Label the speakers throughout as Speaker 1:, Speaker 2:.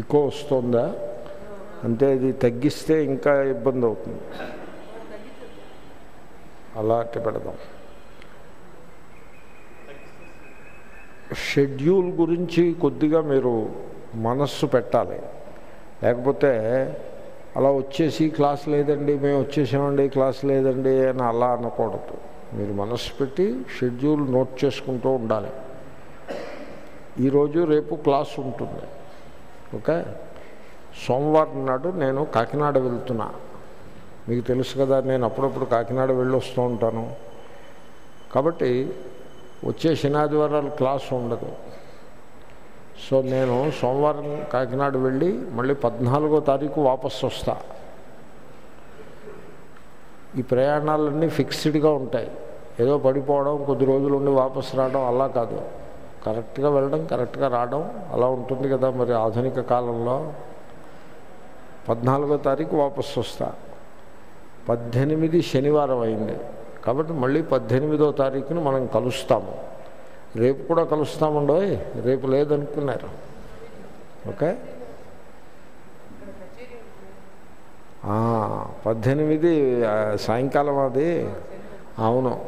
Speaker 1: ఎక్కువ వస్తుందా అంటే ఇది తగ్గిస్తే ఇంకా ఇబ్బంది అవుతుంది అలాంటి పెడదాం షెడ్యూల్ గురించి కొద్దిగా మీరు మనస్సు పెట్టాలి లేకపోతే అలా వచ్చేసి క్లాస్ లేదండి మేము వచ్చేసామండి క్లాస్ లేదండి అని అలా అనకూడదు మీరు మనస్సు పెట్టి షెడ్యూల్ నోట్ చేసుకుంటూ ఉండాలి. ఈరోజు రేపు క్లాస్ ఉంటుంది. ఓకే? సోమవారం నాడు నేను కాకినాడ వెళ్తున్నా. మీకు తెలుసు కదా నేను అప్పుడప్పుడు కాకినాడ వెళ్ళి వస్తూ ఉంటాను. కాబట్టి వచ్చే శనాదివారాలు క్లాస్ ఉండదు. సో నేను సోమవారం కాకినాడ వెళ్ళి మళ్ళీ పద్నాలుగో తారీఖు వాపసు వస్తా. ఈ ప్రయాణాలన్నీ ఫిక్స్డ్గా ఉంటాయి. ఏదో పడిపోవడం కొద్ది రోజులు ఉండి వాపసు రావడం అలా కాదు. కరెక్ట్గా వెళ్ళడం కరెక్ట్గా రావడం అలా ఉంటుంది కదా మరి ఆధునిక కాలంలో. పద్నాలుగో తారీఖు వాపసు వస్తా. పద్దెనిమిది శనివారం అయింది. కాబట్టి మళ్ళీ పద్దెనిమిదో తారీఖున మనం కలుస్తాము. రేపు కూడా కలుస్తామండోయ్ రేపు లేదనుకున్నారు. ఓకే? పద్దెనిమిది సాయంకాలం అది. అవును.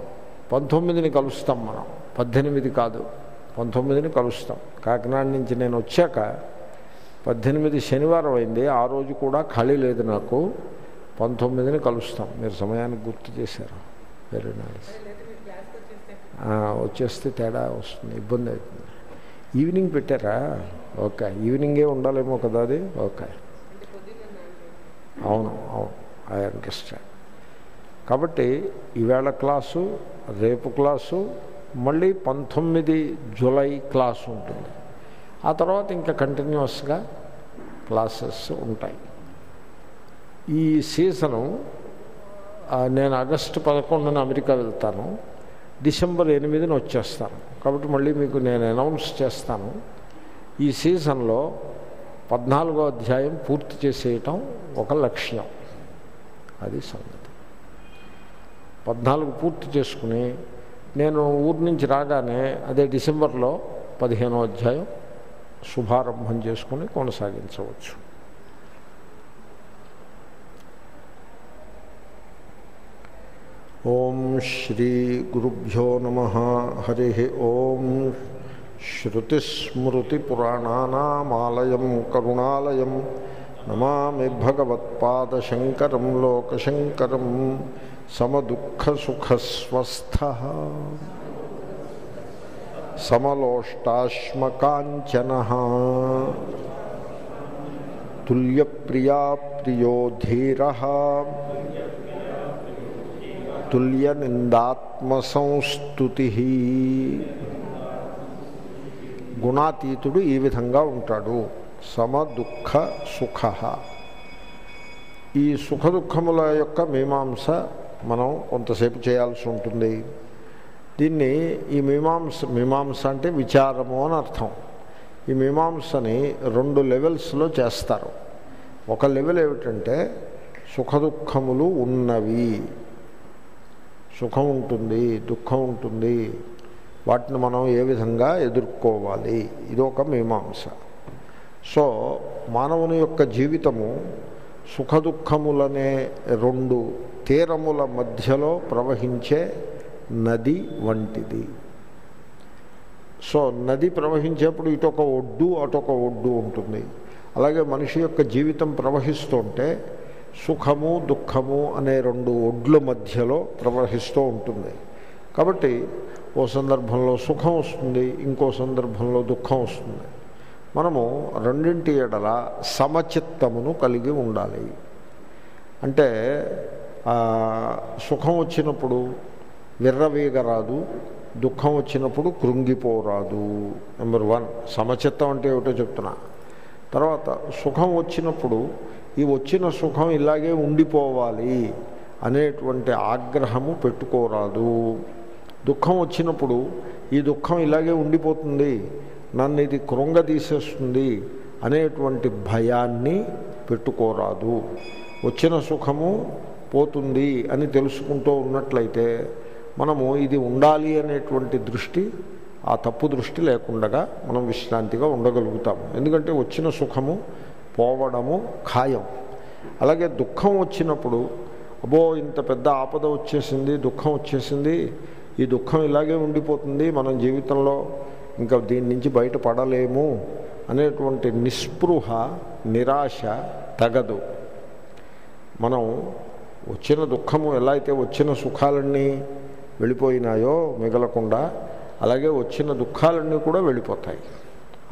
Speaker 1: పంతొమ్మిదిని కలుస్తాం మనం. పద్దెనిమిది కాదు. పంతొమ్మిదిని కలుస్తాం. కాకినాడ నుంచి నేను వచ్చాక పద్దెనిమిది శనివారం అయింది. ఆ రోజు కూడా ఖాళీ లేదు నాకు. పంతొమ్మిదిని కలుస్తాం. మీరు సమయానికి గుర్తు చేశారు. వెరీ నైస్ వచ్చేస్తే తేడా వస్తుంది. ఇబ్బంది అవుతుంది. ఈవినింగ్ పెట్టారా? ఓకే. ఈవినింగే ఉండాలేమో కదా అది? ఓకే. అవును అవును. ఐ అండర్స్టాండ్ కాబట్టి ఈవేళ క్లాసు రేపు క్లాసు మళ్ళీ పంతొమ్మిది జూలై క్లాస్ ఉంటుంది. ఆ తర్వాత ఇంకా కంటిన్యూస్గా క్లాసెస్ ఉంటాయి. ఈ సీజను నేను ఆగస్టు పదకొండున అమెరికా వెళ్తాను. డిసెంబర్ ఎనిమిదిన వచ్చేస్తాను. కాబట్టి మళ్ళీ మీకు నేను అనౌన్స్ చేస్తాను. ఈ సీజన్లో పద్నాలుగో అధ్యాయం పూర్తి చేసేయటం ఒక లక్ష్యం. అది సంగతి. పద్నాలుగు పూర్తి చేసుకుని నేను ఊరి నుంచి రాగానే అదే డిసెంబర్లో పదిహేనో అధ్యాయం శుభారంభం చేసుకుని కొనసాగించవచ్చు. ఓం శ్రీ గురుభ్యో నమ. హరి ఓం. శ్రుతిస్మృతిపురాణానామాలయం కరుణాలయం నమామి భగవత్పాదశంకరం లోకశంకరం సమదుఃఖసుఖస్వస్థ. సమలోష్టాశ్మకాంచన. తుల్యప్రియా ప్రియో ధీర తుల్యనిందాత్మసంస్తుతి. గుణాతీతుడు ఈ విధంగా ఉంటాడు. సమ దుఃఖ సుఖ ఈ సుఖ దుఃఖముల యొక్క మీమాంస మనం కొంతసేపు చేయాల్సి ఉంటుంది. దీన్ని ఈ మీమాంస మీమాంస అంటే విచారము అని అర్థం. ఈ మీమాంసని రెండు లెవెల్స్లో చేస్తారు. ఒక లెవెల్ ఏమిటంటే సుఖ దుఃఖములు ఉన్నవి. సుఖం ఉంటుంది దుఃఖం ఉంటుంది. వాటిని మనం ఏ విధంగా ఎదుర్కోవాలి? ఇది ఒక మీమాంస. సో మానవుని యొక్క జీవితము సుఖ దుఃఖములనే రెండు తీరముల మధ్యలో ప్రవహించే నది వంటిది. సో నది ప్రవహించేప్పుడు ఇటొక ఒడ్డు అటొక ఒడ్డు ఉంటుంది. అలాగే మనిషి యొక్క జీవితం ప్రవహిస్తుంటే సుఖము దుఃఖము అనే రెండు ఒడ్ల మధ్యలో ప్రవహిస్తూ ఉంటుంది. కాబట్టి ఓ సందర్భంలో సుఖం వస్తుంది ఇంకో సందర్భంలో దుఃఖం వస్తుంది. మనము రెండింటి ఎడల సమచిత్తమును కలిగి ఉండాలి. అంటే సుఖం వచ్చినప్పుడు విర్రవీగరాదు దుఃఖం వచ్చినప్పుడు కృంగిపోరాదు. Number one. సమచిత్తం అంటే ఏమిటో చెప్తున్నా. తర్వాత సుఖం వచ్చినప్పుడు ఈ వచ్చిన సుఖం ఇలాగే ఉండిపోవాలి అనేటువంటి ఆగ్రహము పెట్టుకోరాదు. దుఃఖం వచ్చినప్పుడు ఈ దుఃఖం ఇలాగే ఉండిపోతుంది. నన్ను ఇది కృంగదీసేస్తుంది అనేటువంటి భయాన్ని పెట్టుకోరాదు. వచ్చిన సుఖము పోతుంది అని తెలుసుకుంటూ ఉన్నట్లయితే మనము ఇది ఉండాలి అనేటువంటి దృష్టి ఆ తప్పు దృష్టి లేకుండా మనం విశ్రాంతిగా ఉండగలుగుతాము. ఎందుకంటే వచ్చిన సుఖము పోవడము ఖాయం. అలాగే దుఃఖం వచ్చినప్పుడు అబ్బో ఇంత పెద్ద ఆపద వచ్చేసింది దుఃఖం వచ్చేసింది ఈ దుఃఖం ఇలాగే ఉండిపోతుంది మనం జీవితంలో ఇంకా దీని నుంచి బయటపడలేము అనేటువంటి నిస్పృహ నిరాశ తగదు. మనం వచ్చిన దుఃఖము ఎలా అయితే వచ్చిన సుఖాలన్నీ వెళ్ళిపోయినాయో మిగలకుండా అలాగే వచ్చిన దుఃఖాలన్నీ కూడా వెళ్ళిపోతాయి.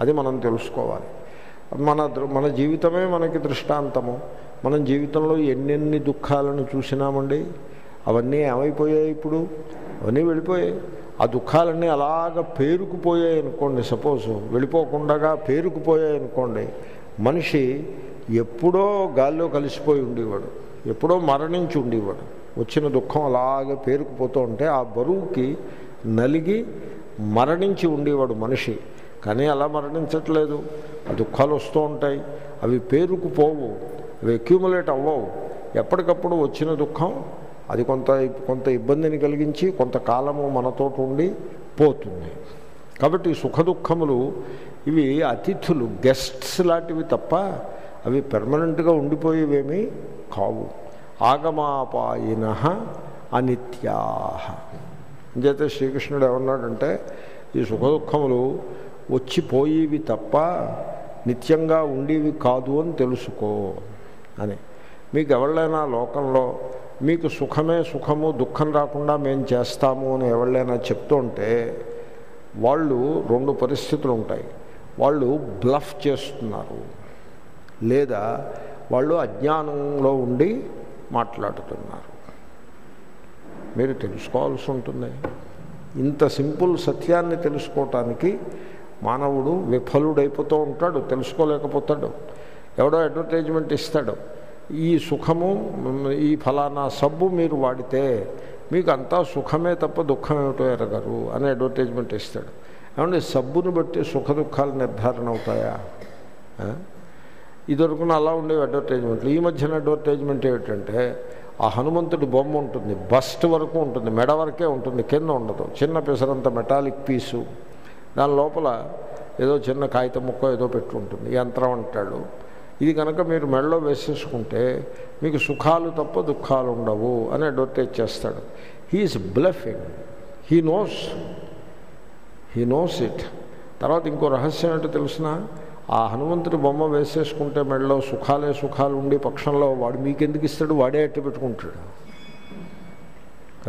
Speaker 1: అది మనం తెలుసుకోవాలి. మన దృ- మన జీవితమే మనకి దృష్టాంతము. మనం జీవితంలో ఎన్నెన్ని దుఃఖాలను చూసినామండి? అవన్నీ ఏమైపోయాయి ఇప్పుడు? అవన్నీ వెళ్ళిపోయాయి. ఆ దుఃఖాలన్నీ అలాగ పేరుకుపోయాయి అనుకోండి సపోజ్ వెళ్ళిపోకుండా పేరుకుపోయాయి అనుకోండి మనిషి ఎప్పుడో గాల్లో కలిసిపోయి ఉండేవాడు. ఎప్పుడో మరణించి ఉండేవాడు. వచ్చిన దుఃఖం అలాగే పేరుకుపోతూ ఉంటే ఆ బరువుకి నలిగి మరణించి ఉండేవాడు మనిషి. కానీ అలా మరణించట్లేదు. ఆ దుఃఖాలు వస్తూ ఉంటాయి. అవి పేరుకుపోవు. అవి అక్యూములేట్ అవ్వవు. ఎప్పటికప్పుడు వచ్చిన దుఃఖం అది కొంత కొంత ఇబ్బందిని కలిగించి కొంతకాలము మనతోటి ఉండి పోతుంది. కాబట్టి ఈ సుఖ దుఃఖములు ఇవి అతిథులు గెస్ట్స్ లాంటివి తప్ప అవి పెర్మనెంట్గా ఉండిపోయేవేమీ కావు. ఆగమాపాయిన అనిత్యా. అంచేతే శ్రీకృష్ణుడు ఏమన్నాడంటే ఈ సుఖ దుఃఖములు వచ్చిపోయేవి తప్ప నిత్యంగా ఉండేవి కాదు అని తెలుసుకో అని. మీకు ఎవళ్ళైనా లోకంలో మీకు సుఖమే సుఖము దుఃఖం రాకుండా మేము చేస్తాము అని ఎవళ్ళైనా చెప్తుంటే వాళ్ళు రెండు పరిస్థితులు ఉంటాయి. వాళ్ళు బ్లఫ్ చేస్తున్నారు. లేదా వాళ్ళు అజ్ఞానంలో ఉండి మాట్లాడుతున్నారు. మీరు తెలుసుకోవాల్సి ఉంటుంది. ఇంత సింపుల్ సత్యాన్ని తెలుసుకోవటానికి మానవుడు విఫలుడైపోతూ ఉంటాడు తెలుసుకోలేకపోతాడు. ఎవడో అడ్వర్టైజ్మెంట్ ఇస్తాడు. ఈ సుఖము ఈ ఫలానా సబ్బు మీరు వాడితే మీకు అంతా సుఖమే తప్ప దుఃఖం ఏమిటో ఎరగరు అని అడ్వర్టైజ్మెంట్ ఇస్తాడు. ఏమంటే సబ్బును బట్టి సుఖ దుఃఖాలు నిర్ధారణ అవుతాయా? ఇదివరకు ఇదివరకున అలా ఉండేవి అడ్వర్టైజ్మెంట్లు. ఈ మధ్యన అడ్వర్టైజ్మెంట్ ఏమిటంటే ఆ హనుమంతుడి బొమ్మ ఉంటుంది బస్ట్ వరకు ఉంటుంది మెడ వరకే ఉంటుంది కింద ఉండదు. చిన్న పిసరంత మెటాలిక్ పీసు. దాని లోపల ఏదో చిన్న కాగితం ముక్క ఏదో పెట్టి ఉంటుంది యంత్రం అంటాడు. ఇది కనుక మీరు మెడలో వేసేసుకుంటే మీకు సుఖాలు తప్ప దుఃఖాలు ఉండవు అని అడ్వర్టైజ్ చేస్తాడు. He is bluffing he knows he knows it తర్వాత ఇంకో రహస్యం ఏంటో తెలిసిన? ఆ హనుమంతుడి బొమ్మ వేసేసుకుంటే మెడలో సుఖాలే సుఖాలు ఉండి పక్షంలో వాడు మీకెందుకు ఇస్తాడు? వాడే అట్టు పెట్టుకుంటాడు.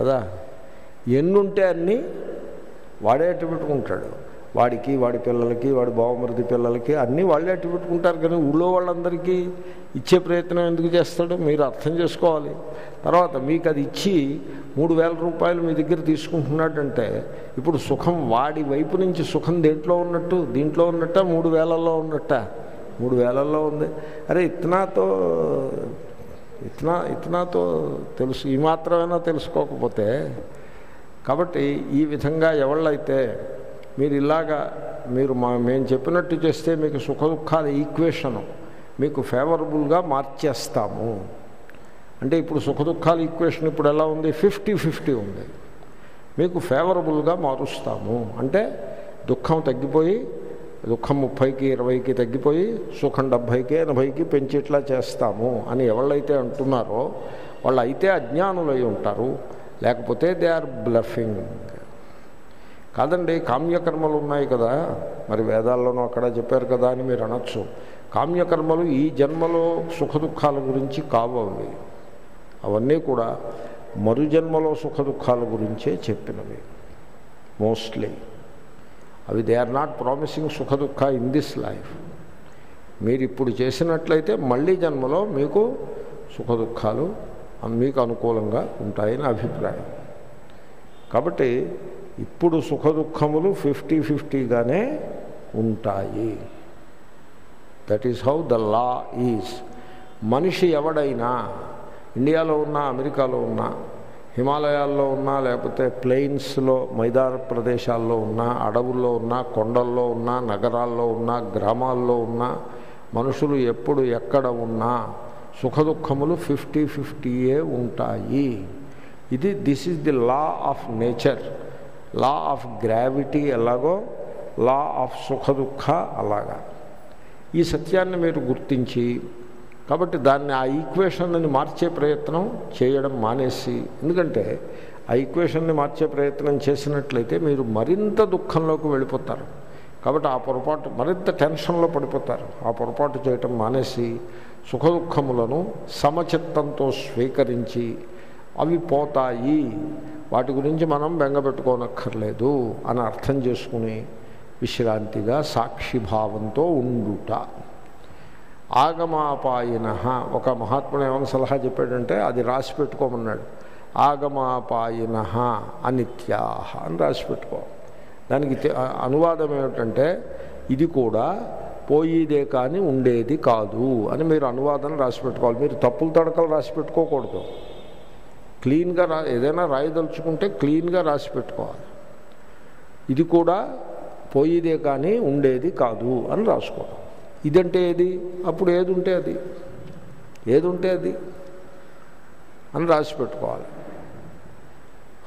Speaker 1: కదా? ఎన్నుంటే అన్నీ వాడే అట్టు పెట్టుకుంటాడు. వాడికి వాడి పిల్లలకి వాడి బావమరిది పిల్లలకి అన్నీ వాళ్ళే అట్టి పెట్టుకుంటారు కానీ ఊళ్ళో వాళ్ళందరికీ ఇచ్చే ప్రయత్నం ఎందుకు చేస్తాడు? మీరు అర్థం చేసుకోవాలి. తర్వాత మీకు అది ఇచ్చి మూడు వేల రూపాయలు మీ దగ్గర తీసుకుంటున్నాడంటే ఇప్పుడు సుఖం వాడి వైపు నుంచి సుఖం దేంట్లో ఉన్నట్టు? దీంట్లో ఉన్నట్ట? మూడు వేలల్లో ఉన్నట్ట? మూడు వేలల్లో ఉంది. అరే ఇతనాతో ఇతనా ఇతనాతో తెలుసు ఈ మాత్రమైనా తెలుసుకోకపోతే కాబట్టి ఈ విధంగా ఎవళ్ళైతే మీరు ఇలాగా మీరు మా మేము చెప్పినట్టు చేస్తే మీకు సుఖ దుఃఖాల ఈక్వేషను మీకు ఫేవరబుల్గా మార్చేస్తాము. అంటే ఇప్పుడు సుఖ దుఃఖాల ఈక్వేషన్ ఇప్పుడు ఎలా ఉంది? ఫిఫ్టీ ఫిఫ్టీ ఉంది. మీకు ఫేవరబుల్గా మారుస్తాము. అంటే దుఃఖం తగ్గిపోయి దుఃఖం ముప్పైకి ఇరవైకి తగ్గిపోయి సుఖం డెబ్భైకి ఎనభైకి పెంచేట్లా చేస్తాము అని ఎవళ్ళైతే అంటున్నారో వాళ్ళు అయితే అజ్ఞానులై ఉంటారు. లేకపోతే దే ఆర్ బ్లఫింగ్. కాదండి కామ్యకర్మలు ఉన్నాయి కదా. మరి వేదాల్లోనూ అక్కడ చెప్పారు కదా అని మీరు అనొచ్చు. కామ్యకర్మలు ఈ జన్మలో సుఖదుఖాల గురించి కావు అవి. అవన్నీ కూడా మరు జన్మలో సుఖదుఖాల గురించే చెప్పినవి. మోస్ట్లీ అవి దే ఆర్ నాట్ ప్రామిసింగ్ సుఖదుఖ ఇన్ దిస్ లైఫ్ మీరు ఇప్పుడు చేసినట్లయితే మళ్ళీ జన్మలో మీకు సుఖదుఖాలు మీకు అనుకూలంగా ఉంటాయని అభిప్రాయం. కాబట్టి ఇప్పుడు సుఖ దుఃఖములు ఫిఫ్టీ ఫిఫ్టీగానే ఉంటాయి. That is how the law is మనిషి ఎవడైనా ఇండియాలో ఉన్నా అమెరికాలో ఉన్నా హిమాలయాల్లో ఉన్నా లేకపోతే ప్లెయిన్స్లో మైదాన ప్రదేశాల్లో ఉన్నా అడవుల్లో ఉన్నా కొండల్లో ఉన్నా నగరాల్లో ఉన్నా గ్రామాల్లో ఉన్నా మనుషులు ఎప్పుడు ఎక్కడ ఉన్నా సుఖదుఖములు ఫిఫ్టీ ఫిఫ్టీయే ఉంటాయి. ఇది this is the law of nature law of gravity ఎలాగో లా ఆఫ్ సుఖ దుఃఖ అలాగా. ఈ సత్యాన్ని మీరు గుర్తించి కాబట్టి దాన్ని ఆ ఈక్వేషన్ని మార్చే ప్రయత్నం చేయడం మానేసి ఎందుకంటే ఆ ఈక్వేషన్ని మార్చే ప్రయత్నం చేసినట్లయితే మీరు మరింత దుఃఖంలోకి వెళ్ళిపోతారు. కాబట్టి ఆ పొరపాటు మరింత టెన్షన్లో పడిపోతారు. ఆ పొరపాటు చేయటం మానేసి సుఖ దుఃఖములను సమచిత్తంతో స్వీకరించి అవి పోతాయి. వాటి గురించి మనం బెంగపెట్టుకోనక్కర్లేదు అని అర్థం చేసుకుని విశ్రాంతిగా సాక్షిభావంతో ఉండుట. ఆగమాపాయన. ఒక మహాత్ముడు ఏమైనా సలహా చెప్పాడంటే అది రాసి పెట్టుకోమన్నాడు. ఆగమాపాయన అనిత్యాహ అని రాసి పెట్టుకో. దానికి అనువాదం ఏమిటంటే ఇది కూడా పోయేదే కానీ ఉండేది కాదు అని మీరు అనువాదం రాసి పెట్టుకోవాలి. మీరు తప్పులు తడకలు రాసి పెట్టుకోకూడదు. క్లీన్గా రా ఏదైనా రాయదలుచుకుంటే క్లీన్గా రాసి పెట్టుకోవాలి. ఇది కూడా పోయేదే కానీ ఉండేది కాదు అని రాసుకోవడం. ఇదంటే ఏది? అప్పుడు ఏది ఉంటే అది. ఏది ఉంటే అది అని రాసి పెట్టుకోవాలి.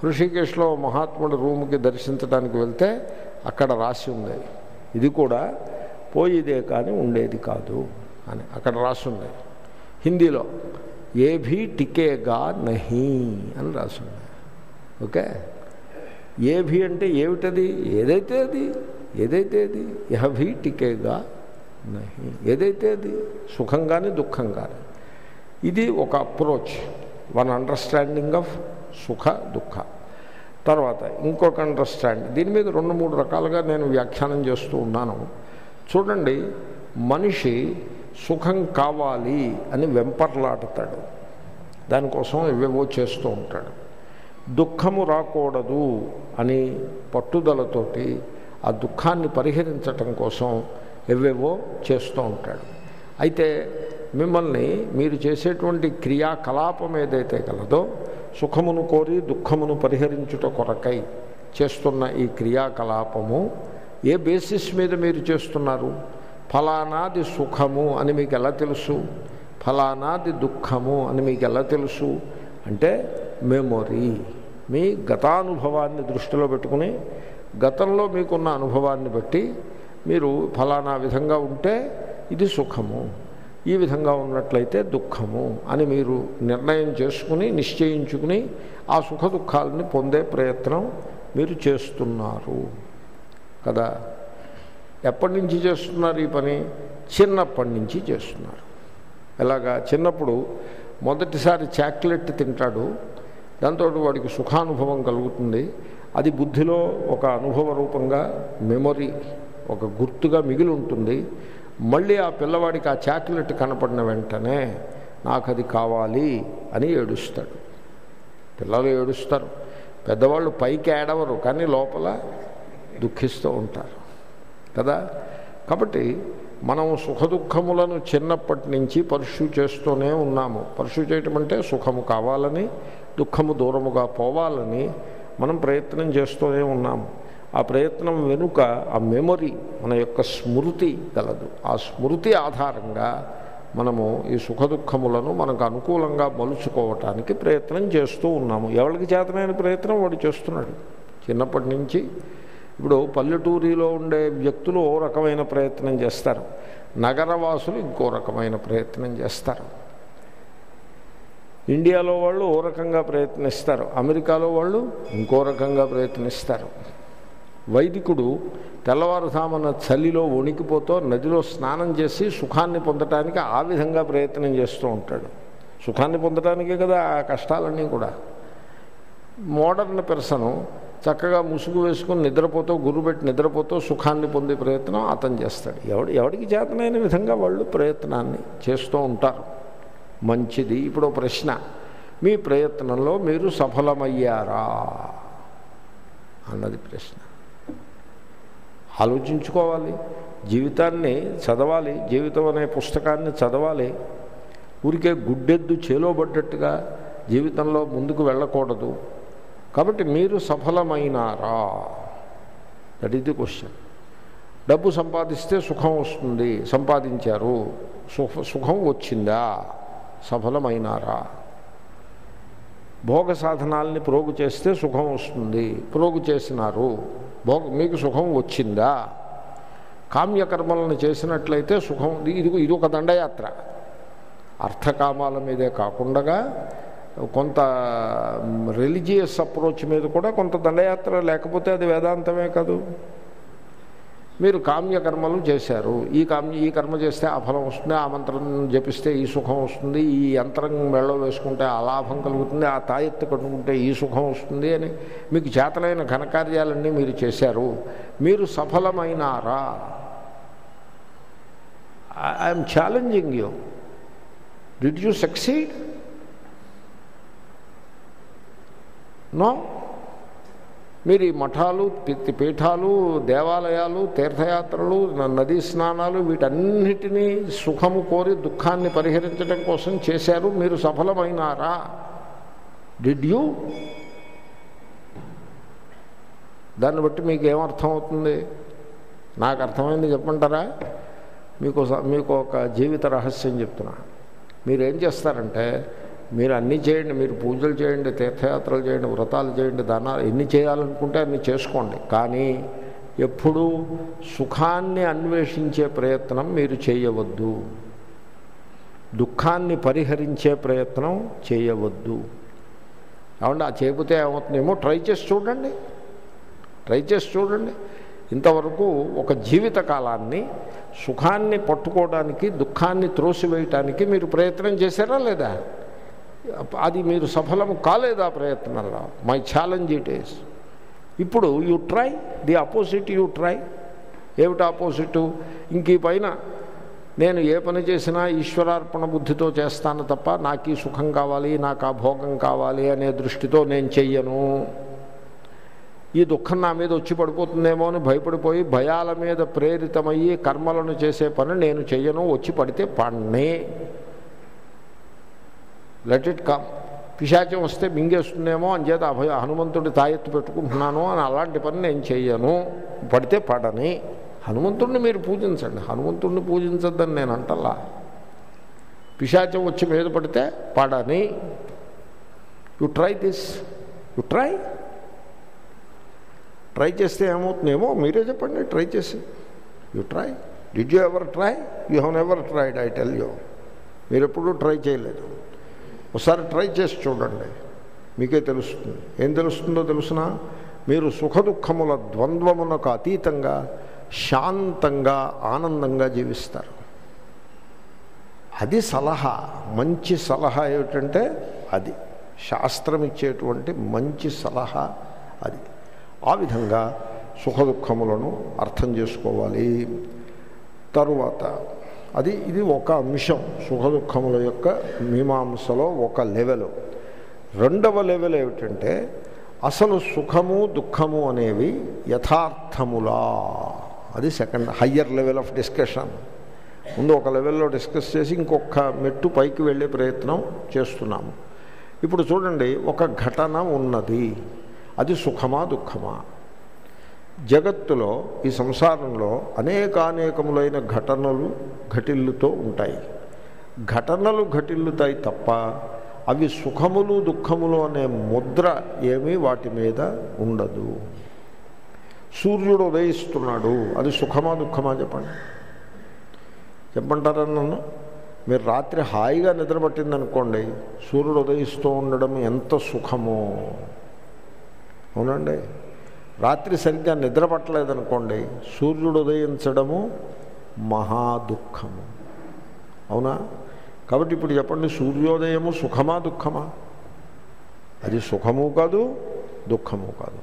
Speaker 1: హృషికేశ్లో మహాత్ముడు రూమ్కి దర్శించడానికి వెళ్తే అక్కడ రాసి ఉంది. ఇది కూడా పోయేదే కానీ ఉండేది కాదు అని అక్కడ రాసి ఉంది. హిందీలో ఏ భీ టికేగా నహీ అని రాసింది ఓకే? ఏ భీ అంటే ఏమిటది? ఏదైతే అది ఏదైతే అది యహ భీ టికేగా నహి. ఏదైతే అది సుఖం కానీ దుఃఖం కానీ ఇది ఒక అప్రోచ్ వన్ అండర్స్టాండింగ్ ఆఫ్ సుఖ దుఃఖ. తర్వాత ఇంకొక అండర్స్టాండింగ్ దీని మీద రెండు మూడు రకాలుగా నేను వ్యాఖ్యానం చేస్తూ ఉన్నాను. చూడండి మనిషి సుఖం కావాలి అని వెంపర్లాడతాడు. దానికోసం ఇవేవో చేస్తూ ఉంటాడు. దుఃఖము రాకూడదు అని పట్టుదలతోటి ఆ దుఃఖాన్ని పరిహరించటం కోసం ఎవేవో చేస్తూ ఉంటాడు. అయితే మిమ్మల్ని మీరు చేసేటువంటి క్రియాకలాపం ఏదైతే కలదో సుఖమును కోరి దుఃఖమును పరిహరించుట కొరకై చేస్తున్న ఈ క్రియాకలాపము ఏ బేసిస్ మీద మీరు చేస్తున్నారు? ఫలానాది సుఖము అని మీకు ఎలా తెలుసు? ఫలానాది దుఃఖము అని మీకు ఎలా తెలుసు? అంటే మెమొరీ. మీ గతానుభవాన్ని దృష్టిలో పెట్టుకుని గతంలో మీకున్న అనుభవాన్ని బట్టి మీరు ఫలానా విధంగా ఉంటే ఇది సుఖము. ఈ విధంగా ఉన్నట్లయితే దుఃఖము అని మీరు నిర్ణయం చేసుకుని నిశ్చయించుకుని ఆ సుఖ దుఃఖాలని పొందే ప్రయత్నం మీరు చేస్తున్నారు. కదా? ఎప్పటి నుంచి చేస్తున్నారు ఈ పని? చిన్నప్పటి నుంచి చేస్తున్నారు. ఎలాగా? చిన్నప్పుడు మొదటిసారి చాక్లెట్ తింటాడు. దాంతో వాడికి సుఖానుభవం కలుగుతుంది. అది బుద్ధిలో ఒక అనుభవ రూపంగా మెమొరీ ఒక గుర్తుగా మిగిలి ఉంటుంది. మళ్ళీ ఆ పిల్లవాడికి ఆ చాక్లెట్ కనపడిన వెంటనే నాకు అది కావాలి అని ఏడుస్తాడు. పిల్లలు ఏడుస్తారు. పెద్దవాళ్ళు పైకి ఏడవరు కానీ లోపల దుఃఖిస్తూ ఉంటారు. కదా? కాబట్టి మనం సుఖదుఖములను చిన్నప్పటి నుంచి పరుషు చేస్తూనే ఉన్నాము. పరుషు చేయటం అంటే సుఖము కావాలని దుఃఖము దూరముగా పోవాలని మనం ప్రయత్నం చేస్తూనే ఉన్నాము. ఆ ప్రయత్నం వెనుక ఆ మెమొరీ మన యొక్క స్మృతి గలదు. ఆ స్మృతి ఆధారంగా మనము ఈ సుఖదుఖములను మనకు అనుకూలంగా మలుచుకోవటానికి ప్రయత్నం చేస్తూ ఉన్నాము. ఎవరికి చేతనైన ప్రయత్నం? వాడు చేస్తున్నాడు. చిన్నప్పటి నుంచి ఇప్పుడు పల్లెటూరిలో ఉండే వ్యక్తులు ఓ రకమైన ప్రయత్నం చేస్తారు. నగరవాసులు ఇంకో రకమైన ప్రయత్నం చేస్తారు. ఇండియాలో వాళ్ళు ఓ రకంగా ప్రయత్నిస్తారు. అమెరికాలో వాళ్ళు ఇంకో రకంగా ప్రయత్నిస్తారు. వైదికుడు తెల్లవారుజామున చలిలో వణికిపోతూ నదిలో స్నానం చేసి సుఖాన్ని పొందటానికి ఆ విధంగా ప్రయత్నం చేస్తూ ఉంటాడు. సుఖాన్ని పొందటానికే కదా ఆ కష్టాలన్నీ కూడా. మోడర్న్ పెర్సను చక్కగా ముసుగు వేసుకుని నిద్రపోతూ గురుబెట్టి నిద్రపోతూ సుఖాన్ని పొందే ప్రయత్నం అతను చేస్తాడు. ఎవడు ఎవడికి చేతనైన విధంగా వాళ్ళు ప్రయత్నాన్ని చేస్తూ ఉంటారు. మంచిది. ఇప్పుడు ప్రశ్న. మీ ప్రయత్నంలో మీరు సఫలమయ్యారా? అన్నది ప్రశ్న. ఆలోచించుకోవాలి. జీవితాన్ని చదవాలి. జీవితం అనే పుస్తకాన్ని చదవాలి. ఊరికే గుడ్డెద్దు చేలోబడ్డట్టుగా జీవితంలో ముందుకు వెళ్ళకూడదు. కాబట్టి మీరు సఫలమైనారా? దట్ ఈస్ ది క్వశ్చన్ డబ్బు సంపాదిస్తే సుఖం వస్తుంది. సంపాదించారు. సుఖ సుఖం వచ్చిందా? సఫలమైనారా? భోగ సాధనాల్ని ప్రోగు చేస్తే సుఖం వస్తుంది. ప్రోగు చేసినారు. భోగ మీకు సుఖం వచ్చిందా? కామ్యకర్మలను చేసినట్లయితే సుఖం ఇది ఇది ఒక దండయాత్ర. అర్థకామాల మీదే కాకుండా కొంత రిలీజియస్ అప్రోచ్ మీద కూడా కొంత దండయాత్ర లేకపోతే అది వేదాంతమే కాదు. మీరు కామ్యకర్మలు చేశారు. ఈ కామ్య ఈ కర్మ చేస్తే ఆ ఫలం వస్తుంది ఆ మంత్రం జపిస్తే ఈ సుఖం వస్తుంది ఈ యంత్రం మెళ్ళ వేసుకుంటే ఆ లాభం కలుగుతుంది ఆ తాయెత్తు కట్టుకుంటే ఈ సుఖం వస్తుంది అని మీకు చేతలైన ఘనకార్యాలన్నీ మీరు చేశారు. మీరు సఫలమైనారా? I'm challenging you did you succeed no? మీరు ఈ మఠాలు పీఠాలు దేవాలయాలు తీర్థయాత్రలు నదీ స్నానాలు వీటన్నిటినీ సుఖము కోరి దుఃఖాన్ని పరిహరించడం కోసం చేశారు. మీరు సఫలమైనారా? డిడ్ యూ దాన్ని బట్టి మీకు ఏమర్థం అవుతుంది నాకు అర్థమైంది చెప్పంటారా మీకు స- మీకు ఒక జీవిత రహస్యం చెప్తున్నా. మీరు ఏం చేస్తారంటే మీరు అన్నీ చేయండి మీరు పూజలు చేయండి తీర్థయాత్రలు చేయండి వ్రతాలు చేయండి దానాలు ఎన్ని చేయాలనుకుంటే అన్ని చేసుకోండి. కానీ ఎప్పుడూ సుఖాన్ని అన్వేషించే ప్రయత్నం మీరు చేయవద్దు. దుఃఖాన్ని పరిహరించే ప్రయత్నం చేయవద్దు. ఏమంటే ఆ చేయకపోతే ఏమవుతుందేమో? ట్రై చేసి చూడండి. ట్రై చేసి చూడండి. ఇంతవరకు ఒక జీవిత కాలాన్ని సుఖాన్ని పట్టుకోవడానికి దుఃఖాన్ని త్రోసివేయటానికి మీరు ప్రయత్నం చేశారా లేదా? అది మీరు సఫలము కాలేదా ప్రయత్నంలో? మై ఛాలెంజ్ ఇట్ ఈస్ ఇప్పుడు you try the opposite you try ఏమిటి ఆపోజిట్ ఇంక ఈ పైన నేను ఏ పని చేసినా ఈశ్వరార్పణ బుద్ధితో చేస్తాను తప్ప నాకు ఈ సుఖం కావాలి నాకు ఆ భోగం కావాలి అనే దృష్టితో నేను చెయ్యను. ఈ దుఃఖం నా మీద వచ్చి పడిపోతుందేమో అని భయపడిపోయి భయాల మీద ప్రేరితమయ్యి కర్మలను చేసే పని నేను చెయ్యను వచ్చి పడితే పన్నే. లెట్ ఇట్ కమ్ పిశాచం వస్తే మింగేస్తుందేమో అంచేత అభయ హనుమంతుడి తాయెత్తు పెట్టుకుంటున్నాను అని అలాంటి పని నేను చెయ్యను. పడితే పడని. హనుమంతుడిని మీరు పూజించండి. హనుమంతుడిని పూజించద్దని నేను అంటల్లా పిశాచం వచ్చి మీద పడితే పడని. You try this you try try చేస్తే ఏమవుతుందేమో మీరే చెప్పండి. ట్రై చేసి. You try did you ever try you have never tried I tell you మీరు ఎప్పుడూ ట్రై చేయలేదు. ఒకసారి ట్రై చేసి చూడండి. మీకే తెలుస్తుంది. ఏం తెలుస్తుందో తెలుసునా? మీరు సుఖదుఖముల ద్వంద్వమునకు అతీతంగా శాంతంగా ఆనందంగా జీవిస్తారు. అది సలహా. మంచి సలహా ఏమిటంటే అది. శాస్త్రం ఇచ్చేటువంటి మంచి సలహా అది. ఆ విధంగా సుఖదుఖములను అర్థం చేసుకోవాలి. తరువాత అది ఇది ఒక అంశం. సుఖ దుఃఖముల యొక్క మీమాంసలో ఒక లెవెల్. రెండవ లెవెల్ ఏమిటంటే అసలు సుఖము దుఃఖము అనేవి యథార్థములా. అది second higher level of discussion. ముందు ఒక లెవెల్లో డిస్కస్ చేసి ఇంకొక మెట్టు పైకి వెళ్ళే ప్రయత్నం చేస్తున్నాము. ఇప్పుడు చూడండి ఒక ఘటన ఉన్నది. అది సుఖమా దుఃఖమా? జగత్తులో ఈ సంసారంలో అనేకానేకములైన ఘటనలు ఘటిల్లుతో ఉంటాయి. ఘటనలు ఘటిల్లుతాయి తప్ప అవి సుఖములు దుఃఖములు అనే ముద్ర ఏమీ వాటి మీద ఉండదు. సూర్యుడు ఉదయిస్తున్నాడు అది సుఖమా దుఃఖమా చెప్పండి? చెప్పంటారా నన్ను? మీరు రాత్రి హాయిగా నిద్రపట్టిందనుకోండి సూర్యుడు ఉదయిస్తూ ఉండడం ఎంత సుఖమో. అవునండి? రాత్రి సరిగ్గా నిద్ర పట్టలేదనుకోండి సూర్యుడు ఉదయించడము మహా దుఃఖము. అవునా? కాబట్టి ఇప్పుడు చెప్పండి సూర్యోదయము సుఖమా దుఃఖమా? అది సుఖము కాదు దుఃఖము కాదు.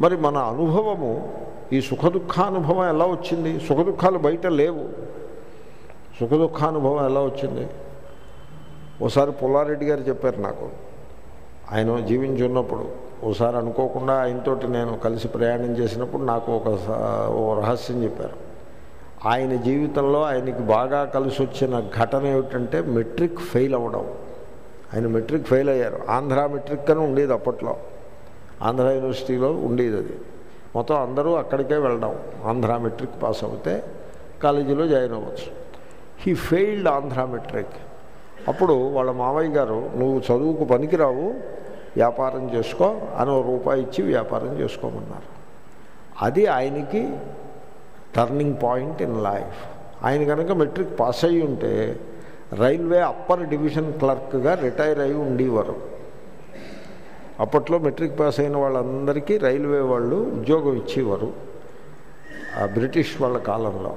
Speaker 1: మరి మన అనుభవము ఈ సుఖ దుఃఖానుభవం ఎలా వచ్చింది? సుఖ దుఃఖాలు బయట లేవు. సుఖ దుఃఖానుభవం ఎలా వచ్చింది? ఓసారి పుల్లారెడ్డి గారు చెప్పారు నాకు. ఆయన జీవించున్నప్పుడు ఓసారి అనుకోకుండా ఆయనతోటి నేను కలిసి ప్రయాణం చేసినప్పుడు నాకు ఒక ఓ రహస్యం చెప్పారు. ఆయన జీవితంలో ఆయనకి బాగా కలిసి వచ్చిన ఘటన ఏమిటంటే మెట్రిక్ ఫెయిల్ అవ్వడం. ఆయన మెట్రిక్ ఫెయిల్ అయ్యారు. ఆంధ్ర మెట్రిక్ అని ఉండేది అప్పట్లో. ఆంధ్ర యూనివర్సిటీలో ఉండేది అది. మొత్తం అందరూ అక్కడికే వెళ్ళడం. ఆంధ్ర మెట్రిక్ పాస్ అవుతే కాలేజీలో జాయిన్ అవ్వచ్చు. He failed Andhra matric. అప్పుడు వాళ్ళ మావయ్య గారు నువ్వు చదువుకు పనికిరావు. వ్యాపారం చేసుకో అని రూపాయి ఇచ్చి వ్యాపారం చేసుకోమన్నారు. అది ఆయనకి టర్నింగ్ పాయింట్ ఇన్ లైఫ్ ఆయన కనుక మెట్రిక్ పాస్ అయ్యి ఉంటే రైల్వే అప్పర్ డివిజన్ క్లర్క్గా రిటైర్ అయి ఉండేవారు. అప్పట్లో మెట్రిక్ పాస్ అయిన వాళ్ళందరికీ రైల్వే వాళ్ళు ఉద్యోగం ఇచ్చేవారు. ఆ బ్రిటిష్ వాళ్ళ కాలంలో.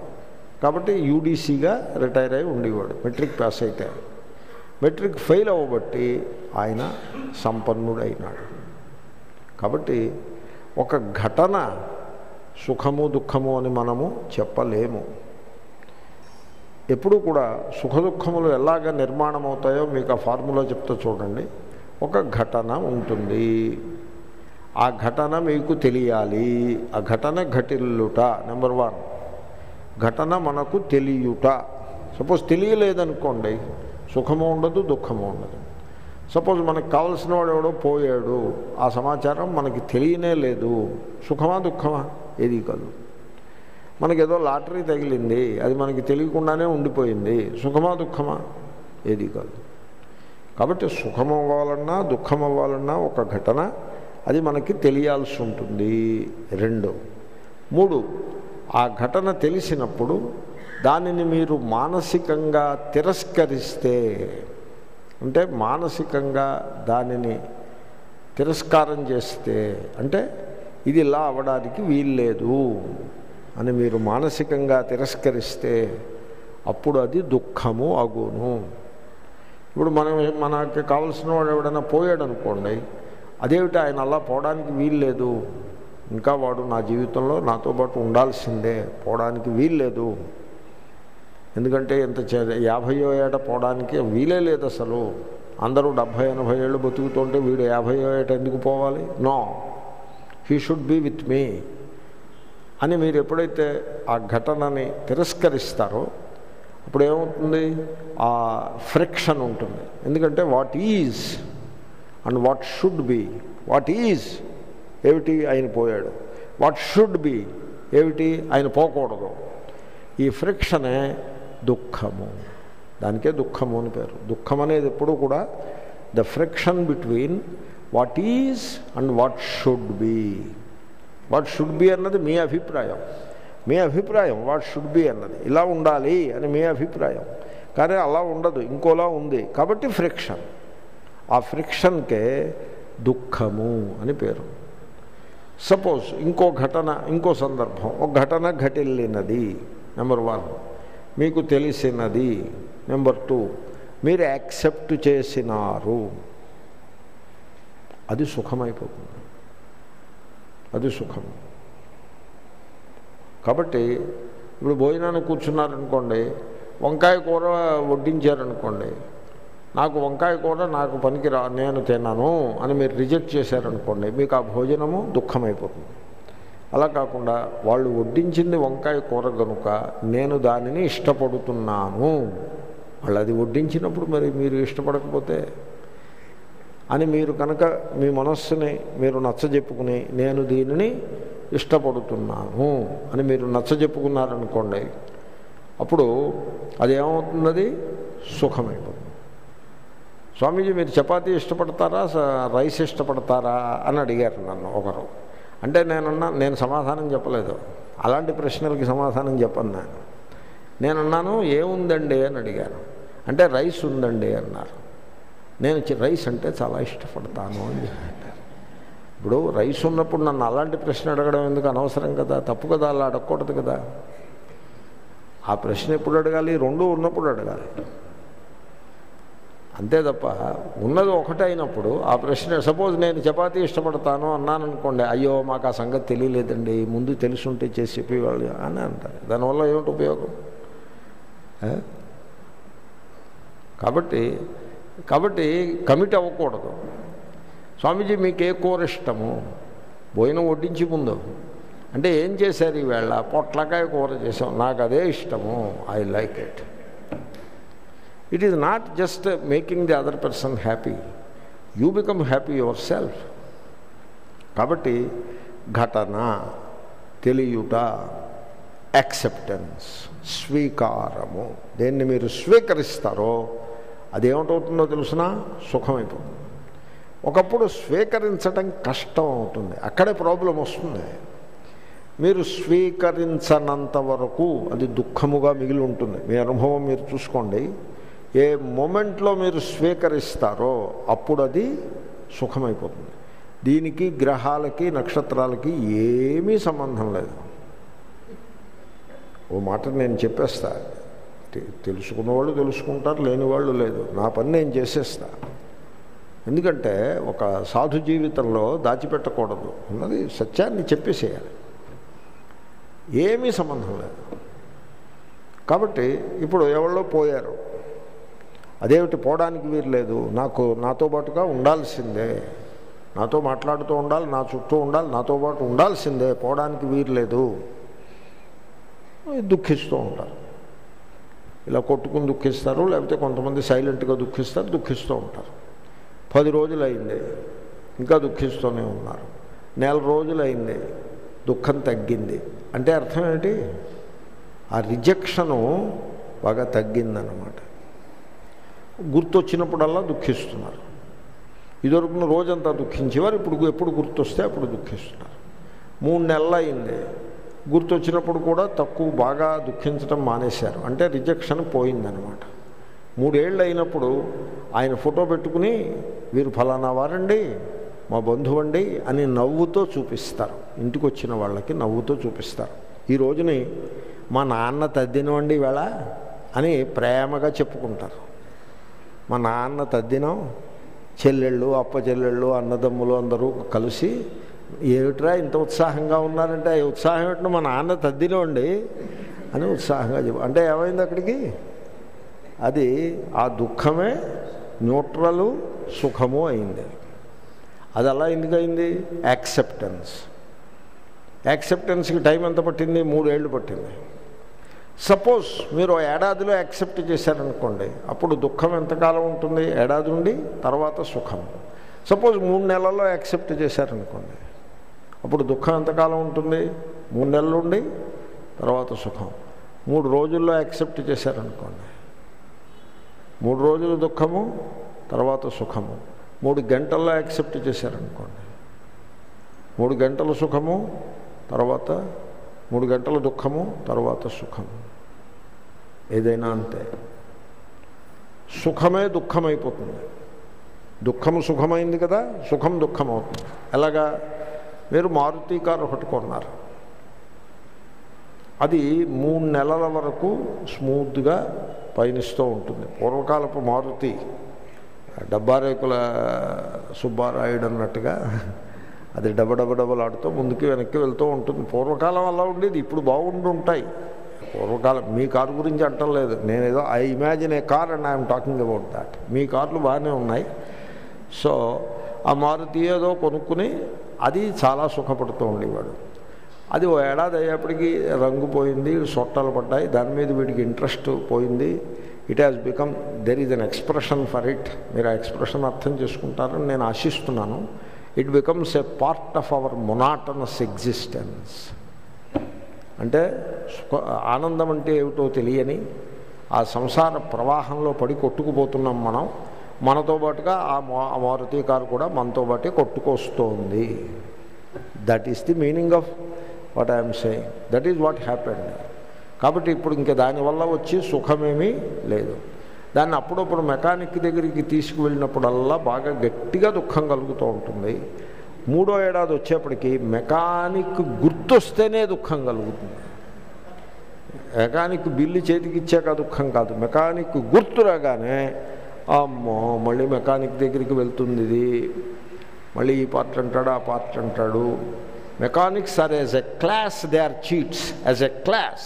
Speaker 1: కాబట్టి యూడీసీగా రిటైర్ అయి ఉండేవాడు మెట్రిక్ పాస్ అయితే. మెట్రిక్ ఫెయిల్ అవ్వబట్టి ఆయన సంపన్నుడైనాడు. కాబట్టి ఒక ఘటన సుఖము దుఃఖము అని మనము చెప్పలేము. ఎప్పుడు కూడా సుఖ దుఃఖములు ఎలాగ నిర్మాణం అవుతాయో మీకు ఆ ఫార్ములా చెప్తా చూడండి. ఒక ఘటన ఉంటుంది. ఆ ఘటన మీకు తెలియాలి. ఆ ఘటన ఘటిల్లుట నెంబర్ వన్. ఘటన మనకు తెలియుట. సపోజ్ తెలియలేదనుకోండి సుఖము ఉండదు దుఃఖము ఉండదు. సపోజ్ మనకు కావలసిన వాడు ఎవడో పోయాడు ఆ సమాచారం మనకి తెలియనే లేదు. సుఖమా దుఃఖమా? ఏది కాదు. మనకి ఏదో లాటరీ తగిలింది అది మనకి తెలియకుండానే ఉండిపోయింది. సుఖమా దుఃఖమా? ఏది కాదు. కాబట్టి సుఖం అవ్వాలన్నా దుఃఖం అవ్వాలన్నా ఒక ఘటన అది మనకి తెలియాల్సి ఉంటుంది. రెండు. మూడు ఆ ఘటన తెలిసినప్పుడు దానిని మీరు మానసికంగా తిరస్కరిస్తే అంటే మానసికంగా దానిని తిరస్కారం చేస్తే అంటే ఇది ఇలా అవ్వడానికి వీల్లేదు అని మీరు మానసికంగా తిరస్కరిస్తే అప్పుడు అది దుఃఖము అగును. ఇప్పుడు మనం మనకి కావలసిన వాడు ఎవడైనా పోయాడు అనుకోండి అదేమిటి ఆయన అలా పోవడానికి వీల్లేదు? ఇంకా వాడు నా జీవితంలో నాతో పాటు ఉండాల్సిందే పోవడానికి వీల్లేదు. ఎందుకంటే ఇంత చే- యాభైయో ఏట పోవడానికి వీలే లేదు అసలు. అందరూ డెబ్భై ఎనభై ఏళ్ళు బతుకుతుంటే వీడు యాభైయో ఏట ఎందుకు పోవాలి? No. He should be with me. అని మీరు ఎప్పుడైతే ఆ ఘటనని తిరస్కరిస్తారో అప్పుడు ఏమవుతుంది? ఆ ఫ్రిక్షన్ ఉంటుంది. ఎందుకంటే what is and what should be. What is ఏమిటి? ఆయన పోయాడు. What should be? ఏమిటి? ఆయన పోకూడదు. ఈ ఫ్రిక్షనే దుఃఖము. దానికే దుఃఖము అని పేరు. దుఃఖం అనేది ఎప్పుడు కూడా the friction between what is and what should be what should be అన్నది మీ అభిప్రాయం. మీ అభిప్రాయం వాట్ షుడ్ బి అన్నది. ఇలా ఉండాలి అని మీ అభిప్రాయం. కానీ అలా ఉండదు. ఇంకోలా ఉంది. కాబట్టి ఫ్రిక్షన్ ఆ ఫ్రిక్షన్కే దుఃఖము అని పేరు. సపోజ్ ఇంకో ఘటన ఇంకో సందర్భం. ఒక ఘటన ఘటిల్లినది. నెంబర్ వన్ మీకు తెలిసినది. నెంబర్ టూ మీరు యాక్సెప్ట్ చేసినారు. అది సుఖమైపోతుంది. అది సుఖం. కాబట్టి ఇప్పుడు భోజనానికి కూర్చున్నారనుకోండి వంకాయ కూర వడ్డించారనుకోండి నాకు వంకాయ కూర నాకు పనికి రా నేను తిన్నాను అని మీరు రిజెక్ట్ చేశారనుకోండి మీకు ఆ భోజనము దుఃఖమైపోతుంది. అలా కాకుండా వాళ్ళు వడ్డించింది వంకాయ కూర కనుక నేను దానిని ఇష్టపడుతున్నాను. వాళ్ళు అది వడ్డించినప్పుడు మరి మీరు ఇష్టపడకపోతే అని మీరు కనుక మీ మనస్సుని మీరు నచ్చజెప్పుకుని నేను దీనిని ఇష్టపడుతున్నాను అని మీరు నచ్చజెప్పుకున్నారనుకోండి అప్పుడు అది సుఖమైపోతుంది. స్వామీజీ మీరు చపాతీ ఇష్టపడతారా? స- రైస్ ఇష్టపడతారా? అని అడిగారు నన్ను ఒకరు. అంటే నేనున్నా నేను సమాధానం చెప్పలేదు. అలాంటి ప్రశ్నలకి సమాధానం చెప్పను నేను. నేనున్నాను ఏముందండి అని అడిగాను. అంటే రైస్ ఉందండి అన్నారు. నేను రైస్ అంటే చాలా ఇష్టపడతాను అని చెప్పాను ఇప్పుడు రైస్ ఉన్నప్పుడు నన్ను అలాంటి ప్రశ్న అడగడం ఎందుకు అనవసరం కదా? తప్పు కదా? అలా అడగకూడదు కదా? ఆ ప్రశ్న ఎప్పుడు అడగాలి? రెండు ఉన్నప్పుడు అడగాలి. అంతే తప్ప ఉన్నది ఒకటే అయినప్పుడు ఆ ప్రశ్న సపోజ్ నేను చపాతీ ఇష్టపడతాను అన్నాను అనుకోండి అయ్యో మాకు ఆ సంగతి తెలియలేదండి ముందు తెలుసుంటే చేసి చెప్పేవాళ్ళు అని అంటారు. దానివల్ల ఏమిటి ఉపయోగం? కాబట్టి కాబట్టి కమిట్ అవ్వకూడదు. స్వామీజీ మీకు ఏ కూర ఇష్టము? భోజనం వడ్డించి ముందు. అంటే ఏం చేశారు ఈవేళ? పొట్లకాయ కూర చేసాం నాకు అదే ఇష్టము. I like it it is not just making the other person happy you become happy yourself కాబట్టి ఘటన తెలియుట యాక్సెప్టెన్స్ స్వీకారము దేన్ని మీరు స్వీకరిస్తారో అదేమిటవుతుందో తెలుసిన సుఖమైపోతుంది ఒకప్పుడు స్వీకరించడం కష్టం అవుతుంది అక్కడే ప్రాబ్లం వస్తుంది మీరు స్వీకరించనంత వరకు అది దుఃఖముగా మిగిలి ఉంటుంది మీ అనుభవం మీరు చూసుకోండి ఏ మూమెంట్లో మీరు స్వీకరిస్తారో అప్పుడు అది సుఖమైపోతుంది. దీనికి గ్రహాలకి నక్షత్రాలకి ఏమీ సంబంధం లేదు. ఓ మాట నేను చెప్పేస్తా. తెలుసుకున్న వాళ్ళు తెలుసుకుంటారు లేని వాళ్ళు లేదు. నా పని నేను చేసేస్తా. ఎందుకంటే ఒక సాధు జీవితంలో దాచిపెట్టకూడదు. ఉన్నది సత్యాన్ని చెప్పేసేయాలి. ఏమీ సంబంధం లేదు. కాబట్టి ఇప్పుడు ఎవరో పోయారు. అదేమిటి పోవడానికి వీరు లేదు నాకు నాతో పాటుగా ఉండాల్సిందే. నాతో మాట్లాడుతూ ఉండాలి నా చుట్టూ ఉండాలి నాతో పాటు ఉండాల్సిందే. పోవడానికి వీరు లేదు దుఃఖిస్తూ ఉంటారు. ఇలా కొట్టుకుని దుఃఖిస్తారు లేకపోతే కొంతమంది సైలెంట్గా దుఃఖిస్తారు దుఃఖిస్తూ ఉంటారు. పది రోజులు అయింది ఇంకా దుఃఖిస్తూనే ఉన్నారు. నెల రోజులు అయింది దుఃఖం తగ్గింది. అంటే అర్థం ఏంటి? ఆ రిజెక్షను బాగా తగ్గిందన్నమాట. గుర్తొచ్చినప్పుడల్లా దుఃఖిస్తున్నారు. ఇదివరకున్న రోజంతా దుఃఖించేవారు ఇప్పుడు ఎప్పుడు గుర్తొస్తే అప్పుడు దుఃఖిస్తున్నారు. మూడు నెలలు అయింది గుర్తొచ్చినప్పుడు కూడా తక్కువ బాగా దుఃఖించడం మానేశారు. అంటే రిజెక్షన్ పోయిందనమాట మూడేళ్ళు అయినప్పుడు ఆయన ఫోటో పెట్టుకుని వీరు ఫలానా వారండి మా బంధువండి అని నవ్వుతో చూపిస్తారు. ఇంటికి వచ్చిన వాళ్ళకి నవ్వుతో చూపిస్తారు. ఈ రోజుని మా నాన్న తద్దినవండి వేళ అని ప్రేమగా చెప్పుకుంటారు. మా నాన్న తద్దినం చెల్లెళ్ళు అప్ప చెల్లెళ్ళు అన్నదమ్ములు అందరూ కలిసి ఏమిట్రా ఇంత ఉత్సాహంగా ఉన్నారంటే ఈ ఉత్సాహం ఏమిటో మా నాన్న తద్దినండి అని ఉత్సాహంగా చెప్పు అంటే ఏమైంది అక్కడికి? అది ఆ దుఃఖమే న్యూట్రలు సుఖము అయింది. అది అలా ఎందుకయింది యాక్సెప్టెన్స్. యాక్సెప్టెన్స్కి టైం ఎంత పట్టింది? మూడేళ్ళు పట్టింది. సపోజ్ మీరు ఏడాదిలో యాక్సెప్ట్ చేశారనుకోండి అప్పుడు దుఃఖం ఎంతకాలం ఉంటుంది? ఏడాది ఉండి తర్వాత సుఖం. సపోజ్ మూడు నెలల్లో యాక్సెప్ట్ చేశారనుకోండి అప్పుడు దుఃఖం ఎంతకాలం ఉంటుంది? మూడు నెలలు ఉండి తర్వాత సుఖం. మూడు రోజుల్లో యాక్సెప్ట్ చేశారనుకోండి మూడు రోజులు దుఃఖము తర్వాత సుఖము. మూడు గంటల్లో యాక్సెప్ట్ చేశారనుకోండి మూడు గంటల సుఖము తర్వాత మూడు గంటల దుఃఖము తర్వాత సుఖము. ఏదైనా అంతే సుఖమే దుఃఖమైపోతుంది. దుఃఖము సుఖమైంది కదా సుఖం దుఃఖం అవుతుంది ఎలాగా మీరు మారుతి కారు ఒకటి కొన్నారు. అది మూడు నెలల వరకు స్మూత్గా పయనిస్తూ ఉంటుంది. పూర్వకాలపు మారుతి డబ్బారేకుల సుబ్బారాయుడు అన్నట్టుగా అది డబ్బ డబ్బ డబ్బలాడుతూ ముందుకి వెనక్కి వెళ్తూ ఉంటుంది. పూర్వకాలం అలా ఉండేది ఇప్పుడు బాగుండి ఉంటాయి పూర్వకాలం మీ కారు గురించి అంటలేదు నేను ఏదో I imagine a car and I'm talking about that మీ కార్లు బాగానే ఉన్నాయి. సో ఆ మారుతి ఏదో కొనుక్కుని అది చాలా సుఖపడుతూ ఉండేవాడు. అది ఓ ఏడాది అయ్యేప్పటికీ రంగు పోయింది సొట్టలు పడ్డాయి. దాని మీద వీడికి ఇంట్రెస్ట్ పోయింది. It has become there is an expression for it మీరు ఆ ఎక్స్ప్రెషన్ అర్థం చేసుకుంటారని నేను ఆశిస్తున్నాను. It becomes a part of our monotonous existence అంటే సుఖ ఆనందం అంటే ఏమిటో తెలియని ఆ సంసార ప్రవాహంలో పడి కొట్టుకుపోతున్నాం మనం. మనతో పాటుగా ఆ మా ఆ మారుతి కారు కూడా మనతో పాటే కొట్టుకొస్తోంది. That is the meaning of what I'm saying that is what happened కాబట్టి ఇప్పుడు ఇంకా దానివల్ల వచ్చి సుఖమేమీ లేదు. దాన్ని అప్పుడప్పుడు మెకానిక్ దగ్గరికి తీసుకువెళ్ళినప్పుడల్లా బాగా గట్టిగా దుఃఖం కలుగుతూ ఉంటుంది. మూడో ఏడాది వచ్చేప్పటికి మెకానిక్ గుర్తొస్తేనే దుఃఖం కలుగుతుంది. మెకానిక్ బిల్లు చేతికి ఇచ్చాక దుఃఖం కాదు. మెకానిక్ గుర్తు రాగానే అమ్మో మళ్ళీ మెకానిక్ దగ్గరికి వెళ్తుంది ఇది. మళ్ళీ ఈ పార్ట్ అంటాడు ఆ పార్ట్ అంటాడు. Mechanics are as a class they are cheats as a class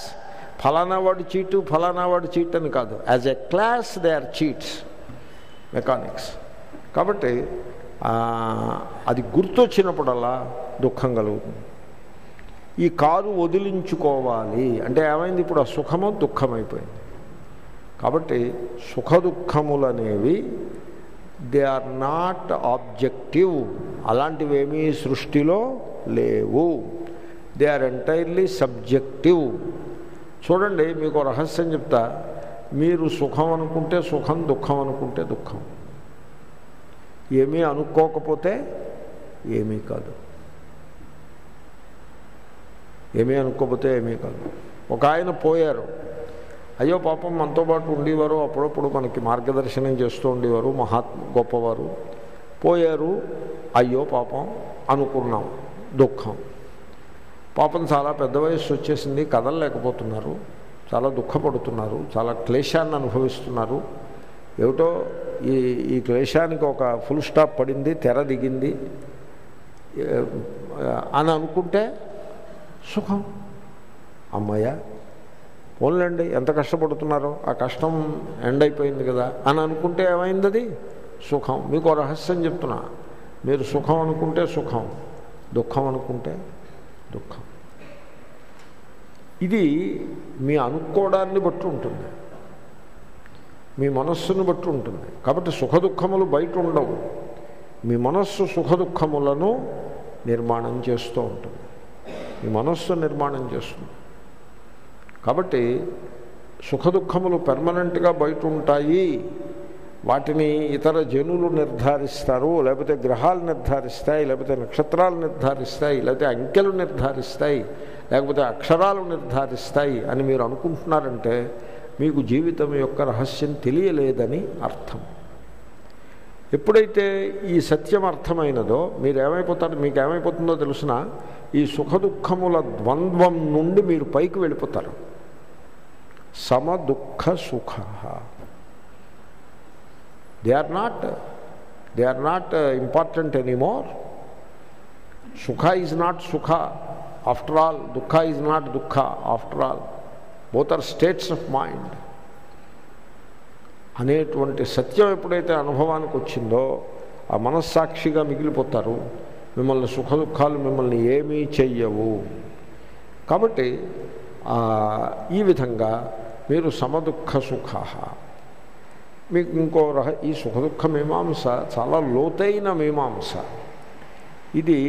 Speaker 1: ఫలానా వాడు చీటు ఫలానా వాడు చీట్ అని కాదు. As a class they are cheats mechanics కాబట్టి అది గుర్తొచ్చినప్పుడల్లా దుఃఖం కలుగుతుంది. ఈ కారు వదిలించుకోవాలి. అంటే ఏమైంది? ఇప్పుడు ఆ సుఖము దుఃఖమైపోయింది. కాబట్టి సుఖ దుఃఖములనేవి దే ఆర్ నాట్ ఆబ్జెక్టివ్. అలాంటివేమీ సృష్టిలో లేవు. They are entirely subjective. చూడండి మీకు రహస్యం చెప్తా. మీరు సుఖం అనుకుంటే సుఖం దుఃఖం అనుకుంటే దుఃఖం. ఏమీ అనుకోకపోతే ఏమీ కాదు. ఏమీ అనుకోకపోతే ఏమీ కాదు. ఒక ఆయన పోయారు. అయ్యో పాపం మనతో పాటు ఉండేవారు. అప్పుడప్పుడు మనకి మార్గదర్శనం చేస్తూ ఉండేవారు. మహాత్మ గొప్పవారు. పోయారు. అయ్యో పాపం అనుకున్నాం. దుఃఖం. పాపం చాలా పెద్ద వయస్సు వచ్చేసింది. కదలలేకపోతున్నారు. చాలా దుఃఖపడుతున్నారు. చాలా క్లేశాన్ని అనుభవిస్తున్నారు. ఏమిటో ఈ ఈ క్లేశానికి ఒక ఫుల్ స్టాప్ పడింది తెర దిగింది. అని అనుకుంటే సుఖం. అమ్మయ్య పోన్లేండి ఎంత కష్టపడుతున్నారో? ఆ కష్టం ఎండ్ అయిపోయింది కదా. అని అనుకుంటే ఏమైంది అది సుఖం. మీకు రహస్యం చెప్తున్నా. మీరు సుఖం అనుకుంటే సుఖం దుఃఖం అనుకుంటే దుఃఖం. ఇది మీ అనుకోవడాన్ని బట్టి ఉంటుంది. మీ మనస్సును బట్టి ఉంటుంది. కాబట్టి సుఖదుఖములు బయట ఉండవు. మీ మనస్సు సుఖదుఖములను నిర్మాణం చేస్తూ ఉంటుంది. మీ మనస్సు నిర్మాణం చేస్తుంది. కాబట్టి సుఖదుఖములు పెర్మనెంట్గా బయట ఉంటాయి. వాటిని ఇతర జనులు నిర్ధారిస్తారు. లేకపోతే గ్రహాలు నిర్ధారిస్తాయి. లేకపోతే నక్షత్రాలు నిర్ధారిస్తాయి. లేకపోతే అంకెలు నిర్ధారిస్తాయి. లేకపోతే అక్షరాలు నిర్ధారిస్తాయి అని మీరు అనుకుంటున్నారంటే మీకు జీవితం యొక్క రహస్యం తెలియలేదని అర్థం. ఎప్పుడైతే ఈ సత్యం అర్థమైనదో మీరేమైపోతారు మీకు ఏమైపోతుందో తెలిసిన ఈ సుఖ దుఃఖముల ద్వంద్వం నుండి మీరు పైకి వెళ్ళిపోతారు. సమ uh, దుఃఖ సుఖ they are not they are not important anymore సుఖ ఈజ్ నాట్ సుఖ. ఆఫ్టర్ ఆల్ దుఃఖ ఈజ్ నాట్ దుఃఖ. After all both are states of mind అనేటువంటి సత్యం ఎప్పుడైతే అనుభవానికి వచ్చిందో ఆ మనస్సాక్షిగా మిగిలిపోతారు. మిమ్మల్ని సుఖ దుఃఖాలు మిమ్మల్ని ఏమీ చెయ్యవు. కాబట్టి ఈ విధంగా మీరు సమదుఃఖ సుఖ మీకు ఇంకో రహ ఈ సుఖ దుఃఖ మీమాంస చాలా లోతైన మీమాంస. ఇది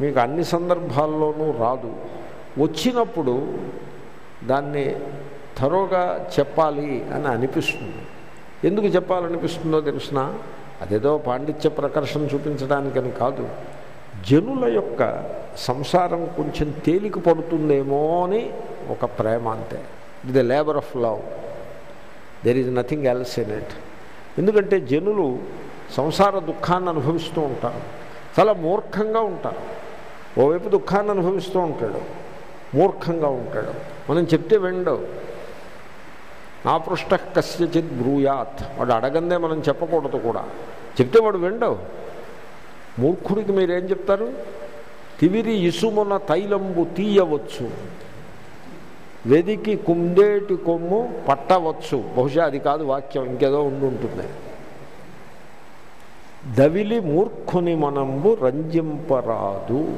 Speaker 1: మీకు అన్ని సందర్భాల్లోనూ రాదు. వచ్చినప్పుడు దాన్ని థరోగా చెప్పాలి అని అనిపిస్తుంది. ఎందుకు చెప్పాలనిపిస్తుందో తెలిసిన? అదేదో పాండిత్య ప్రకర్షణ చూపించడానికని కాదు. జనుల యొక్క సంసారం కొంచెం తేలిక పడుతుందేమో అని ఒక ప్రేమ అంతే. ఇది labour of love. There is nothing else in it ఎందుకంటే జనులు సంసార దుఃఖాన్ని అనుభవిస్తూ ఉంటారు. చాలా మూర్ఖంగా ఉంటారు. ఓవైపు దుఃఖాన్ని అనుభవిస్తూ ఉంటాడు. మూర్ఖంగా ఉంటాడు. మనం చెప్తే వెండవు నా పృష్ట కస్యచిత్ బ్రూయాత్. వాడు అడగందే మనం చెప్పకూడదు కూడా. చెప్తే వాడు వెండవు మూర్ఖుడికి మీరేం చెప్తారు? తివిరి ఇసుమున తైలంబు తీయవచ్చు. వెదికి కుందేటి కొమ్ము పట్టవచ్చు. బహుశా అది కాదు వాక్యం ఇంకేదో ఉండి ఉంటుంది. దవిలి మూర్ఖుని మనంబు రంజింపరాదు.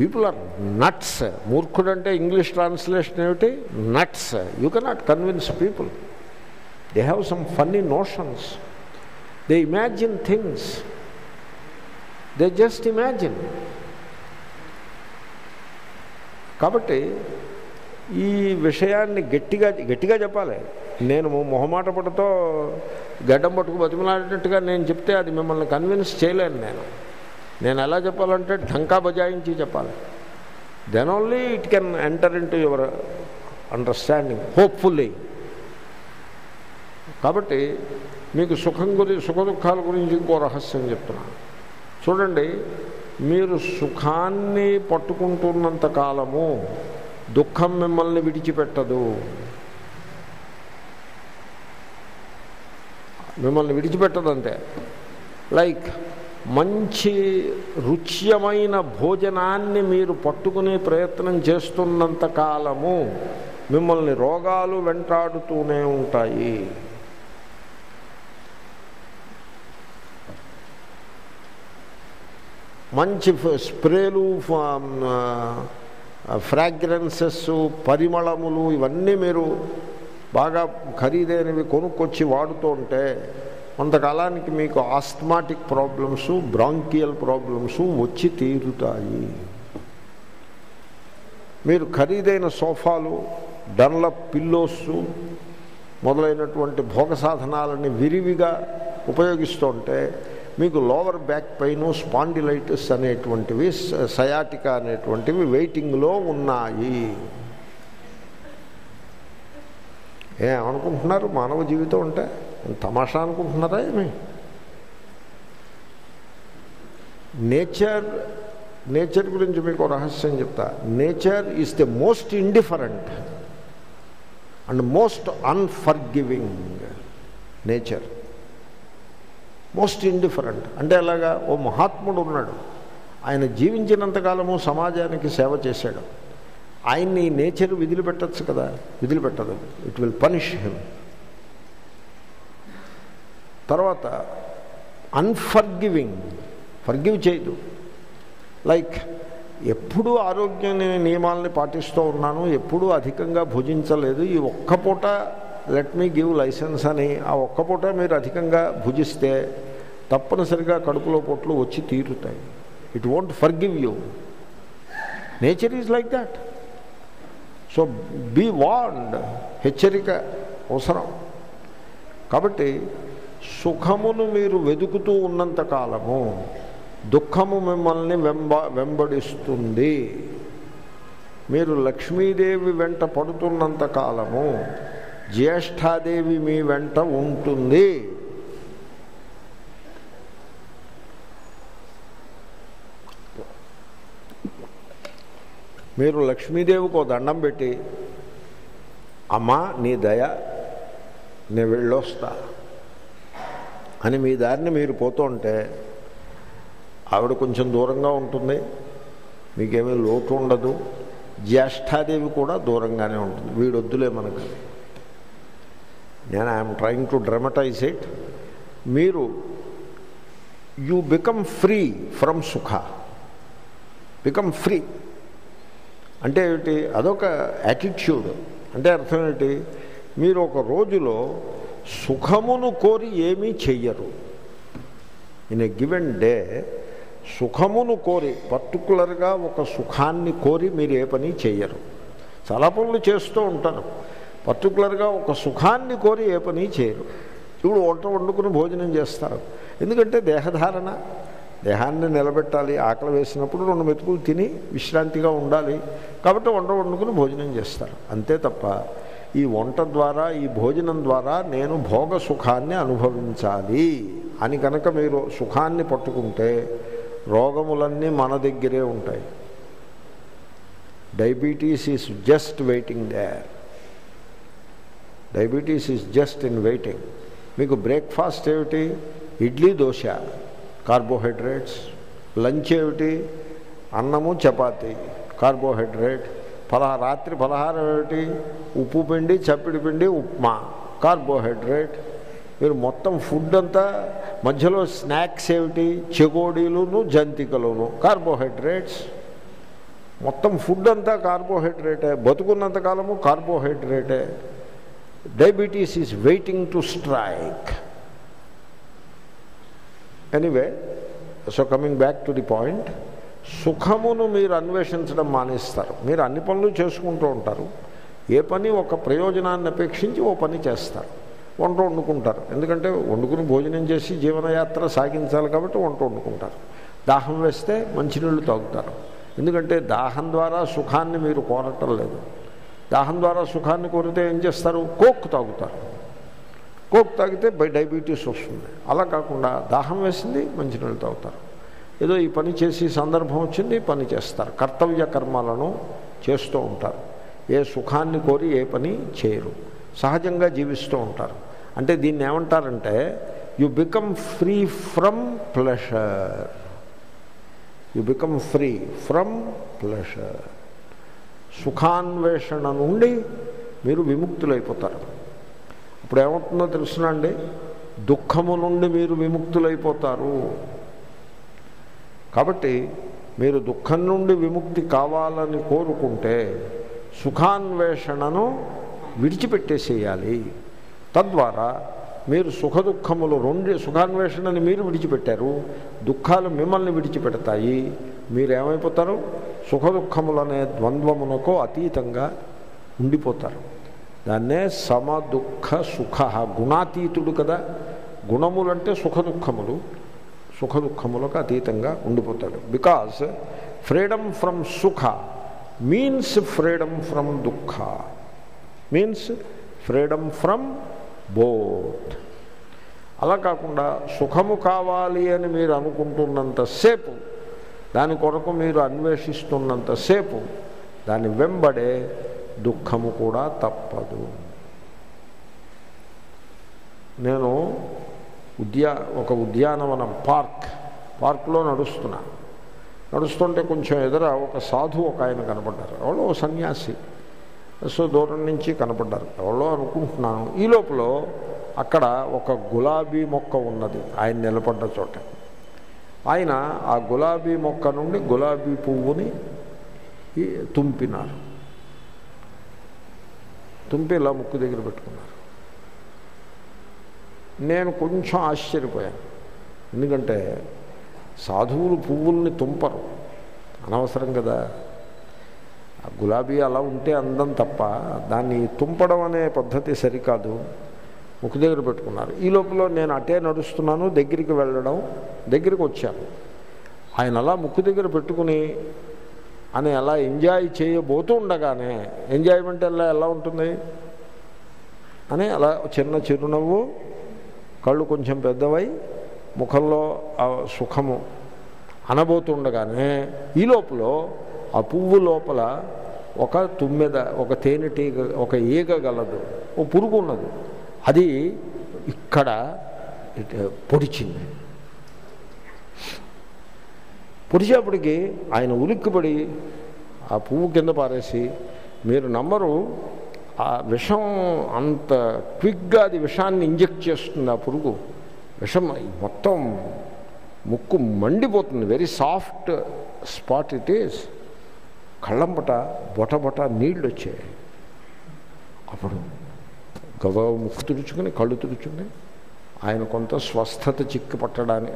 Speaker 1: పీపుల్ ఆర్ నట్స్ మూర్ఖుడు అంటే ఇంగ్లీష్ ట్రాన్స్లేషన్ ఏమిటి? Nuts you cannot convince people they have some funny notions they imagine things they just imagine కాబట్టి ఈ విషయాన్ని గట్టిగా గట్టిగా చెప్పాలి. నేను మొహమాట పడుతో గడ్డం పట్టుకు బతిమలాడినట్టుగా నేను చెప్తే అది మిమ్మల్ని కన్విన్స్ చేయలేను నేను. నేను ఎలా చెప్పాలంటే ఢంకా బజాయించి చెప్పాలి. Then only it can enter in to your understanding hopefully కాబట్టి మీకు సుఖం గురి సుఖ దుఃఖాల గురించి ఇంకో రహస్యం చెప్తున్నాను చూడండి మీరు సుఖాన్ని పట్టుకుంటున్నంత కాలము దుఃఖం మిమ్మల్ని విడిచిపెట్టదు. మిమ్మల్ని విడిచిపెట్టదంతే. లైక్ మంచి రుచ్యమైన భోజనాన్ని మీరు పట్టుకునే ప్రయత్నం చేస్తున్నంత కాలము మిమ్మల్ని రోగాలు వెంటాడుతూనే ఉంటాయి. మంచి ఫ- స్ప్రేలు ఫ్రాగ్రెన్సెస్ పరిమళములు ఇవన్నీ మీరు బాగా ఖరీదైనవి కొనుక్కొచ్చి వాడుతూ ఉంటే కొంతకాలానికి మీకు ఆస్థమాటిక్ ప్రాబ్లమ్స్ బ్రాంకియల్ ప్రాబ్లమ్స్ వచ్చి తీరుతాయి. మీరు ఖరీదైన సోఫాలు డన్లప్ పిల్లోస్ మొదలైనటువంటి భోగ సాధనాలని విరివిగా ఉపయోగిస్తుంటే మీకు లోవర్ బ్యాక్ పెయిన్ స్పాండిలైటిస్ అనేటువంటివి సయాటికా అనేటువంటివి వెయిటింగ్లో ఉన్నాయి. ఏమనుకుంటున్నారు? మానవ జీవితం అంటే తమాషా అనుకుంటున్నారా ఏమి? నేచర్ నేచర్ గురించి మీకు రహస్యం చెప్తా. Nature is the most indifferent and most unforgiving nature. Most indifferent. అంటే అలాగా ఓ మహాత్ముడు ఉన్నాడు. ఆయన జీవించినంతకాలము సమాజానికి సేవ చేశాడు. ఆయన్ని నేచర్ విదిలిపెట్టచ్చు కదా? విదిలిపెట్టదు ఇట్ విల్ పనిష్ హిమ్ తర్వాత అన్ఫర్గివింగ్ ఫర్గివ్ చేయదు. లైక్ ఎప్పుడూ ఆరోగ్య నియమాలని పాటిస్తూ ఉన్నాను ఎప్పుడూ అధికంగా భుజించలేదు. ఈ ఒక్క పూట లెట్ మీ గివ్ లైసెన్స్ అని ఆ ఒక్క పూట మీరు అధికంగా భుజిస్తే తప్పనిసరిగా కడుపులో పొట్లు వచ్చి తీరుతాయి. It won't forgive you nature is like that so be warned హెచ్చరిక అవసరం. కాబట్టి సుఖమును మీరు వెతుకుతూ ఉన్నంత కాలము దుఃఖము మిమ్మల్ని వెంబ వెంబడిస్తుంది. మీరు లక్ష్మీదేవి వెంట పడుతున్నంత కాలము జ్యేష్ఠాదేవి మీ వెంట ఉంటుంది. మీరు లక్ష్మీదేవికి దండం పెట్టి అమ్మా నీ దయ నేను వెళ్ళొస్తా. అని మీ దారిని మీరు పోతుంటే ఆవిడ కొంచెం దూరంగా ఉంటుంది. మీకేమీ లోటు ఉండదు. జ్యేష్ఠాదేవి కూడా దూరంగానే ఉంటుంది. వీడొద్దులే మనకు. నేను I'm trying to dramatize it. మీరు యూ బికమ్ ఫ్రీ ఫ్రమ్ సుఖ. Become free. అంటే ఏమిటి? అదొక యాటిట్యూడ్. అంటే అర్థం ఏమిటి మీరు ఒక రోజులో సుఖమును కోరి ఏమీ చెయ్యరు. ఇన్ ఎ గివెన్ డే సుఖమును కోరి పర్టికులర్గా ఒక సుఖాన్ని కోరి మీరు ఏ పని చేయరు చాలా పనులు చేస్తూ ఉంటారు. పర్టికులర్గా ఒక సుఖాన్ని కోరి ఏ పని చేయరు. ఇప్పుడు వంట వండుకుని భోజనం చేస్తారు. ఎందుకంటే దేహధారణ దేహాన్ని నిలబెట్టాలి ఆకలి వేసినప్పుడు రెండు మెతుకులు తిని విశ్రాంతిగా ఉండాలి. కాబట్టి వంట వండుకుని భోజనం చేస్తారు. అంతే తప్ప ఈ వంట ద్వారా ఈ భోజనం ద్వారా నేను భోగ సుఖాన్ని అనుభవించాలి. అని కనుక మీరు సుఖాన్ని పట్టుకుంటే రోగములన్నీ మన దగ్గరే ఉంటాయి. Diabetes is just waiting there diabetes is just in waiting మీకు బ్రేక్ఫాస్ట్ ఏమిటి? ఇడ్లీ దోశ కార్బోహైడ్రేట్స్ లంచ్ ఏమిటి? అన్నము చపాతి కార్బోహైడ్రేట్ పలహ రాత్రి పలహారం ఏమిటి? ఉప్పు పిండి చప్పిడి పిండి ఉప్మా. కార్బోహైడ్రేట్. మీరు మొత్తం ఫుడ్ అంతా మధ్యలో స్నాక్స్ ఏమిటి? చెగోడీలును జంతికలును. కార్బోహైడ్రేట్స్. మొత్తం ఫుడ్ అంతా కార్బోహైడ్రేటే. బతుకున్నంత కాలము కార్బోహైడ్రేటే. Diabetes is waiting to strike. Anyway so coming back to the point. సుఖమును మీరు అన్వేషించడం మానేస్తారు. మీరు అన్ని పనులు చేసుకుంటూ ఉంటారు. ఏ పని ఒక ప్రయోజనాన్ని అపేక్షించి ఓ పని చేస్తారు. వంట వండుకుంటారు. ఎందుకంటే వండుకుని భోజనం చేసి జీవనయాత్ర సాగించాలి కాబట్టి వంట వండుకుంటారు. దాహం వేస్తే మంచినీళ్ళు తాగుతారు. ఎందుకంటే దాహం ద్వారా సుఖాన్ని మీరు కోరటం లేదు. దాహం ద్వారా సుఖాన్ని కోరితే ఏం చేస్తారు? కోక్ తాగుతారు. కోక్ తాగితే బై డయాబెటీస్ వస్తుంది. అలా కాకుండా దాహం వేసింది మంచినీళ్ళు తాగుతారు. ఏదో ఈ పని చేసి సందర్భం వచ్చింది పని చేస్తారు. కర్తవ్య కర్మాలను చేస్తూ ఉంటారు. ఏ సుఖాన్ని కోరి ఏ పని చేయరు. సహజంగా జీవిస్తూ ఉంటారు. అంటే దీన్ని ఏమంటారంటే you become free from pleasure you become free from pleasure సుఖాన్వేషణ నుండి మీరు విముక్తులైపోతారు. ఇప్పుడు ఏమవుతుందో తెలుసునండి దుఃఖము నుండి మీరు విముక్తులైపోతారు. కాబట్టి మీరు దుఃఖం నుండి విముక్తి కావాలని కోరుకుంటే సుఖాన్వేషణను విడిచిపెట్టేసేయాలి. తద్వారా మీరు సుఖ దుఃఖములు రెండు సుఖాన్వేషణని మీరు విడిచిపెట్టారు దుఃఖాలు మిమ్మల్ని విడిచిపెడతాయి. మీరేమైపోతారు? సుఖ దుఃఖములనే ద్వంద్వమునకు అతీతంగా ఉండిపోతారు. దాన్నే సమ దుఃఖ సుఖ గుణాతీతుడు కదా. గుణములంటే సుఖ దుఃఖములు సుఖ దుఃఖములకు అతీతంగా ఉండిపోతాడు. బికాస్ ఫ్రీడమ్ ఫ్రమ్ సుఖ మీన్స్ ఫ్రీడమ్ ఫ్రమ్ దుఃఖ మీన్స్ ఫ్రీడమ్ ఫ్రమ్ బోత్ అలా కాకుండా సుఖము కావాలి అని మీరు అనుకుంటున్నంతసేపు దాని కొరకు మీరు అన్వేషిస్తున్నంతసేపు దాని వెంబడే దుఃఖము కూడా తప్పదు. నేను ఉద్యా ఒక ఉద్యానవనం పార్క్. పార్క్లో నడుస్తున్నా. నడుస్తుంటే కొంచెం ఎదుర ఒక సాధువు ఒక ఆయన కనపడ్డారు. ఎవరో ఒక సన్యాసి. సో దూరం నుంచి కనపడ్డారు. ఎవరో అనుకుంటున్నాను. ఈ లోపల అక్కడ ఒక గులాబీ మొక్క ఉన్నది. ఆయన నిలబడ్డ చోట. ఆయన ఆ గులాబీ మొక్క నుండి గులాబీ పువ్వుని ఈ తుంపినారు. తుంపి ఇలా ముక్కు దగ్గర పెట్టుకున్నారు. నేను కొంచెం ఆశ్చర్యపోయాను. ఎందుకంటే సాధువులు పువ్వుల్ని తుంపరు. అనవసరం కదా. ఆ గులాబీ అలా ఉంటే అందం తప్ప దాన్ని తుంపడం అనే పద్ధతి సరికాదు. ముక్కు దగ్గర పెట్టుకున్నారు. ఈ లోపల నేను అటే నడుస్తున్నాను దగ్గరికి వెళ్ళడం దగ్గరికి వచ్చాను. ఆయన అలా ముక్కు దగ్గర పెట్టుకుని అని అలా ఎంజాయ్ చేయబోతూ ఉండగానే ఎంజాయ్మెంట్ ఎలా ఎలా ఉంటుంది? అని అలా చిన్న చిరునవ్వు కళ్ళు కొంచెం పెద్దవై ముఖంలో ఆ సుఖము అనబోతుండగానే ఈ లోపల ఆ పువ్వు లోపల ఒక తుమ్మెద ఒక తేనెటీగ ఒక ఈగ గలదు ఓ పురుగు ఉన్నది. అది ఇక్కడ పొడిచింది. పొడిచేపటికి ఆయన ఉలిక్కిపడి ఆ పువ్వు కింద పారేసి మీరు నమ్మరు ఆ విషం అంత క్విక్గా అది విషాన్ని ఇంజెక్ట్ చేస్తుంది ఆ పురుగు. విషం మొత్తం ముక్కు మండిపోతుంది. Very soft spot it is కళ్ళంపట బొట బొట నీళ్ళు వచ్చాయి. అప్పుడు గవ ముక్కు తుడుచుకుని కళ్ళు తుడుచుకుని ఆయన కొంత స్వస్థత చిక్కు పట్టడానికి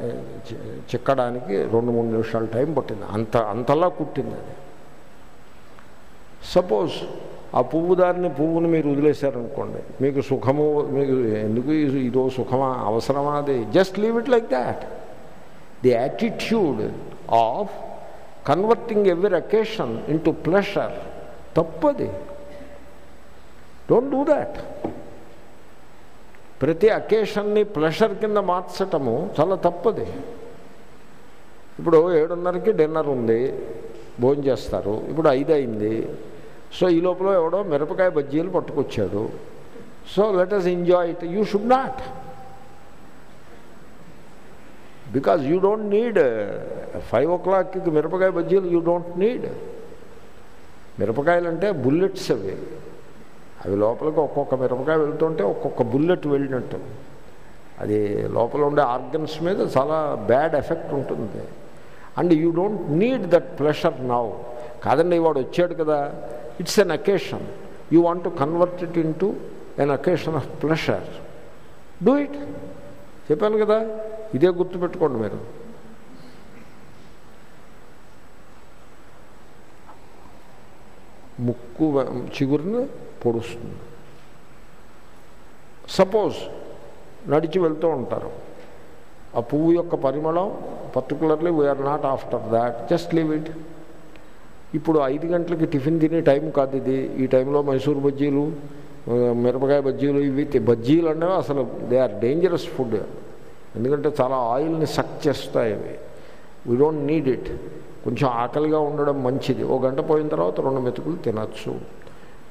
Speaker 1: చిక్కడానికి రెండు మూడు నిమిషాలు టైం పట్టింది. అంత అంతలా కుట్టింది అది. సపోజ్ ఆ పువ్వు దారిని పువ్వును మీరు వదిలేశారనుకోండి మీకు సుఖము మీకు ఎందుకు ఇది- ఇదో సుఖమా అవసరమా అది? Just leave it like that the attitude of converting ఎవరి అకేషన్ ఇంటూ ప్లెషర్ తప్పది. డోంట్ డూ దాట్ ప్రతి అకేషన్ని ప్లెషర్ కింద మార్చటము చాలా తప్పది. ఇప్పుడు ఏడున్నరకి డిన్నర్ ఉంది భోజనం చేస్తారు ఇప్పుడు ఐదు అయింది సో ఈ లోపల ఎవడో మిరపకాయ బజ్జీలు పట్టుకొచ్చాడు. So let us enjoy it you should not because you don't need five ఓ క్లాక్కి మిరపకాయ బజ్జీలు యూ డోంట్ నీడ్ మిరపకాయలు అంటే బుల్లెట్స్ అవి. అవి లోపలికి ఒక్కొక్క మిరపకాయ వెళ్తుంటే ఒక్కొక్క బుల్లెట్ వెళ్ళినట్టు. అది లోపల ఉండే ఆర్గన్స్ మీద చాలా బ్యాడ్ ఎఫెక్ట్ ఉంటుంది. And you don't need that pressure now కాదండి వాడు వచ్చాడు కదా. It's an occasion you want to convert it in to an occasion of pleasure do it చెప్పాను కదా ఇదే గుర్తుపెట్టుకోండి మీరు. ముక్కు వె- చిగురుని పొడుస్తుంది. సపోజ్ నడిచి వెళ్తూ ఉంటారు. ఆ పువ్వు యొక్క పరిమళం particularly we're not after that just leave it ఇప్పుడు ఐదు గంటలకి టిఫిన్ తినే టైం కాదు ఇది. ఈ టైంలో మైసూర్ బజ్జీలు మిరపకాయ బజ్జీలు ఇవి బజ్జీలు అనేవి అసలు దే ఆర్ డేంజరస్ ఫుడ్. ఎందుకంటే చాలా ఆయిల్ని సక్ చేస్తాయి అవి. వీ డోంట్ నీడ్ ఇట్ కొంచెం ఆకలిగా ఉండడం మంచిది. ఓ గంట పోయిన తర్వాత రెండు మెతుకులు తినచ్చు.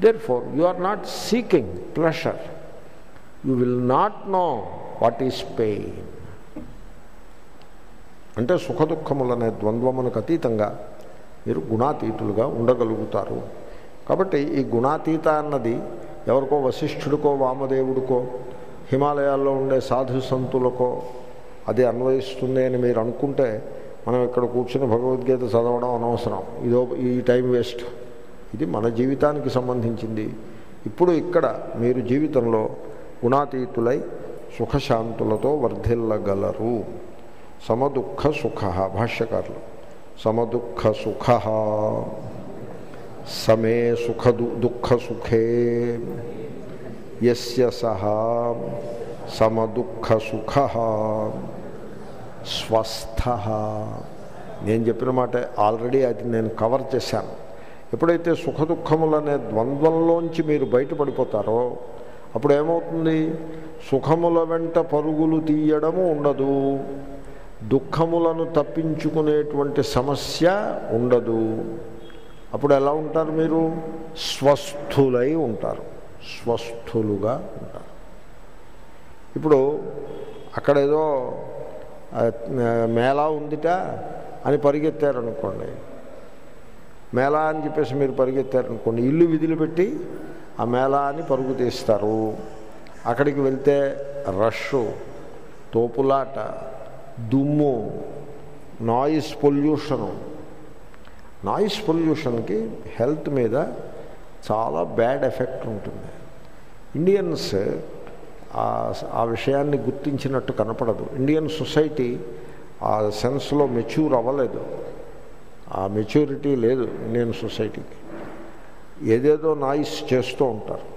Speaker 1: Therefore you are not seeking pleasure you will not know what is pain అంటే సుఖ దుఃఖములనే ద్వంద్వమునకు అతీతంగా మీరు గుణాతీతులుగా ఉండగలుగుతారు. కాబట్టి ఈ గుణాతీత అన్నది ఎవరికో వశిష్ఠుడికో వామదేవుడికో హిమాలయాల్లో ఉండే సాధు సంతులకో అది అన్వయిస్తుంది అని మీరు అనుకుంటే మనం ఇక్కడ కూర్చుని భగవద్గీత చదవడం అనవసరం. ఇదో ఈ టైం వేస్ట్. ఇది మన జీవితానికి సంబంధించింది. ఇప్పుడు ఇక్కడ మీరు జీవితంలో గుణాతీతులై సుఖశాంతులతో వర్ధిల్లగలరు. సమదుఃఖ సుఖ భాష్యకారులు. సమదుఃఖ సుఖ సమే సుఖ దుఃఖ సుఖే యస్య సహా సమదుఃఖ సుఖ స్వస్థ నేను చెప్పిన మాట ఆల్రెడీ అది నేను కవర్ చేశాను. ఎప్పుడైతే సుఖ దుఃఖములనే ద్వంద్వంలోంచి మీరు బయటపడిపోతారో అప్పుడు ఏమవుతుంది? సుఖముల వెంట పరుగులు తీయడము ఉండదు. దుఃఖములను తప్పించుకునేటువంటి సమస్య ఉండదు. అప్పుడు ఎలా ఉంటారు మీరు? స్వస్థులై ఉంటారు. స్వస్థులుగా ఉంటారు. ఇప్పుడు అక్కడ ఏదో మేళా ఉందిట అని పరిగెత్తారనుకోండి. మేళా అని చెప్పేసి మీరు పరిగెత్తారనుకోండి. ఇల్లు విధులు పెట్టి ఆ మేళా అని పరుగు తీస్తారు. అక్కడికి వెళ్తే రష్ తోపులాట దుమ్ము నాయిస్ పొల్యూషను నాయిస్ పొల్యూషన్కి హెల్త్ మీద చాలా బ్యాడ్ ఎఫెక్ట్ ఉంటుంది. ఇండియన్స్ ఆ- ఆ విషయాన్ని గుర్తించినట్టు కనపడదు. ఇండియన్ సొసైటీ ఆ సెన్స్లో మెచ్యూర్ అవ్వలేదు. ఆ మెచ్యూరిటీ లేదు ఇండియన్ సొసైటీకి ఏదేదో నాయిస్ చేస్తూ ఉంటారు.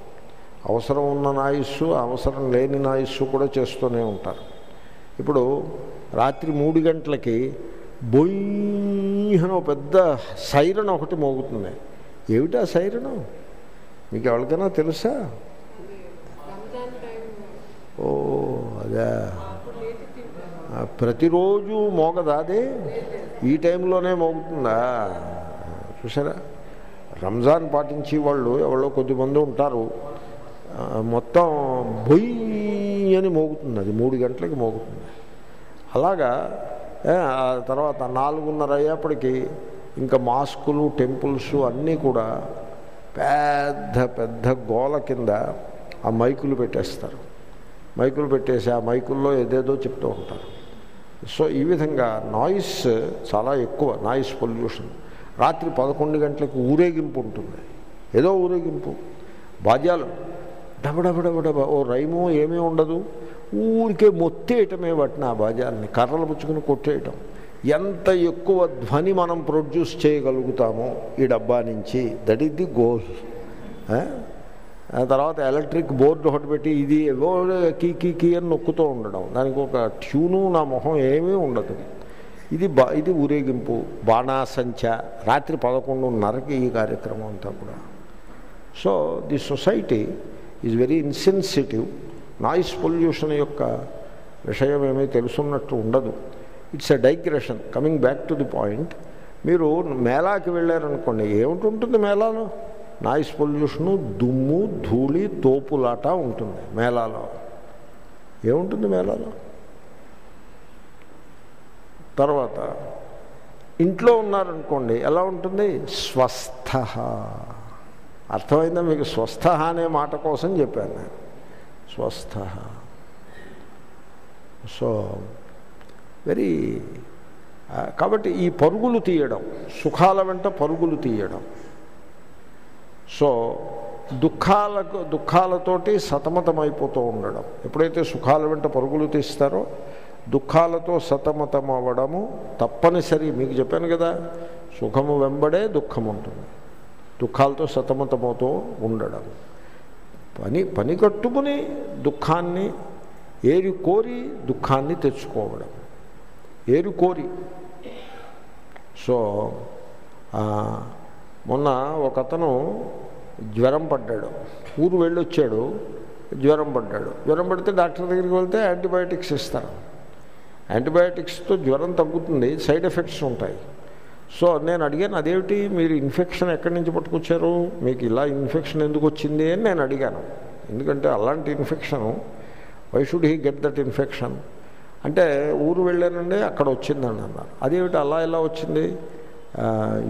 Speaker 1: అవసరం ఉన్న నాయిస్సు అవసరం లేని నాయిస్సు కూడా చేస్తూనే ఉంటారు. ఇప్పుడు రాత్రి మూడు గంటలకి బొయ్యి అని పెద్ద సైరన్ ఒకటి మోగుతుంది. ఏమిటా సైరను? మీకు ఎవరికైనా తెలుసా? ఓ అదే. ప్రతిరోజు మోగదా అదే? ఈ టైంలోనే మోగుతుందా? చూసారా? రంజాన్ పాటించే వాళ్ళు ఎవరో కొద్దిమంది ఉంటారు. మొత్తం బొయ్యి అని మోగుతుంది అది. మూడు గంటలకి మోగుతుంది. అలాగా తర్వాత నాలుగున్నర అయ్యేప్పటికీ ఇంకా మాస్కులు టెంపుల్స్ అన్నీ కూడా పెద్ద పెద్ద గోల కింద ఆ మైకులు పెట్టేస్తారు. మైకులు పెట్టేసి ఆ మైకుల్లో ఏదేదో చెప్తూ ఉంటారు. సో ఈ విధంగా నాయిస్ చాలా ఎక్కువ నాయిస్ పొల్యూషన్. రాత్రి పదకొండు గంటలకు ఊరేగింపు ఉంటుంది. ఏదో ఊరేగింపు. బాధ్యాలు. డబడబడబడబ ఓ రైము ఏమీ ఉండదు. ఊరికే మొత్తేయటమే వాటిని ఆ బాజాలని కర్రలు పుచ్చుకుని కొట్టేయటం. ఎంత ఎక్కువ ధ్వని మనం ప్రొడ్యూస్ చేయగలుగుతామో ఈ డబ్బా నుంచి? దట్ ఈస్ ది గోల్ ఆ? తర్వాత ఎలక్ట్రిక్ బోర్డు ఒకటి పెట్టి ఇది ఏవో కీ కీ కీ అని నొక్కుతూ ఉండడం. దానికి ఒక ట్యూను నా మొహం ఏమీ ఉండదు. ఇది బా ఇది ఊరేగింపు. బాణాసంచ. రాత్రి పదకొండున్నరకి ఈ కార్యక్రమం అంతా కూడా. So the society is very insensitive noise pollution యొక్క విషయం ఏమీ తెలుసున్నట్టు ఉండదు. It's a digression. Coming back to the point మీరు మేళాకి వెళ్ళారనుకోండి ఏమిటి మేళాలో? నాయిస్ పొల్యూషను దుమ్ము ధూళి తోపులాట ఉంటుంది మేళాలో. ఏముంటుంది మేళాలో? తర్వాత ఇంట్లో ఉన్నారనుకోండి ఎలా ఉంటుంది? స్వస్థ. అర్థమైందా మీకు? స్వస్థ అనే మాట కోసం చెప్పాను నేను. స్వస్థ. సో వెరీ కాబట్టి ఈ పరుగులు తీయడం సుఖాల వెంట పరుగులు తీయడం. సో దుఃఖాలకు దుఃఖాలతోటి సతమతమైపోతూ ఉండడం. ఎప్పుడైతే సుఖాల వెంట పరుగులు తీస్తారో దుఃఖాలతో సతమతం అవ్వడము తప్పనిసరి. మీకు చెప్పాను కదా సుఖము వెంబడే దుఃఖం ఉంటుంది దుఃఖాలతో సతమతమవుతూ ఉండడం. పని పని కట్టుకుని దుఃఖాన్ని ఏరి కోరి దుఃఖాన్ని తెచ్చుకోవడం. ఏరి కోరి. సో మొన్న ఒక అతను జ్వరం పడ్డాడు. ఊరు వెళ్ళొచ్చాడు జ్వరం పడ్డాడు. జ్వరం పడితే డాక్టర్ దగ్గరికి వెళ్తే యాంటీబయాటిక్స్ ఇస్తారు. యాంటీబయాటిక్స్తో జ్వరం తగ్గుతుంది సైడ్ ఎఫెక్ట్స్ ఉంటాయి. సో నేను అడిగాను అదేమిటి? మీరు ఇన్ఫెక్షన్ ఎక్కడి నుంచి పట్టుకొచ్చారు? మీకు ఇలా ఇన్ఫెక్షన్ ఎందుకు వచ్చింది? అని నేను అడిగాను. ఎందుకంటే అలాంటి infection why should he get that infection అంటే ఊరు వెళ్ళానండి అక్కడ వచ్చిందని అన్నారు. అదేమిటి? అలా ఎలా వచ్చింది?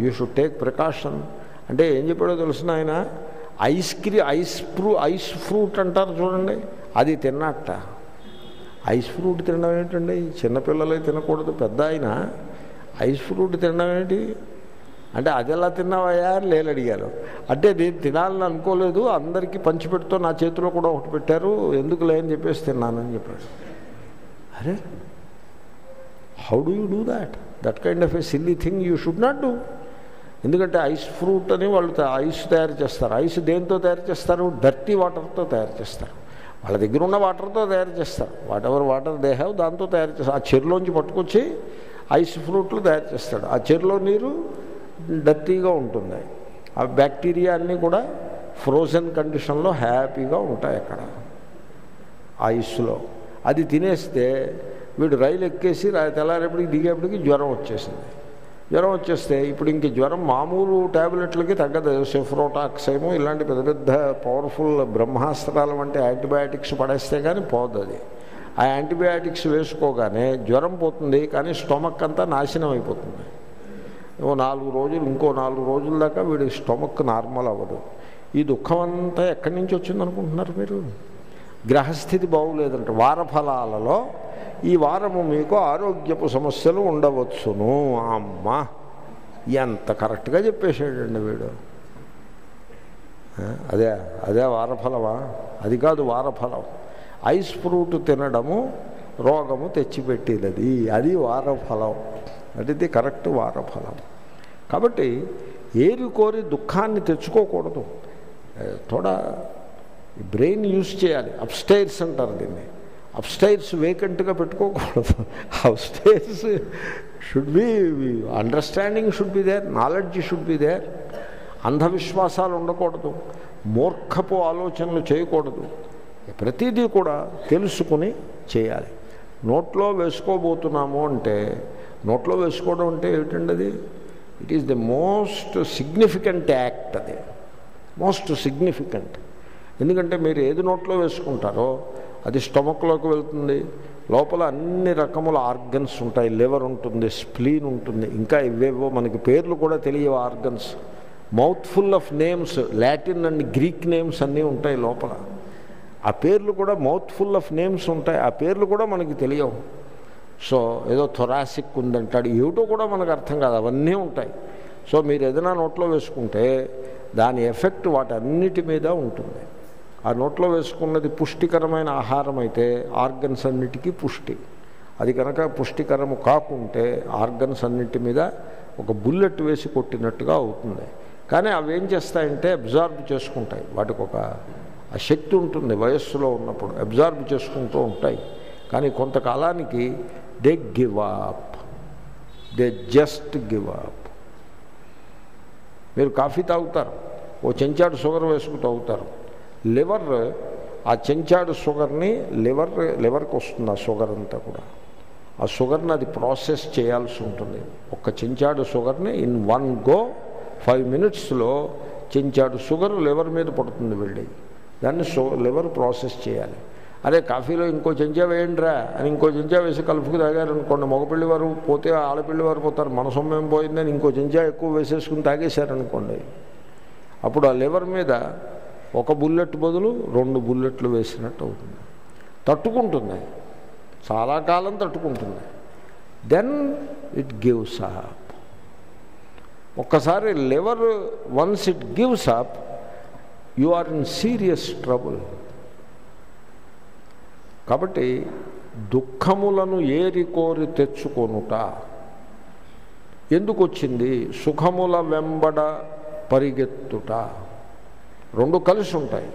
Speaker 1: యూ షుడ్ టేక్ ప్రికాషన్ అంటే ఏం చెప్పాడో తెలిసిన ఆయన ఐస్ క్రీ ఐస్ ఫ్రూ ఐస్ ఫ్రూట్ అంటారు చూడండి అది తిన్నట్ట. ఐస్ ఫ్రూట్ తినడం ఏంటండి? చిన్నపిల్లలే తినకూడదు పెద్ద ఆయన ఐస్ ఫ్రూట్ తినడం ఏంటి? అంటే అది ఎలా తిన్నావయ్యా అని లేని అడిగారు. అంటే నేను తినాలని అనుకోలేదు అందరికీ పంచిపెడుతూ నా చేతిలో కూడా ఒకటి పెట్టారు ఎందుకు లేని చెప్పేసి తిన్నానని చెప్పాడు. అరే how do you do that that kind of a silly thing you should not do ఎందుకంటే ఐస్ ఫ్రూట్ అని వాళ్ళు ఐస్ తయారు చేస్తారు. ఐస్ దేంతో తయారు చేస్తారు? డర్టీ వాటర్తో తయారు చేస్తారు. వాళ్ళ దగ్గర ఉన్న వాటర్తో తయారు చేస్తారు. Whatever water they have దాంతో తయారు చేస్తారు. ఆ చెరులోంచి పట్టుకొచ్చి ఐస్ ఫ్రూట్లు తయారు చేస్తాడు. ఆ చెరులో నీరు డర్టీగా ఉంటుంది. ఆ బ్యాక్టీరియా అన్నీ కూడా ఫ్రోజన్ కండిషన్లో హ్యాపీగా ఉంటాయి అక్కడ. ఆ ఐస్లో. అది తినేస్తే వీడు రైలు ఎక్కేసి తెల్లారేపటికి దిగేపటికి జ్వరం వచ్చేసింది. జ్వరం వచ్చేస్తే ఇప్పుడు ఇంక జ్వరం మామూలు ట్యాబ్లెట్లకి తగ్గదు. సెఫ్రోటాక్స్ ఏమో ఇలాంటి పెద్ద పెద్ద పవర్ఫుల్ బ్రహ్మాస్త్రాలు వంటి యాంటీబయాటిక్స్ పడేస్తే కానీ పోదు అది ఆ యాంటీబయాటిక్స్ వేసుకోగానే జ్వరం పోతుంది కానీ స్టొమక్ అంతా నాశనం అయిపోతుంది. ఓ నాలుగు రోజులు ఇంకో నాలుగు రోజుల దాకా వీడి స్టొమక్ నార్మల్ అవ్వదు. ఈ దుఃఖం అంతా ఎక్కడి నుంచి వచ్చింది అనుకుంటున్నారు మీరు? గ్రహస్థితి బాగులేదంటే. వారఫలాలలో ఈ వారము మీకు ఆరోగ్యపు సమస్యలు ఉండవచ్చును. అమ్మ! ఎంత కరెక్ట్గా చెప్పేశాడండి వీడు. అదే అదే వారఫలమా? అది కాదు వారఫలం. ఐస్ ఫ్రూట్ తినడము రోగము తెచ్చిపెట్టినది. అది వారఫలం. అది కరెక్ట్ వారఫలం. కాబట్టి ఏరి కోరి దుఃఖాన్ని తెచ్చుకోకూడదు. తోడా బ్రెయిన్ యూస్ చేయాలి. అప్స్టైర్స్ అంటారు దీన్ని. అప్స్టైర్స్ వేకెంట్గా పెట్టుకోకూడదు. Upstairs should be understanding should be there knowledge should be there అంధవిశ్వాసాలు ఉండకూడదు. మూర్ఖపు ఆలోచనలు చేయకూడదు. ప్రతిదీ కూడా తెలుసుకుని చేయాలి. నోట్లో వేసుకోబోతున్నాము అంటే నోట్లో వేసుకోవడం అంటే ఏమిటండి అది? It is the most significant act అది. మోస్ట్ సిగ్నిఫికెంట్ ఎందుకంటే మీరు ఏది నోట్లో వేసుకుంటారో అది స్టమక్లోకి వెళ్తుంది. లోపల అన్ని రకముల ఆర్గన్స్ ఉంటాయి. లివర్ ఉంటుంది స్ప్లీన్ ఉంటుంది. ఇంకా ఇవేవో మనకి పేర్లు కూడా తెలియవు organs. Mouth full of names Latin and Greek names అన్నీ ఉంటాయి లోపల. ఆ పేర్లు కూడా మౌత్ ఫుల్ ఆఫ్ నేమ్స్ ఉంటాయి. ఆ పేర్లు కూడా మనకి తెలియవు. సో ఏదో థొరాసిక్ ఉందంటాడు. ఏమిటో కూడా మనకు అర్థం కాదు. అవన్నీ ఉంటాయి. సో మీరు ఏదైనా నోట్లో వేసుకుంటే దాని ఎఫెక్ట్ వాటన్నిటి మీద ఉంటుంది. ఆ నోట్లో వేసుకున్నది పుష్టికరమైన ఆహారం అయితే ఆర్గన్స్ అన్నిటికీ పుష్టి. అది కనుక పుష్టికరము కాకుంటే ఆర్గన్స్ అన్నిటి మీద ఒక బుల్లెట్ వేసి కొట్టినట్టుగా అవుతుంది. కానీ అవి ఏం చేస్తాయంటే అబ్జార్బ్ చేసుకుంటాయి. వాటికి ఒక ఆ శక్తి ఉంటుంది వయస్సులో ఉన్నప్పుడు అబ్జార్బ్ చేసుకుంటూ ఉంటాయి. కానీ కొంతకాలానికి they give up. They just give up. మీరు కాఫీ తాగుతారు ఓ చెంచాడు షుగర్ వేసుకు తాగుతారు. లివర్ ఆ చెంచాడు షుగర్ని లివర్ లివర్కి వస్తుంది ఆ షుగర్ అంతా కూడా. ఆ షుగర్ని అది ప్రాసెస్ చేయాల్సి ఉంటుంది. ఒక్క చెంచాడు షుగర్ని ఇన్ వన్ గో ఫైవ్ మినిట్స్లో చెంచాడు షుగర్ లివర్ మీద పడుతుంది వెళ్ళి. దాన్ని సో లివర్ ప్రాసెస్ చేయాలి. అరే కాఫీలో ఇంకో చెంచా వేయండిరా అని ఇంకో చెంచా వేసి కలుపుకు తాగారనుకోండి మగపిల్లి వారు పోతే ఆడపిల్లి వారు పోతారు మన సొమ్మేం పోయిందని ఇంకో చెంచా ఎక్కువ వేసేసుకుని తాగేశారనుకోండి. అప్పుడు ఆ లివర్ మీద ఒక బుల్లెట్ బదులు రెండు బుల్లెట్లు వేసినట్టు అవుతుంది. తట్టుకుంటుంది. చాలా కాలం తట్టుకుంటుంది. దెన్ ఇట్ గివ్స్ అప్ ఒక్కసారి liver once it gives up you are in serious trouble. కాబట్టి దుఃఖములను ఏరి కోరి తెచ్చుకొనుట ఎందుకు వచ్చింది సుఖముల వెంబడ పరిగెత్తుట. రెండు కలిసి ఉంటాయి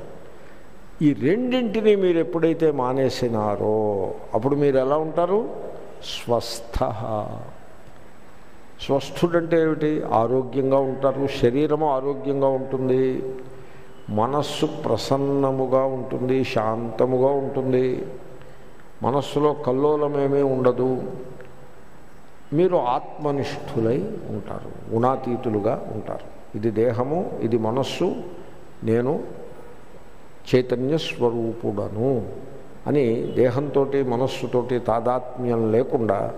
Speaker 1: ఈ రెండింటిని మీరు ఎప్పుడైతే మానేసినారో అప్పుడు మీరు ఎలా ఉంటారు? స్వస్థ. స్వస్థుడంటే ఏమిటి? ఆరోగ్యంగా ఉంటారు. శరీరము ఆరోగ్యంగా ఉంటుంది. మనస్సు ప్రసన్నముగా ఉంటుంది శాంతముగా ఉంటుంది. మనస్సులో కల్లోలమేమీ ఉండదు. మీరు ఆత్మనిష్ఠులై ఉంటారు గుణాతీతులుగా ఉంటారు. ఇది దేహము ఇది మనస్సు నేను చైతన్య స్వరూపుడను అని దేహంతో మనస్సుతోటి తాదాత్మ్యం లేకుండా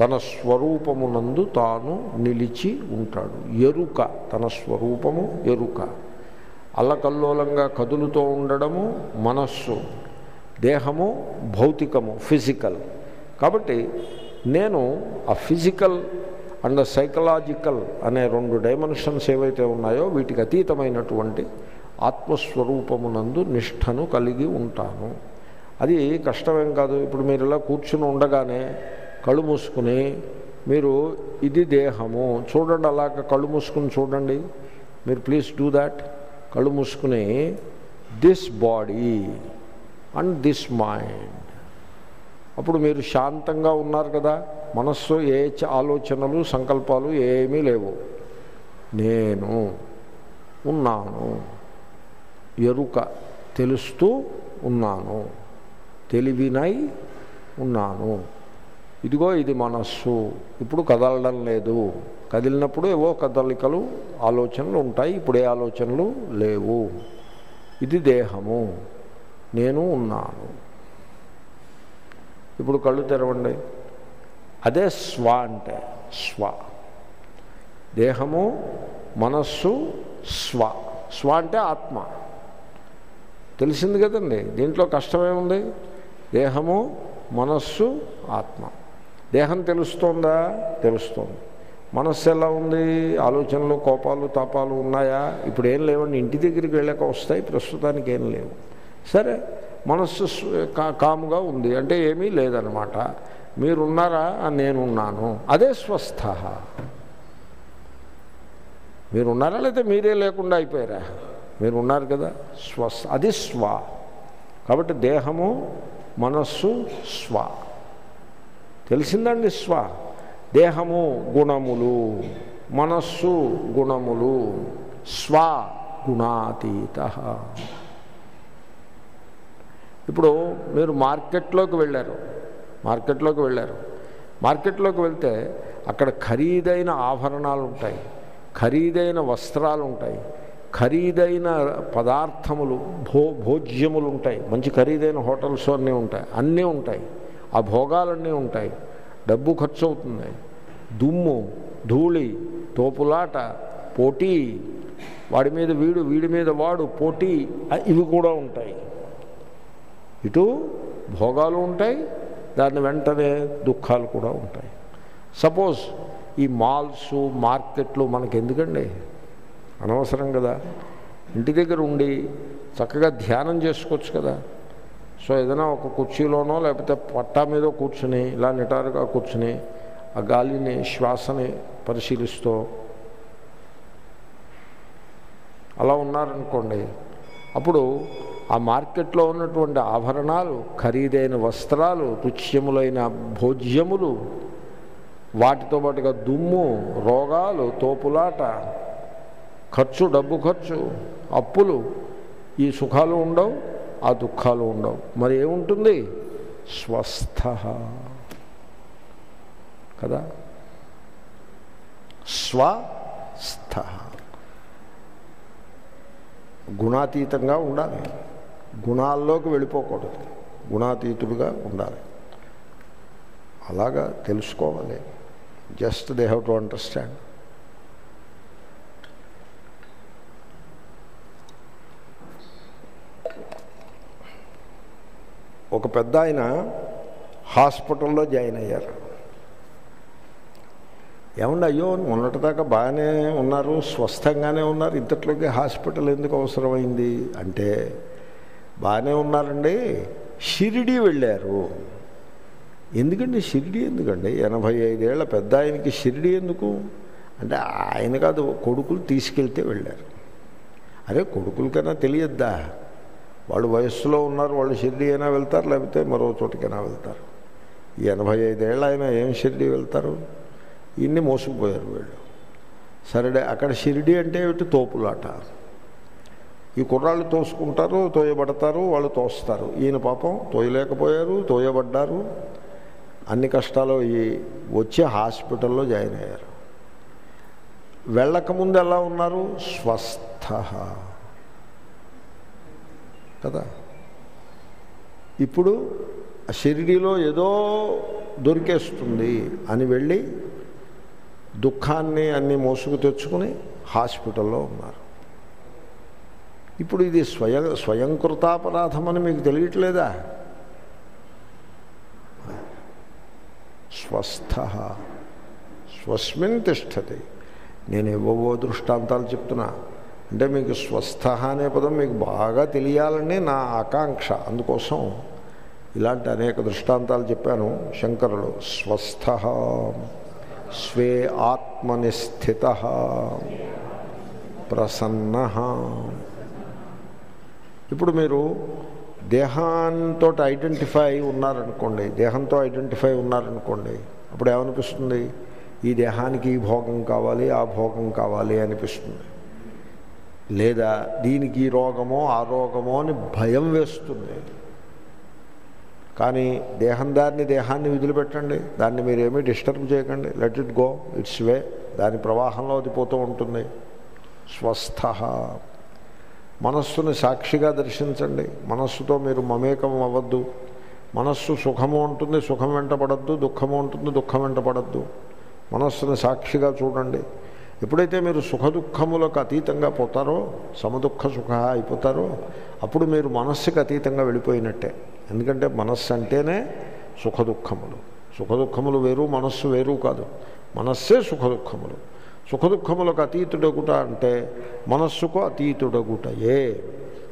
Speaker 1: తన స్వరూపమునందు తాను నిలిచి ఉంటాడు. ఎరుక తన స్వరూపము ఎరుక. అల్లకల్లోలంగా కదులుతూ ఉండడము మనస్సు దేహము భౌతికము ఫిజికల్. కాబట్టి నేను ఆ ఫిజికల్ అండ్ సైకలాజికల్ అనే రెండు డైమెన్షన్స్ ఏవైతే ఉన్నాయో వీటికి అతీతమైనటువంటి ఆత్మస్వరూపమునందు నిష్ఠను కలిగి ఉంటాను. అది కష్టమేం కాదు. ఇప్పుడు మీరు ఇలా కూర్చుని ఉండగానే కళ్ళు మూసుకుని మీరు ఇది దేహము. చూడండి అలాగ కళ్ళు మూసుకుని చూడండి. మీరు ప్లీజ్ డూ దాట్. కళ్ళు మూసుకుని this body and this mind అప్పుడు మీరు శాంతంగా ఉన్నారు కదా మనస్సు ఏ చ- ఆలోచనలు సంకల్పాలు ఏమీ లేవు. నేను ఉన్నాను. ఎరుక తెలుస్తూ ఉన్నాను. తెలివినై ఉన్నాను. ఇదిగో ఇది మనస్సు. ఇప్పుడు కదలడం లేదు. కదిలినప్పుడు ఏవో కదలికలు ఆలోచనలు ఉంటాయి. ఇప్పుడు ఏ ఆలోచనలు లేవు. ఇది దేహము. నేను ఉన్నాను. ఇప్పుడు కళ్ళు తెరవండి. అదే స్వ అంటే స్వ. దేహము మనస్సు స్వ. స్వ అంటే ఆత్మ. తెలిసింది కదండి? దీంట్లో కష్టమేముంది? దేహము మనస్సు ఆత్మ. దేహం తెలుస్తోందా? తెలుస్తోంది. మనస్సు ఎలా ఉంది? ఆలోచనలు కోపాలు తాపాలు ఉన్నాయా? ఇప్పుడు ఏం లేవండి ఇంటి దగ్గరికి వెళ్ళాక వస్తాయి. ప్రస్తుతానికి ఏం లేవు. సరే మనస్సు కా- కాముగా ఉంది. అంటే ఏమీ లేదనమాట మీరున్నారా? నేనున్నాను. అదే స్వస్థ. మీరున్నారా? లేదా మీరే లేకుండా అయిపోయారా? మీరు ఉన్నారు కదా? స్వస్ అది స్వ. కాబట్టి దేహము మనస్సు స్వ. తెలిసిందండి స్వ. దేహము గుణములు మనస్సు గుణములు స్వ గుణాతీత. ఇప్పుడు మీరు మార్కెట్లోకి వెళ్ళారు మార్కెట్లోకి వెళ్ళారు. మార్కెట్లోకి వెళ్తే అక్కడ ఖరీదైన ఆభరణాలు ఉంటాయి ఖరీదైన వస్త్రాలు ఉంటాయి ఖరీదైన పదార్థములు భో భోజ్యములు ఉంటాయి. మంచి ఖరీదైన హోటల్స్ అన్నీ ఉంటాయి అన్నీ ఉంటాయి. ఆ భోగాలన్నీ ఉంటాయి. డబ్బు ఖర్చు అవుతుంది దుమ్ము ధూళి తోపులాట పోటీ వాడి మీద వీడు వీడి మీద వాడు పోటీ ఇవి కూడా ఉంటాయి. ఇటు భోగాలు ఉంటాయి దాని వెంటనే దుఃఖాలు కూడా ఉంటాయి. సపోజ్ ఈ మాల్స్ మార్కెట్లు మనకి ఎందుకండి అనవసరం కదా. ఇంటి దగ్గర ఉండి చక్కగా ధ్యానం చేసుకోవచ్చు కదా. సో ఏదైనా ఒక కుర్చీలోనో లేకపోతే పట్టా మీద కూర్చుని ఇలా నిటారుగా కూర్చుని ఆ గాలిని శ్వాసని పరిశీలిస్తూ అలా ఉన్నారనుకోండి అప్పుడు ఆ మార్కెట్లో ఉన్నటువంటి ఆభరణాలు ఖరీదైన వస్త్రాలు రుచ్యములైన భోజ్యములు వాటితో పాటుగా దుమ్ము రోగాలు తోపులాట ఖర్చు డబ్బు ఖర్చు అప్పులు ఈ సుఖాలు ఉండవు ఆ దుఃఖాలు ఉండవు. మరి ఏముంటుంది? స్వస్థ. కదా? స్వస్థ. గుణాతీతంగా ఉండాలి. గుణాల్లోకి వెళ్ళిపోకూడదు. గుణాతీతుడుగా ఉండాలి. అలాగా తెలుసుకోవాలి. Just they have to understand. ఒక పెద్ద ఆయన హాస్పిటల్లో జాయిన్ అయ్యారు. ఏమండి అయ్యో మొన్నటిదాకా బాగానే ఉన్నారు స్వస్థంగానే ఉన్నారు ఇంతట్లోకి హాస్పిటల్ ఎందుకు అవసరమైంది? అంటే బాగానే ఉన్నారండి షిరిడి వెళ్ళారు. ఎందుకండి షిరిడి ఎందుకండి? ఎనభై ఐదేళ్ళ పెద్ద ఆయనకి షిరిడి ఎందుకు? అంటే ఆయన కాదు కొడుకులు తీసుకెళ్తే వెళ్ళారు. అరే కొడుకులకైనా తెలియద్దా? వాళ్ళు వయస్సులో ఉన్నారు వాళ్ళు షిరిడి అయినా వెళ్తారు లేకపోతే మరో చోటికైనా వెళ్తారు. ఈ ఎనభై ఐదేళ్ళు ఆయన ఏం షిరిడి వెళ్తారు? ఇన్ని మోసుకుపోయారు వీళ్ళు. సరే అక్కడ షిరిడి అంటే ఏమిటి? తోపులాట. ఈ కుర్రాళ్ళు తోసుకుంటారు తోయబడతారు వాళ్ళు తోస్తారు. ఈయన పాపం తోయలేకపోయారు తోయబడ్డారు. అన్ని కష్టాలు అయ్యి వచ్చి హాస్పిటల్లో జాయిన్ అయ్యారు. వెళ్ళకముందు ఎలా ఉన్నారు? స్వస్థ. కదా? ఇప్పుడు ఆ షిరిడీలో ఏదో దొరికేస్తుంది అని వెళ్ళి దుఃఖాన్ని అన్ని మోసుకు తెచ్చుకుని హాస్పిటల్లో ఉన్నారు. ఇప్పుడు ఇది స్వయం స్వయంకృతాపరాధమని మీకు తెలియట్లేదా? స్వస్థ స్వస్మిన్ తిష్టతి. నేను ఏవో దృష్టాంతాలు చెప్తున్నా. అంటే మీకు స్వస్థ అనే పదం మీకు బాగా తెలియాలని నా ఆకాంక్ష. అందుకోసం ఇలాంటి అనేక దృష్టాంతాలు చెప్పాను శంకరుడు స్వస్థ. స్వే ఆత్మని స్థిత ప్రసన్న. ఇప్పుడు మీరు దేహంతో ఐడెంటిఫై ఉన్నారనుకోండి దేహంతో ఐడెంటిఫై ఉన్నారనుకోండి అప్పుడు ఏమనిపిస్తుంది? ఈ దేహానికి ఈ భోగం కావాలి ఆ భోగం కావాలి అనిపిస్తుంది. లేదా దీనికి ఈ రోగమో ఆ రోగమో అని భయం వేస్తుంది. కానీ దేహం దారిని దేహాన్ని విదిలిపెట్టండి. దాన్ని మీరేమీ డిస్టర్బ్ చేయకండి. Let it go. Its way. దాని ప్రవాహంలో అది పోతూ ఉంటుంది. స్వస్థ. మనస్సుని సాక్షిగా దర్శించండి. మనస్సుతో మీరు మమేకం అవ్వద్దు. మనస్సు సుఖము ఉంటుంది సుఖం వెంటపడద్దు దుఃఖము ఉంటుంది దుఃఖం వెంటపడద్దు మనస్సుని సాక్షిగా చూడండి. ఎప్పుడైతే మీరు సుఖదుఖములకు అతీతంగా పోతారో సమదుఃఖ సుఖ అయిపోతారో అప్పుడు మీరు మనస్సుకి అతీతంగా వెళ్ళిపోయినట్టే. ఎందుకంటే మనస్సు అంటేనే సుఖదుఖములు. సుఖదుఖములు వేరు మనస్సు వేరు కాదు. మనస్సే సుఖదుఖములు. సుఖదుఖములకు అతీతుడగుట అంటే మనస్సుకు అతీతుడగుటయే.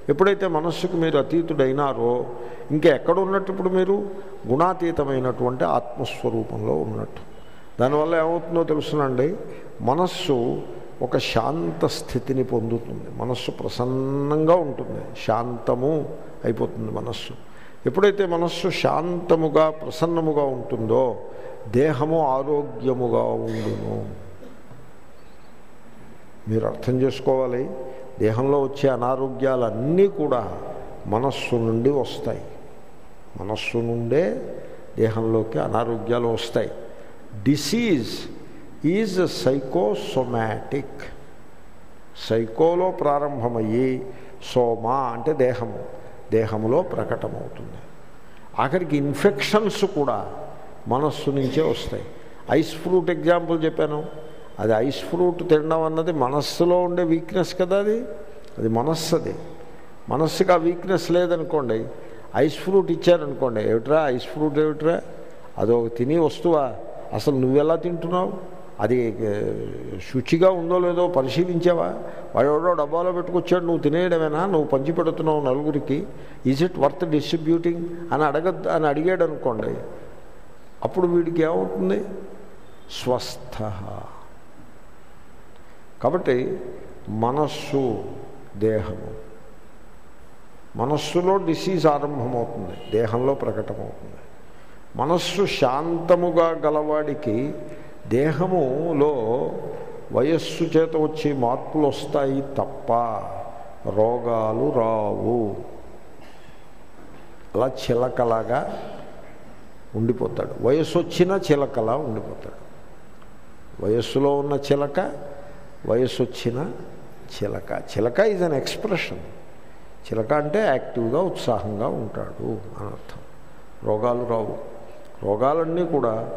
Speaker 1: ఎప్పుడైతే మనస్సుకు మీరు అతీతుడైనారో ఇంకా ఎక్కడ ఉన్నట్టు ఇప్పుడు మీరు? గుణాతీతమైనటువంటి ఆత్మస్వరూపంలో ఉన్నట్టు. దానివల్ల ఏమవుతుందో తెలుసునండి? మనస్సు ఒక శాంత స్థితిని పొందుతుంది. మనస్సు ప్రసన్నంగా ఉంటుంది. శాంతము అయిపోతుంది మనస్సు. ఎప్పుడైతే మనస్సు శాంతముగా ప్రసన్నముగా ఉంటుందో దేహము ఆరోగ్యముగా ఉండును. మీరు అర్థం చేసుకోవాలి. దేహంలో వచ్చే అనారోగ్యాలన్నీ కూడా మనస్సు నుండి వస్తాయి. మనస్సు నుండే దేహంలోకి అనారోగ్యాలు వస్తాయి. డిసీజ్ ఈజ్ సైకోసొమాటిక్ సైకోలో ప్రారంభమయ్యి సోమా అంటే దేహము. దేహంలో ప్రకటమవుతుంది. ఆఖరికి ఇన్ఫెక్షన్స్ కూడా మనస్సు నుంచే వస్తాయి. ఐస్ ఫ్రూట్ ఎగ్జాంపుల్ చెప్పాను. అది ఐస్ ఫ్రూట్ తినడం అన్నది మనస్సులో ఉండే వీక్నెస్ కదా అది? అది మనస్సు అది మనస్సుకి ఆ వీక్నెస్ లేదనుకోండి ఐస్ ఫ్రూట్ ఇచ్చారనుకోండి ఏమిట్రా ఐస్ ఫ్రూట్ ఏమిట్రా? అదొక తిని వస్తువా? అసలు నువ్వెలా తింటున్నావు? అది శుచిగా ఉందో లేదో పరిశీలించావా? వాడెవడో డబ్బాలో పెట్టుకొచ్చాడు నువ్వు తినేయడమేనా? నువ్వు పంచి పెడుతున్నావు నలుగురికి. ఈజ్ ఇట్ వర్త్ డిస్ట్రిబ్యూటింగ్ అని అడగద్దు అని అడిగాడు అనుకోండి అప్పుడు వీడికి ఏమవుతుంది? స్వస్థ. కాబట్టి మనస్సు దేహము. మనస్సులో డిసీజ్ ఆరంభమవుతుంది దేహంలో ప్రకటమవుతుంది. మనస్సు శాంతముగా గలవాడికి దేహములో వయస్సు చేత వచ్చే మార్పులు వస్తాయి తప్ప రోగాలు రావు. అలా చిలకలాగా ఉండిపోతాడు. వయస్సు వచ్చినా చిలకలా ఉండిపోతాడు. వయస్సులో ఉన్న చిలక వయస్సు వచ్చిన చిలక. చిలక ఈజ్ అన్ ఎక్స్ప్రెషన్ చిలక అంటే యాక్టివ్గా ఉత్సాహంగా ఉంటాడు అనర్థం రోగాలు రావు. రోగాలన్నీ కూడా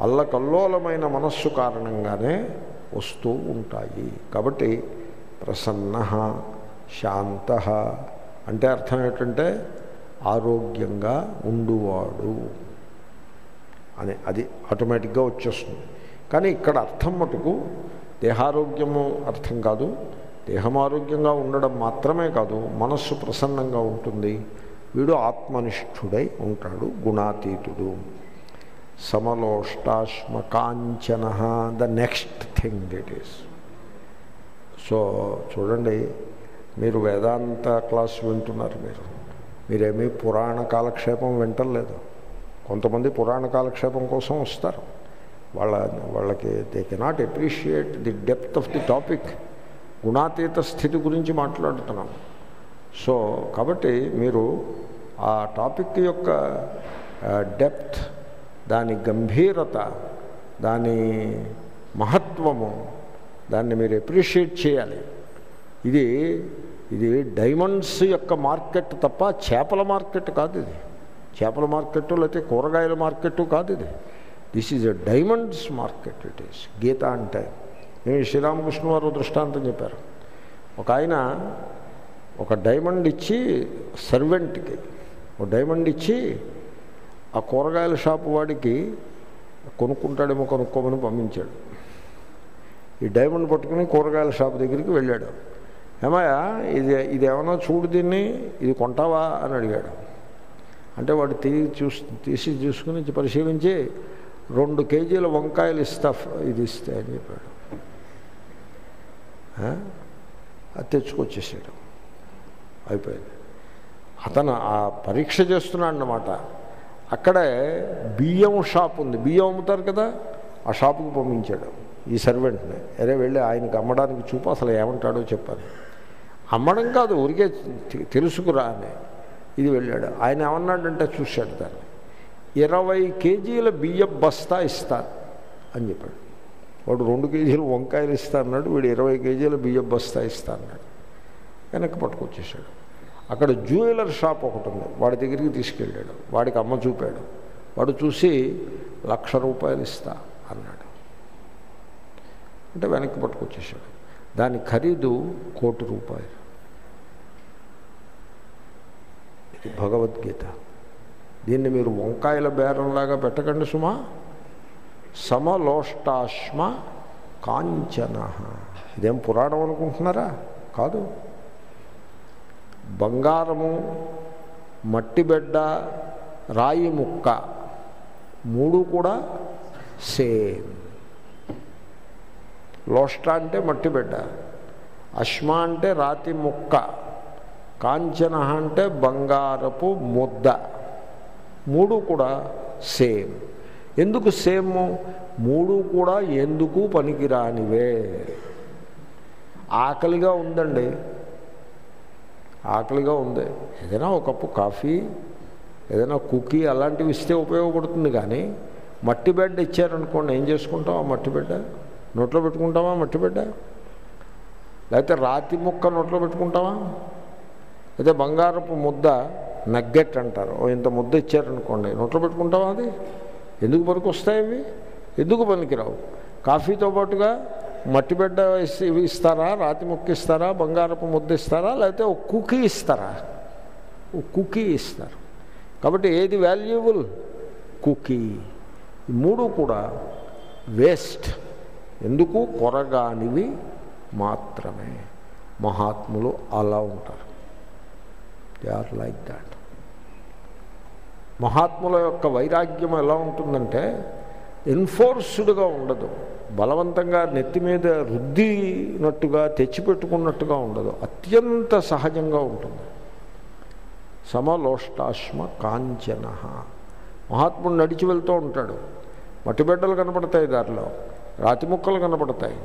Speaker 1: అల్లకల్లోలమైన మనస్సు కారణంగానే వస్తూ ఉంటాయి. కాబట్టి ప్రసన్న శాంత అంటే అర్థం ఏంటంటే ఆరోగ్యంగా ఉండువాడు అని అది ఆటోమేటిక్గా వచ్చేస్తుంది. కానీ ఇక్కడ అర్థం మటుకు దేహారోగ్యము అర్థం కాదు. దేహం ఆరోగ్యంగా ఉండడం మాత్రమే కాదు మనస్సు ప్రసన్నంగా ఉంటుంది. వీడు ఆత్మనిష్ఠుడై ఉంటాడు గుణాతీతుడు. సమలోష్టాశ్మకాంచన. The next thing it is so చూడండి మీరు వేదాంత క్లాస్ వింటున్నారు మీరు. మీరేమీ పురాణ కాలక్షేపం వింటలేదు కొంతమంది పురాణ కాలక్షేపం కోసం వస్తారు. వాళ్ళ వాళ్ళకి they cannot appreciate the depth of the topic గుణాతీత స్థితి గురించి మాట్లాడుతున్నాం. సో కాబట్టి మీరు ఆ టాపిక్ యొక్క డెప్త్ దాని గంభీరత దాని మహత్వము దాన్ని మీరు అప్రిషియేట్ చేయాలి. ఇది ఇది డైమండ్స్ యొక్క మార్కెట్ తప్ప చేపల మార్కెట్ కాదు ఇది. చేపల మార్కెట్ లేకపోతే కూరగాయల మార్కెట్ కాదు ఇది. This is a diamonds market it is Gita అంటే. నేను శ్రీరామకృష్ణ వారు దృష్టాంతం చెప్పారు. ఒక ఆయన ఒక డైమండ్ ఇచ్చి సర్వెంట్కి ఒక డైమండ్ ఇచ్చి ఆ కూరగాయల షాపు వాడికి కొనుక్కుంటాడేమో కొనుక్కోమని పంపించాడు. ఈ డైమండ్ పట్టుకుని కూరగాయల షాప్ దగ్గరికి వెళ్ళాడు. ఏమయ్యా ఇది ఇది ఏమైనా చూడు దీన్ని ఇది కొంటావా అని అడిగాడు. అంటే వాడు తిరిగి చూసి తీసి చూసుకుని పరిశీలించి రెండు కేజీల వంకాయలు ఇస్తా ఇది ఇస్తే అని చెప్పాడు. అది తెచ్చుకొచ్చేసాడు. అయిపోయింది. అతను ఆ పరీక్ష చేస్తున్నాడు అన్నమాట అక్కడే బియ్యం షాప్ ఉంది. బియ్యం అమ్ముతారు కదా ఆ షాపుకి పంపించాడు. ఈ సర్వెంట్ని. అరే వెళ్ళి ఆయనకి అమ్మడానికి చూపు అసలు ఏమంటాడో చెప్పాను అమ్మడం కాదు ఊరికే తెలుసుకురా అని. ఇది వెళ్ళాడు. ఆయన ఏమన్నాడంటే చూశాడు దాన్ని. ఇరవై కేజీల బియ్యం బస్తా ఇస్తాను అని చెప్పాడు. వాడు రెండు కేజీలు వంకాయలు ఇస్తా అన్నాడు వీడు ఇరవై కేజీల బియ్యం బస్తా ఇస్తా అన్నాడు. వెనక్కి పట్టుకొచ్చేసాడు అక్కడ జ్యువెలర్ షాప్ ఒకటి ఉంది. వాడి దగ్గరికి తీసుకెళ్ళాడు. వాడికి అమ్మ చూపాడు. వాడు చూసి లక్ష రూపాయలు ఇస్తా అన్నాడు. అంటే వెనక్కి పట్టుకొచ్చేసాడు. దాని ఖరీదు కోటి రూపాయలు. ఇది భగవద్గీత. దీన్ని మీరు వంకాయల బేరంలాగా పెట్టకండి సుమా. సమలోష్టాశ్మ కాంచన. ఇదేం పురాణం అనుకుంటున్నారా? కాదు. బంగారము మట్టిబెడ్డ రాయి ముక్క మూడు కూడా సేమ్. లోష్ట అంటే మట్టిబిడ్డ అశ్మ అంటే రాతి ముక్క కాంచన అంటే బంగారపు ముద్ద మూడు కూడా సేమ్. ఎందుకు సేమ్? మూడు కూడా ఎందుకు పనికిరానివే? ఆకలిగా ఉందండి. ఆకలిగా ఉంది. ఏదైనా ఒక కప్పు కాఫీ ఏదైనా కుకీ అలాంటివి ఇస్తే ఉపయోగపడుతుంది కానీ మట్టి బిడ్డ ఇచ్చారనుకోండి ఏం చేసుకుంటాం? ఆ మట్టి బిడ్డ? నోట్లో పెట్టుకుంటామా మట్టి బిడ్డ? లేకపోతే రాతి ముక్క నోట్లో పెట్టుకుంటామా? అయితే బంగారపు ముద్ద నగ్గెట్ అంటారు. ఓ ఇంత ముద్ద ఇచ్చారనుకోండి నోట్లో పెట్టుకుంటామా అది? ఎందుకు పనికి వస్తాయి అవి? ఎందుకు పనికిరావు? కాఫీతో పాటుగా మట్టి బిడ్డ ఇవి ఇస్తారా? రాతి ముక్కిస్తారా బంగారపు ముద్ద ఇస్తారా? లేకపోతే ఒక కుకీ ఇస్తారా? ఒక కుకీ ఇస్తారు. కాబట్టి ఏది వాల్యుయబుల్ కుకీ. మూడు కూడా వేస్ట్. ఎందుకు? కొరగానివి మాత్రమే. మహాత్ములు అలా ఉంటారు. దే ఆర్ లైక్ దాట్ మహాత్ముల యొక్క వైరాగ్యం ఎలా ఉంటుందంటే ఎన్ఫోర్స్డ్గా ఉండదు. బలవంతంగా నెత్తి మీద రుద్దినట్టుగా తెచ్చిపెట్టుకున్నట్టుగా ఉండదు. అత్యంత సహజంగా ఉంటుంది. సమలోష్టాశ్మ కాంచన. మహాత్ముడు నడిచి వెళ్తూ ఉంటాడు. మట్టిబిడ్డలు కనపడతాయి దారిలో. రాతి ముక్కలు కనపడతాయి.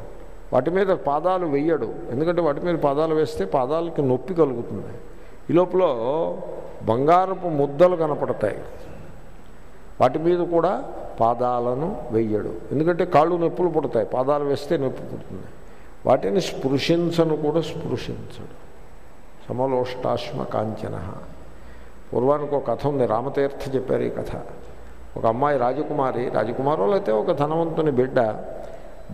Speaker 1: వాటి మీద పాదాలు వెయ్యడు ఎందుకంటే వాటి మీద పాదాలు వేస్తే పాదాలకి నొప్పి కలుగుతుంది. ఈ లోపల బంగారపు ముద్దలు కనపడతాయి. వాటి మీద కూడా పాదాలను వెయ్యడు ఎందుకంటే కాళ్ళు నొప్పులు పుడతాయి. పాదాలు వేస్తే నొప్పి పుడుతుంది. వాటిని స్పృశించను కూడా స్పృశించడు. సమలోష్టాశ్మ కాంచన. పూర్వానికి ఒక కథ ఉంది. రామతీర్థ చెప్పారు ఈ కథ. ఒక అమ్మాయి రాజకుమారి రాజకుమారో లేకపోతే ఒక ధనవంతుని బిడ్డ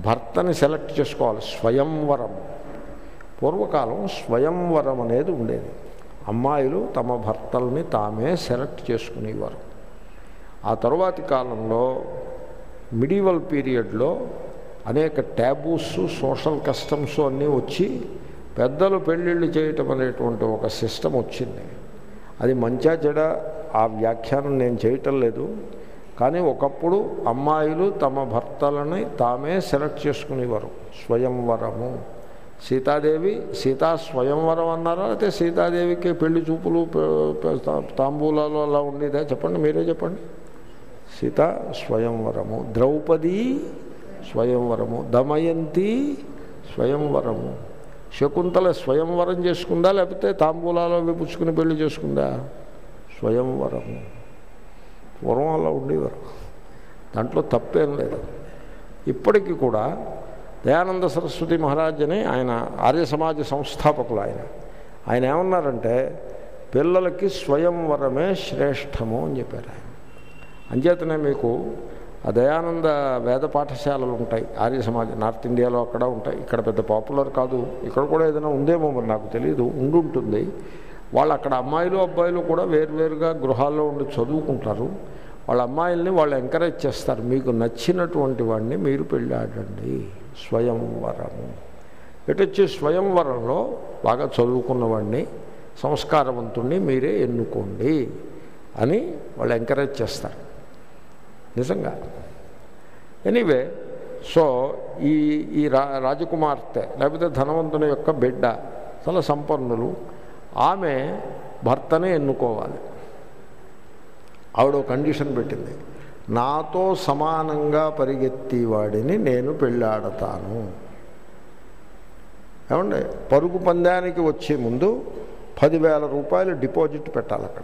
Speaker 1: భర్తని సెలెక్ట్ చేసుకోవాలి. స్వయంవరం. పూర్వకాలం స్వయంవరం అనేది ఉండేది. అమ్మాయిలు తమ భర్తల్ని తామే సెలెక్ట్ చేసుకునేవారు. ఆ తరువాతి కాలంలో మిడివల్ పీరియడ్లో అనేక ట్యాబూస్ సోషల్ కస్టమ్స్ అన్నీ వచ్చి పెద్దలు పెళ్ళిళ్ళు చేయటం అనేటువంటి ఒక సిస్టమ్ వచ్చింది. అది మంచా చెడ ఆ వ్యాఖ్యానం నేను చేయటం లేదు. కానీ ఒకప్పుడు అమ్మాయిలు తమ భర్తలని తామే సెలెక్ట్ చేసుకునేవారు. స్వయంవరము. సీతాదేవి సీతా స్వయంవరం అన్నారా? అయితే సీతాదేవికి పెళ్ళి చూపులు తాంబూలాలు అలా ఉండేదా? చెప్పండి మీరే చెప్పండి. సీత స్వయంవరము. ద్రౌపది స్వయంవరము. దమయంతి స్వయంవరము. శకుంతల స్వయంవరం చేసుకుందా లేకపోతే తాంబూలాలు అవి పుచ్చుకుని పెళ్ళి చేసుకుందా? స్వయంవరము. పూర్వం అలా ఉండేవారు. దాంట్లో తప్పేం లేదు. ఇప్పటికీ కూడా దయానంద సరస్వతి మహారాజ్ అని ఆయన ఆర్య సమాజ సంస్థాపకులు ఆయన. ఆయన ఏమన్నారంటే పిల్లలకి స్వయంవరమే శ్రేష్టము అని చెప్పారు ఆయన. అంచేతనే మీకు ఆ దయానంద వేద పాఠశాలలు ఉంటాయి. ఆర్య సమాజం నార్త్ ఇండియాలో అక్కడ ఉంటాయి. ఇక్కడ పెద్ద పాపులర్ కాదు. ఇక్కడ కూడా ఏదైనా ఉందేమో మరి నాకు తెలియదు ఉండుంటుంది. వాళ్ళు అక్కడ అమ్మాయిలు అబ్బాయిలు కూడా వేరువేరుగా గృహాల్లో ఉండి చదువుకుంటారు. వాళ్ళ అమ్మాయిల్ని వాళ్ళు ఎంకరేజ్ చేస్తారు. మీకు నచ్చినటువంటి వాడిని మీరు పెళ్ళాడండి స్వయంవరము. ఎటొచ్చి స్వయంవరంలో బాగా చదువుకున్నవాడిని సంస్కారవంతుణ్ణి మీరే ఎన్నుకోండి అని వాళ్ళు ఎంకరేజ్ చేస్తారు. నిజంగా. ఎనీవే సో ఈ ఈ రా రాజకుమార్తె లేకపోతే ధనవంతుని యొక్క బిడ్డ చాలా సంపన్నులు ఆమె భర్తనే ఎన్నుకోవాలి. ఆవిడ కండిషన్ పెట్టింది. నాతో సమానంగా పరిగెత్తేవాడిని నేను పెళ్ళాడతాను ఏమండి? పరుగు పందానికి వచ్చే ముందు పదివేల రూపాయలు డిపాజిట్ పెట్టాలి అక్కడ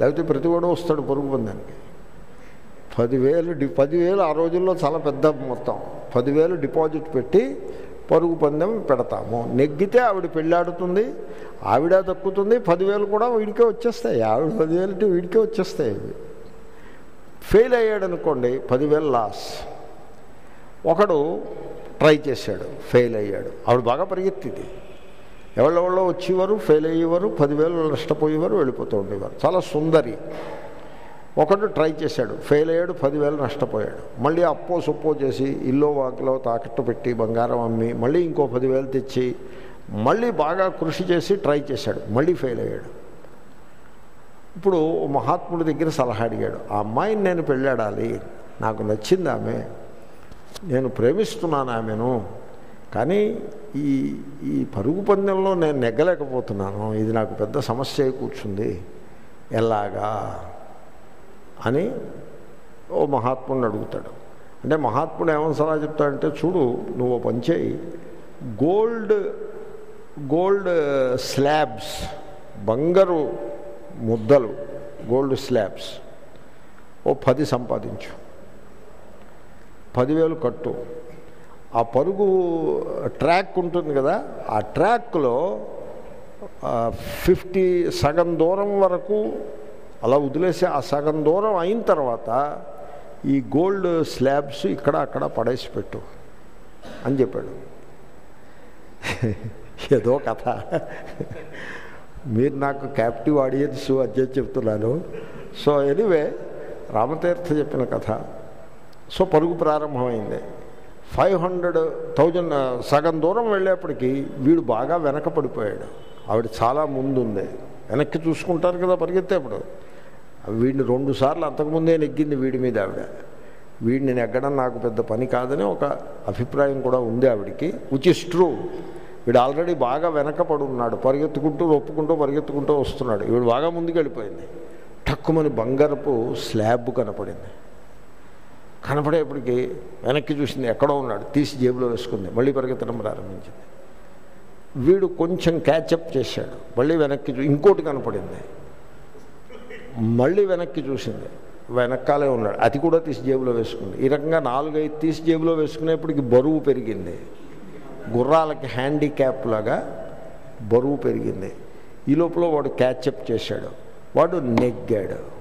Speaker 1: లేకపోతే ప్రతివాడు వస్తాడు పరుగు పందానికి. పదివేలు డి పదివేలు ఆ రోజుల్లో చాలా పెద్ద మొత్తం. పదివేలు డిపాజిట్ పెట్టి పరుగు పందెం పెడతాము. నెగ్గితే ఆవిడ పెళ్ళాడుతుంది ఆవిడ దక్కుతుంది పదివేలు కూడా వీడికే వచ్చేస్తాయి. ఆవిడ పదివేలు వీడికే వచ్చేస్తాయి ఫెయిల్ అయ్యాడు అనుకోండి పదివేలు లాస్. ఒకడు ట్రై చేశాడు ఫెయిల్ అయ్యాడు. ఆవిడ బాగా పరిగెత్తింది. ఎవళ్ళెవళ్ళో వచ్చేవారు ఫెయిల్ అయ్యేవారు పదివేలు నష్టపోయేవారు వెళ్ళిపోతూ ఉండేవారు. చాలా సుందరి. ఒకడు ట్రై చేశాడు ఫెయిల్ అయ్యాడు పదివేలు నష్టపోయాడు. మళ్ళీ అప్పో సొప్పో చేసి ఇల్లో వాకిలో తాకట్టు పెట్టి బంగారం అమ్మి మళ్ళీ ఇంకో పదివేలు తెచ్చి మళ్ళీ బాగా కృషి చేసి ట్రై చేశాడు మళ్ళీ ఫెయిల్ అయ్యాడు. ఇప్పుడు ఓ మహాత్ముడి దగ్గర సలహా అడిగాడు ఆ అమ్మాయిని నేను పెళ్ళాడాలి నాకు నచ్చింది ఆమె నేను ప్రేమిస్తున్నాను ఆమెను కానీ ఈ ఈ పరుగు పందెంలో నేను నెగ్గలేకపోతున్నాను ఇది నాకు పెద్ద సమస్య కూర్చుంది ఎలాగా? అని ఓ మహాత్ముడిని అడుగుతాడు. అంటే మహాత్ముడు ఏమని సలహా చెప్తాడంటే చూడు నువ్వు ఓ పని చేయి. గోల్డ్ గోల్డ్ స్లాబ్స్ బంగారు ముద్దలు గోల్డ్ స్లాబ్స్ ఓ పది సంపాదించు. పదివేలు కట్టు. ఆ పరుగు ట్రాక్ ఉంటుంది కదా ఆ ట్రాక్లో ఫిఫ్టీ సగం దూరం వరకు అలా వదిలేసి ఆ సగం దూరం అయిన తర్వాత ఈ గోల్డ్ స్లాబ్స్ ఇక్కడ అక్కడ పడేసి పెట్టు అని చెప్పాడు. ఏదో కథ. మీరు నాకు క్యాప్టివ్ ఆడియన్స్ అధ్యక్ష చెప్తున్నాను. సో ఎనీవే రామతీర్థ చెప్పిన కథ. సో పరుగు ప్రారంభమైంది. ఫైవ్ హండ్రెడ్ థౌజండ్ సగం దూరం వెళ్ళేప్పటికీ వీడు బాగా వెనక పడిపోయాడు. ఆవిడ చాలా ముందుంది. వెనక్కి చూసుకుంటారు కదా పరిగెత్తేప్పుడు. వీడిని రెండు సార్లు అంతకుముందే నెగ్గింది వీడి మీద ఆవిడ. వీడిని నెగ్గడం నాకు పెద్ద పని కాదని ఒక అభిప్రాయం కూడా ఉంది ఆవిడికి విచ్ ఇస్ ట్రూ వీడు ఆల్రెడీ బాగా వెనకపడి ఉన్నాడు పరిగెత్తుకుంటూ ఒప్పుకుంటూ పరిగెత్తుకుంటూ వస్తున్నాడు. వీడు బాగా ముందుకు వెళ్ళిపోయింది టక్కుమని బంగారపు స్లాబ్ కనపడింది. కనపడేప్పటికి వెనక్కి చూసింది ఎక్కడో ఉన్నాడు తీసి జేబులో వేసుకుంది మళ్ళీ పరిగెత్తడం ప్రారంభించింది. వీడు కొంచెం క్యాచప్ చేశాడు మళ్ళీ వెనక్కి ఇంకోటి కనపడింది. మళ్ళీ వెనక్కి చూసింది. వెనకాలే ఉన్నాడు. అది కూడా తీసి జేబులో వేసుకుంది. ఈ రకంగా నాలుగైదు తీసి జేబులో వేసుకునేప్పటికి బరువు పెరిగింది. గుర్రాలకి హ్యాండిక్యాప్ లాగా బరువు పెరిగింది. ఈ లోపల వాడు క్యాచప్ చేశాడు. వాడు నెగ్గాడు.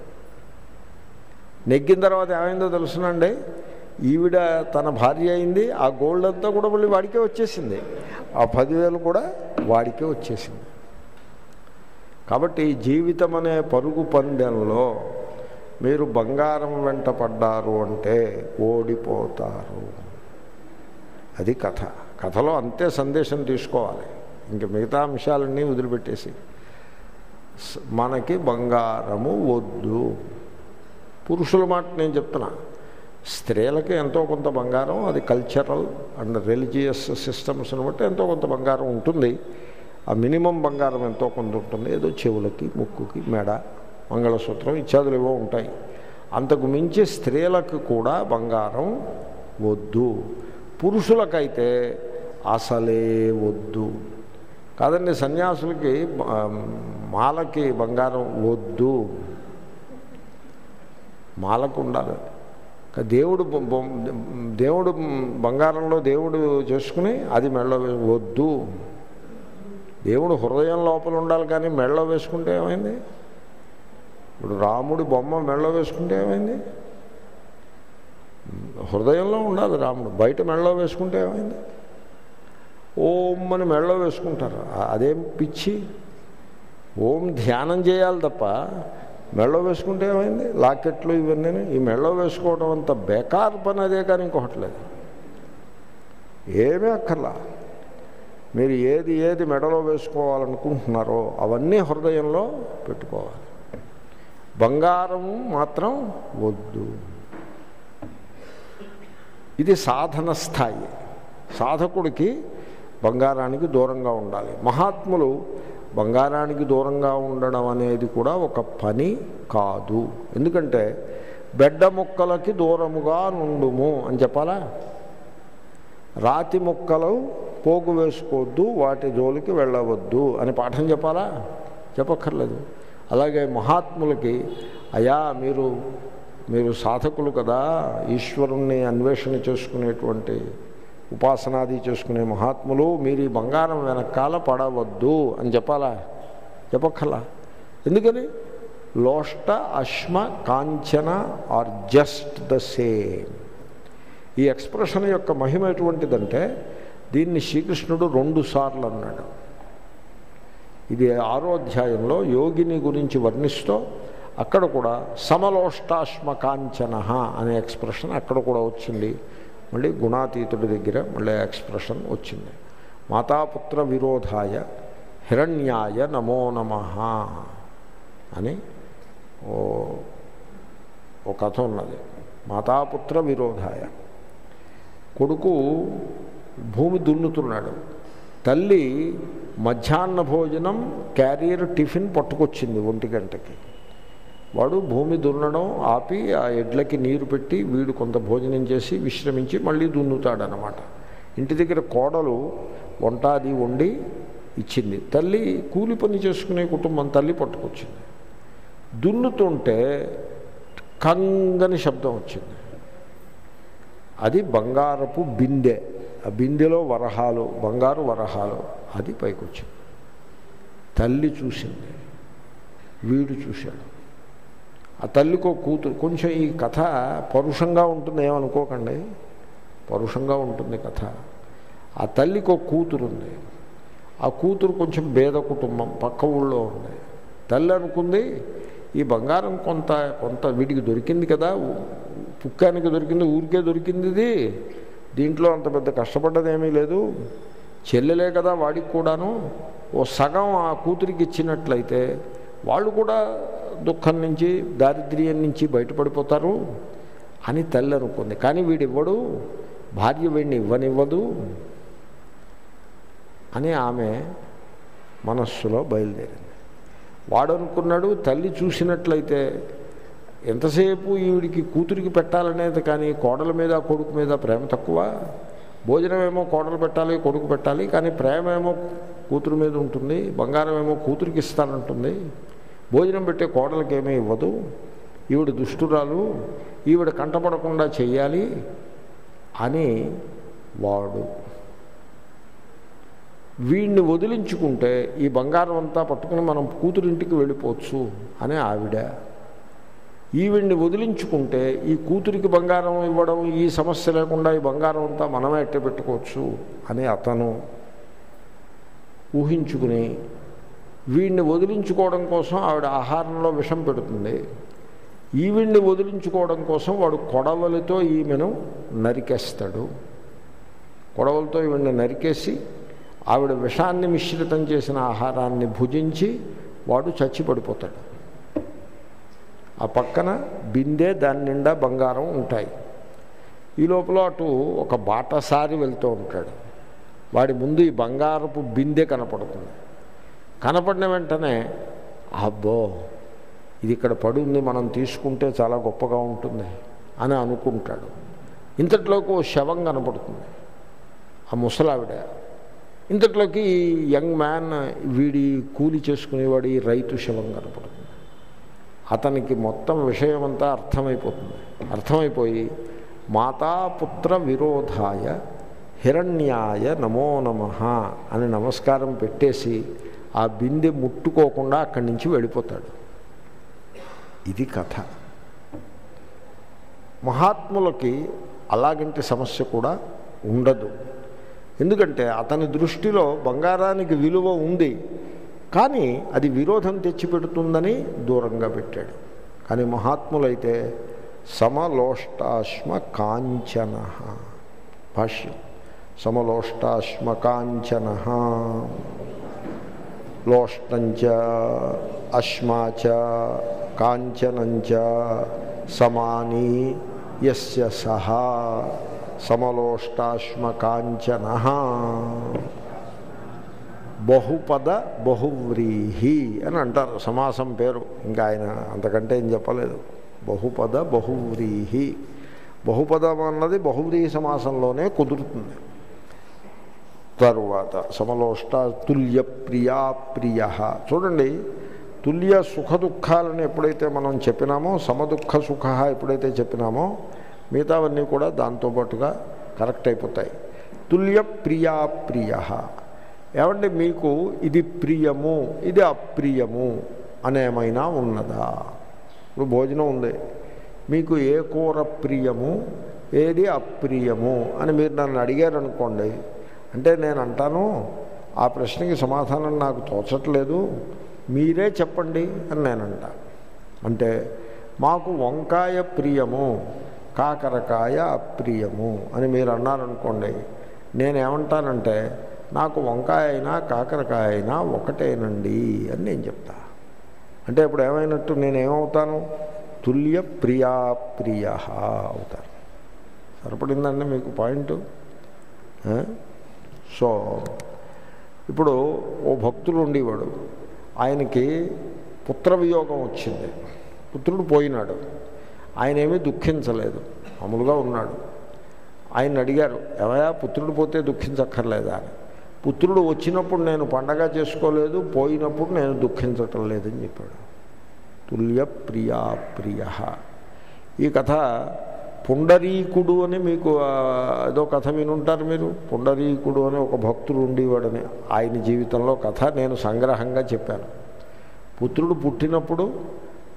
Speaker 1: నెగ్గిన తర్వాత ఏమైందో తెలుసునండి? ఈవిడ తన భార్య అయింది. ఆ గోల్డ్ అంతా కూడా మళ్ళీ వాడికే వచ్చేసింది. ఆ పదివేలు కూడా వాడికే వచ్చేసింది. కాబట్టి జీవితం అనే పరుగు పందెంలో మీరు బంగారం వెంట పడ్డారు అంటే ఓడిపోతారు. అది కథ. కథలో అంతే సందేశం తీసుకోవాలి. ఇంక మిగతా అంశాలన్నీ వదిలిపెట్టేసి. మనకి బంగారము వద్దు. పురుషుల మాట నేను చెప్తున్నా. స్త్రీలకి ఎంతో కొంత బంగారం అది కల్చరల్ అండ్ రిలీజియస్ సిస్టమ్స్ని బట్టి ఎంతో కొంత బంగారం ఉంటుంది. ఆ మినిమం బంగారం ఎంతో కొంత ఉంటుంది. ఏదో చెవులకి ముక్కుకి మెడ మంగళసూత్రం ఇత్యాదులు ఏవో ఉంటాయి. అంతకు మించి స్త్రీలకు కూడా బంగారం వద్దు. పురుషులకైతే అసలే వద్దు. కాదండి సన్యాసులకి మాలకి బంగారం వద్దు. మాలకు ఉండాలి దేవుడు దేవుడు బంగారంలో దేవుడు చేసుకుని అది మెళ్ళ వద్దు. దేవుడు హృదయం లోపల ఉండాలి కానీ మెళ్ళ వేసుకుంటే ఏమైంది? ఇప్పుడు రాముడి బొమ్మ మెళ్ళ వేసుకుంటే ఏమైంది? హృదయంలో ఉండాలి రాముడు. బయట మెళ్ళ వేసుకుంటే ఏమైంది? ఓం అని మెళ్ళ వేసుకుంటారు. అదేం పిచ్చి? ఓం ధ్యానం చేయాలి తప్ప మెళ్ళ వేసుకుంటే ఏమైంది? లాకెట్లు ఇవన్నీ ఈ మెళ్ళ వేసుకోవడం అంత బేకార్ పని అదే కానీ ఇంకొకటి లేదు. ఏమీ అక్కర్లా. మీరు ఏది ఏది మెడలో వేసుకోవాలనుకుంటున్నారో అవన్నీ హృదయంలో పెట్టుకోవాలి. బంగారం మాత్రం వద్దు. ఇది సాధన స్థాయి. సాధకుడికి బంగారానికి దూరంగా ఉండాలి. మహాత్ములు బంగారానికి దూరంగా ఉండడం అనేది కూడా ఒక పని కాదు. ఎందుకంటే బెడ్డ ముక్కలకి దూరముగా నుండుము అని చెప్పాలా? రాతి ముక్కలు పోగు వేసుకోవద్దు వాటి జోలికి వెళ్ళవద్దు అని పాఠం చెప్పాలా? చెప్పక్కర్లేదు. అలాగే మహాత్ములకి అయా మీరు మీరు సాధకులు కదా ఈశ్వరుణ్ణి అన్వేషణ చేసుకునేటువంటి ఉపాసనాది చేసుకునే మహాత్ములు మీరు ఈ బంగారం వెనకాల పడవద్దు అని చెప్పాలా? చెప్పక్కర్లా. ఎందుకని? లోష్ట అశ్మ కాంచన ఆర్ జస్ట్ ద సేమ్. ఈ ఎక్స్ప్రెషన్ యొక్క మహిమ ఎటువంటిదంటే దీన్ని శ్రీకృష్ణుడు రెండు సార్లు అన్నాడు. ఇది ఆరో అధ్యాయంలో యోగిని గురించి వర్ణిస్తూ అక్కడ కూడా సమలోష్టాశ్మ కాంచన అనే ఎక్స్ప్రెషన్ అక్కడ కూడా వచ్చింది. మళ్ళీ గుణాతీతుడి దగ్గర మళ్ళీ ఎక్స్ప్రెషన్ వచ్చింది. మాతాపుత్ర విరోధాయ హిరణ్యాయ నమో నమ అని ఓ ఓ కథ ఉన్నది. మాతాపుత్ర విరోధాయ. కొడుకు భూమి దున్నుతున్నాడు. తల్లి మధ్యాహ్న భోజనం క్యారియర్ టిఫిన్ పట్టుకొచ్చింది ఒంటి గంటకి. వాడు భూమి దున్నడం ఆపి ఆ ఎడ్లకి నీరు పెట్టి వీడు కొంత భోజనం చేసి విశ్రమించి మళ్ళీ దున్నుతాడనమాట ఇంటి దగ్గర కోడలు వంట అది వండి ఇచ్చింది. తల్లి కూలి పని చేసుకునే కుటుంబం తల్లి పట్టుకొచ్చింది. దున్నుతుంటే కంగని శబ్దం వచ్చింది. అది బంగారపు బిందె. ఆ బిందెలో వరహాలు బంగారు వరహాలు. అది పైకొచ్చింది. తల్లి చూసింది. వీడు చూశాడు. ఆ తల్లికో కూతురు కొంచెం ఈ కథ పరుషంగా ఉంటుంది ఏమనుకోకండి. పరుషంగా ఉంటుంది కథ. ఆ తల్లికో కూతురు ఉంది ఆ కూతురు కొంచెం భేద కుటుంబం పక్క ఊళ్ళో ఉంది. తల్లి అనుకుంది ఈ బంగారం కొంత కొంత వీడికి దొరికింది కదా పుక్కానికి దొరికింది ఊరికే దొరికింది ఇది దీంట్లో అంత పెద్ద కష్టపడ్డదేమీ లేదు. చెల్లెలే కదా వాడికి కూడాను. ఓ సగం ఆ కూతురికి ఇచ్చినట్లయితే వాళ్ళు కూడా దుఃఖం నుంచి దారిద్ర్యం నుంచి బయటపడిపోతారు అని తల్లి అనుకుంది కానీ వీడివ్వడు భార్య వీడిని ఇవ్వనివ్వదు అని ఆమె మనస్సులో బయలుదేరింది. వాడు అనుకున్నాడు తల్లి చూసినట్లయితే ఎంతసేపు ఈవిడికి కూతురికి పెట్టాలనేది కానీ కోడల మీద కొడుకు మీద ప్రేమ తక్కువ? భోజనం ఏమో కోడలు పెట్టాలి కొడుకు పెట్టాలి కానీ ప్రేమ ఏమో కూతురు మీద ఉంటుంది బంగారం ఏమో కూతురికి ఇస్తానంటుంది. భోజనం పెట్టే కోడలకి ఏమీ ఇవ్వదు. ఈవిడ దుష్టురాలు ఈవిడ కంటపడకుండా చెయ్యాలి అని వాడు. వీడిని వదిలించుకుంటే ఈ బంగారం అంతా పట్టుకుని మనం కూతురింటికి వెళ్ళిపోవచ్చు అనే ఆవిడ ఈవిడ్ని వదిలించుకుంటే ఈ కూతురికి బంగారం ఇవ్వడం ఈ సమస్య లేకుండా ఈ బంగారం అంతా మనమే ఎట్ట పెట్టుకోవచ్చు అని అతను ఊహించుకుని వీడిని వదిలించుకోవడం కోసం ఆవిడ ఆహారంలో విషం పెడుతుంది. ఈవిడ్ని వదిలించుకోవడం కోసం వాడు కొడవలితో ఈమెను నరికేస్తాడు. కొడవలతో ఈవిడ్ని నరికేసి ఆవిడ విషాన్ని మిశ్రితం చేసిన ఆహారాన్ని భుజించి వాడు చచ్చి పడిపోతాడు ఆ పక్కన బిందె దాని నిండా బంగారం ఉంటాయి. ఈ లోపల అటు ఒక బాటసారి వెళ్తూ ఉంటాడు. వాడి ముందు ఈ బంగారపు బిందె కనపడుతుంది. కనపడిన వెంటనే అబ్బో ఇది ఇక్కడ పడి ఉంది మనం తీసుకుంటే చాలా గొప్పగా ఉంటుంది అని అనుకుంటాడు. ఇంతట్లోకి ఓ శవం కనపడుతుంది. ఆ ముసలావిడ ఇంతట్లోకి ఈ యంగ్ మ్యాన్ వీడి కూలి చేసుకునేవాడి రైతు శవం కనపడుతుంది. అతనికి మొత్తం విషయమంతా అర్థమైపోతుంది. అర్థమైపోయి మాతాపుత్ర విరోధాయ హిరణ్యాయ నమో నమ అని నమస్కారం పెట్టేసి ఆ బిందె ముట్టుకోకుండా అక్కడి నుంచి వెళ్ళిపోతాడు. ఇది కథ. మహాత్ములకి అలాగంటి సమస్య కూడా ఉండదు. ఎందుకంటే అతని దృష్టిలో బంగారానికి విలువ ఉంది. కానీ అది విరోధం తెచ్చిపెడుతుందని దూరంగా పెట్టాడు. కానీ మహాత్ములైతే సమలోష్టాశ్మ కాంచన. భాష్యం. సమలోష్టాశ్మ కాంచన. లోష్టంచ అశ్మాచ కాంచనంచ సమాని యస్య సహా. సమలోష్టాశ్మకాంచన బహుపద బహువ్రీహి అని అంటారు. సమాసం పేరు. ఇంకా ఆయన అంతకంటే ఏం చెప్పలేదు. బహుపద బహువ్రీహి. బహుపదం అన్నది బహువ్రీహి సమాసంలోనే కుదురుతుంది. తరువాత సమలోష్ట తుల్య ప్రియా ప్రియ చూడండి తుల్య సుఖ దుఃఖాలను ఎప్పుడైతే మనం చెప్పినామో సమదుఃఖ సుఖ ఎప్పుడైతే చెప్పినామో మిగతావన్నీ కూడా దాంతోపాటుగా కరెక్ట్ అయిపోతాయి. తుల్య ప్రియా ప్రియ ఏమండి మీకు ఇది ప్రియము ఇది అప్రియము అనేమైనా ఉన్నదా? ఇప్పుడు భోజనం ఉంది. మీకు ఏ కూర ప్రియము ఏది అప్రియము అని మీరు నన్ను అడిగారనుకోండి అంటే నేను అంటాను ఆ ప్రశ్నకి సమాధానం నాకు తోచట్లేదు మీరే చెప్పండి అని నేను అంటే మాకు వంకాయ ప్రియము కాకరకాయ అప్రియము అని మీరు అన్నారనుకోండి నేనేమంటానంటే నాకు వంకాయ అయినా కాకరకాయ అయినా ఒకటేనండి అని నేను చెప్తా. అంటే ఇప్పుడు ఏమైనట్టు నేనేమవుతాను? తుల్య ప్రియా ప్రియ అవుతాను. సరిపడిందండి మీకు పాయింట్? సో ఇప్పుడు ఓ భక్తుడు ఉండేవాడు. ఆయనకి పుత్రవియోగం వచ్చింది. పుత్రుడు పోయినాడు. ఆయన ఏమీ దుఃఖించలేదు. మామూలుగా ఉన్నాడు. ఆయన అడిగారు ఎవయా పుత్రుడు పోతే దుఃఖించక్కర్లేదా? అని. పుత్రుడు వచ్చినప్పుడు నేను పండగ చేసుకోలేదు పోయినప్పుడు నేను దుఃఖించటం లేదని చెప్పాడు. తుల్య ప్రియా ప్రియ. ఈ కథ పుండరీకుడు అని మీకు ఏదో కథ వినుంటారు మీరు? పుండరీకుడు అని ఒక భక్తుడు ఉండేవాడని. ఆయన జీవితంలో కథ నేను సంగ్రహంగా చెప్పాను. పుత్రుడు పుట్టినప్పుడు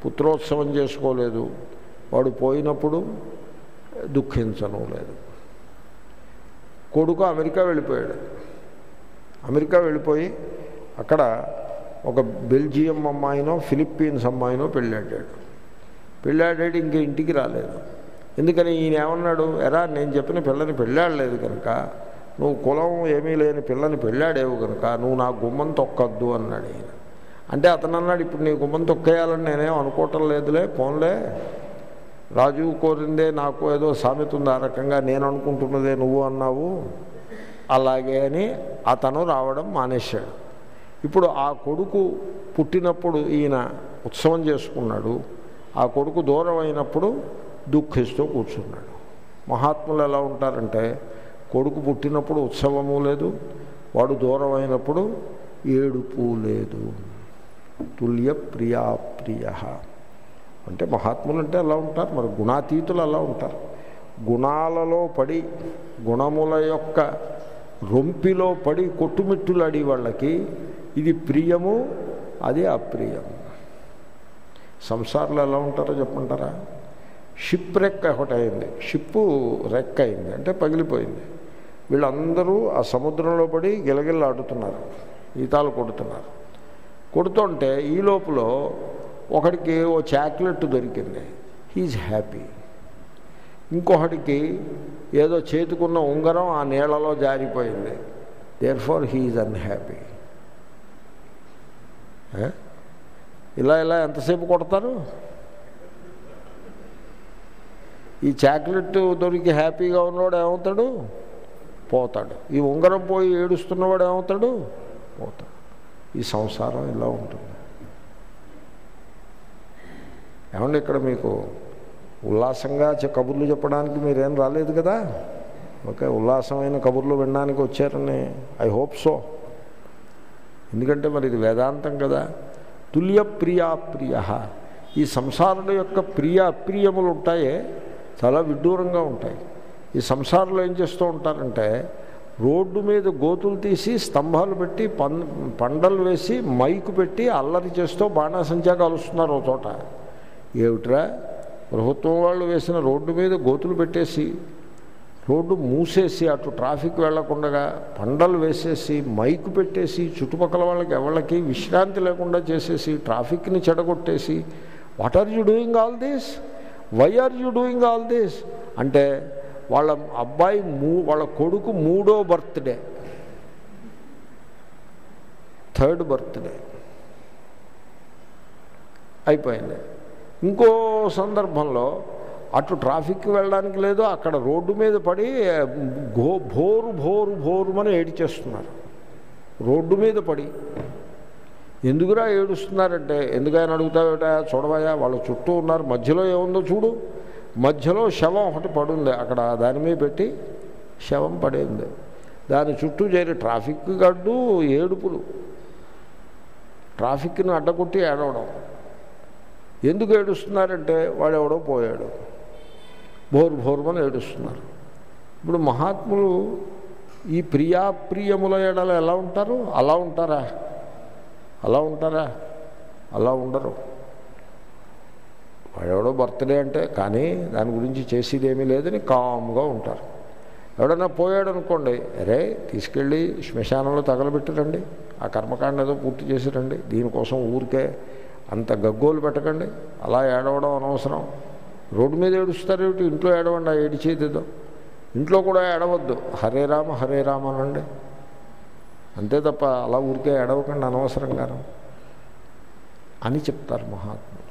Speaker 1: పుత్రోత్సవం చేసుకోలేదు. వాడు పోయినప్పుడు దుఃఖించను లేదు. కొడుకు అమెరికా వెళ్ళిపోయాడు. అమెరికా వెళ్ళిపోయి అక్కడ ఒక బెల్జియం అమ్మాయినో ఫిలిప్పీన్స్ అమ్మాయినో పెళ్ళాడాడు. పెళ్ళాడాడు ఇంక ఇంటికి రాలేదు. ఎందుకని ఈయన ఏమన్నాడు? ఎరా నేను చెప్పిన పిల్లని పెళ్ళాడలేదు కనుక నువ్వు కులం ఏమీ లేని పిల్లని పెళ్ళాడేవు కనుక నువ్వు నా గుమ్మం తొక్కద్దు అన్నాడు ఈయన. అంటే అతను అన్నాడు ఇప్పుడు నీ గుమ్మం తొక్కేయాలని నేనేం అనుకోవటం లేదులే పోన్లే. రాజు కోరిందే నాకు ఏదో సామెత ఉంది ఆ రకంగా నేను అనుకుంటున్నదే నువ్వు అన్నావు. అలాగే అని అతను రావడం మానేశాడు. ఇప్పుడు ఆ కొడుకు పుట్టినప్పుడు ఈయన ఉత్సవం చేసుకున్నాడు. ఆ కొడుకు దూరం అయినప్పుడు దుఃఖిస్తూ కూర్చున్నాడు. మహాత్ములు ఎలా ఉంటారంటే కొడుకు పుట్టినప్పుడు ఉత్సవము లేదు వాడు దూరం అయినప్పుడు ఏడుపు లేదు. తుల్య ప్రియా ప్రియ. అంటే మహాత్ములు అంటే అలా ఉంటారు? మరి గుణాతీతులు అలా ఉంటారు? గుణాలలో పడి గుణముల యొక్క రొంపిలో పడి కొట్టుమిట్టులాడి వాళ్ళకి ఇది ప్రియము అది అప్రియము సంసారాలు ఎలా ఉంటారో చెప్పంటారా షిప్ రెక్క ఒకటి అయింది షిప్పు రెక్క అయింది అంటే పగిలిపోయింది. వీళ్ళందరూ ఆ సముద్రంలో పడి గిలగిల్లాడుతున్నారు ఈతాలు కొడుతున్నారు. కొడుతుంటే ఈ లోపల ఒకడికి ఓ చాక్లెట్ దొరికింది. హీఈ్ హ్యాపీ. ఇంకొకటికి ఏదో చేతుకున్న ఉంగరం ఆ నీళ్ళలో జారిపోయింది. దేర్ ఫార్ హీఈ్ అన్హ్యాపీ ఇలా ఇలా ఎంతసేపు కొడతారు? ఈ చాక్లెట్ దొరికి హ్యాపీగా ఉన్నవాడు ఏమవుతాడు? పోతాడు. ఈ ఉంగరం పోయి ఏడుస్తున్నవాడు ఏమవుతాడు? పోతాడు. ఈ సంసారం ఇలా ఉంటుంది. ఏమండి ఇక్కడ మీకు ఉల్లాసంగా కబుర్లు చెప్పడానికి మీరేం రాలేదు కదా? ఓకే ఉల్లాసమైన కబుర్లు వినడానికి వచ్చారని ఐ హోప్ సో ఎందుకంటే మరి ఇది వేదాంతం కదా. తుల్య ప్రియా ప్రియ. ఈ సంసారుల యొక్క ప్రియ అప్రియములు ఉంటాయే చాలా విడ్డూరంగా ఉంటాయి. ఈ సంసారంలో ఏం చేస్తూ ఉంటారంటే రోడ్డు మీద గోతులు తీసి స్తంభాలు పెట్టి పం పండలు వేసి మైకు పెట్టి అల్లరి చేస్తూ బాణాసంచా కలుస్తున్నారు ఒక చోట. ఏమిట్రా? ప్రభుత్వం వాళ్ళు వేసిన రోడ్డు మీద గోతులు పెట్టేసి రోడ్డు మూసేసి అటు ట్రాఫిక్ వెళ్ళకుండా పండలు వేసేసి మైకు పెట్టేసి చుట్టుపక్కల వాళ్ళకి ఎవరికి విశ్రాంతి లేకుండా చేసేసి ట్రాఫిక్ని చెడగొట్టేసి what are you doing all this? Why are you doing all this? అంటే వాళ్ళ అబ్బాయి మూ వాళ్ళ కొడుకు మూడో బర్త్డే. Third birthday. అయిపోయింది. ఇంకో సందర్భంలో అటు ట్రాఫిక్ వెళ్ళడానికి లేదు అక్కడ రోడ్డు మీద పడి గో భోరు భోరు భోరుమని ఏడిచేస్తున్నారు. రోడ్డు మీద పడి. ఎందుకురా ఏడుస్తున్నారంటే ఎందుకైనా అడుగుతావేటా? చూడవయా వాళ్ళ చుట్టూ ఉన్నారు మధ్యలో ఏముందో చూడు. మధ్యలో శవం ఒకటి పడుంది అక్కడ దాని మీద పెట్టి శవం పడింది. దాని చుట్టూ చేరి ట్రాఫిక్ గడ్డు ఏడుపులు. ట్రాఫిక్ను అడ్డకొట్టి ఏడవడం. ఎందుకు ఏడుస్తున్నారంటే వాడెవడో పోయాడు. భోరు భోరుమని ఏడుస్తున్నారు. ఇప్పుడు మహాత్ములు ఈ ప్రియాప్రియముల ఎడల ఎలా ఉంటారు? అలా ఉంటారా? అలా ఉంటారా? అలా ఉండరు. వాడెవడో బర్త్డే అంటే కానీ దాని గురించి చేసేదేమీ లేదని కామ్గా ఉంటారు. ఎవడన్నా పోయాడు అనుకోండి అరే తీసుకెళ్ళి శ్మశానంలో తగలబెట్టిరండి ఆ కర్మకాండ ఏదో పూర్తి చేసిరండి దీనికోసం ఊరికే అంత గగ్గోలు పెట్టకండి. అలా ఏడవడం అనవసరం. రోడ్డు మీద ఏడుస్తారేమిటి ఇంట్లో ఏడవండి ఆ ఏడిచేదేదో ఇంట్లో కూడా ఏడవద్దు. హరే రామ హరే రామ అనండి. అంతే తప్ప అలా ఊరికే ఏడవకండి అనవసరంగాను అని చెప్తారు మహాత్ములు.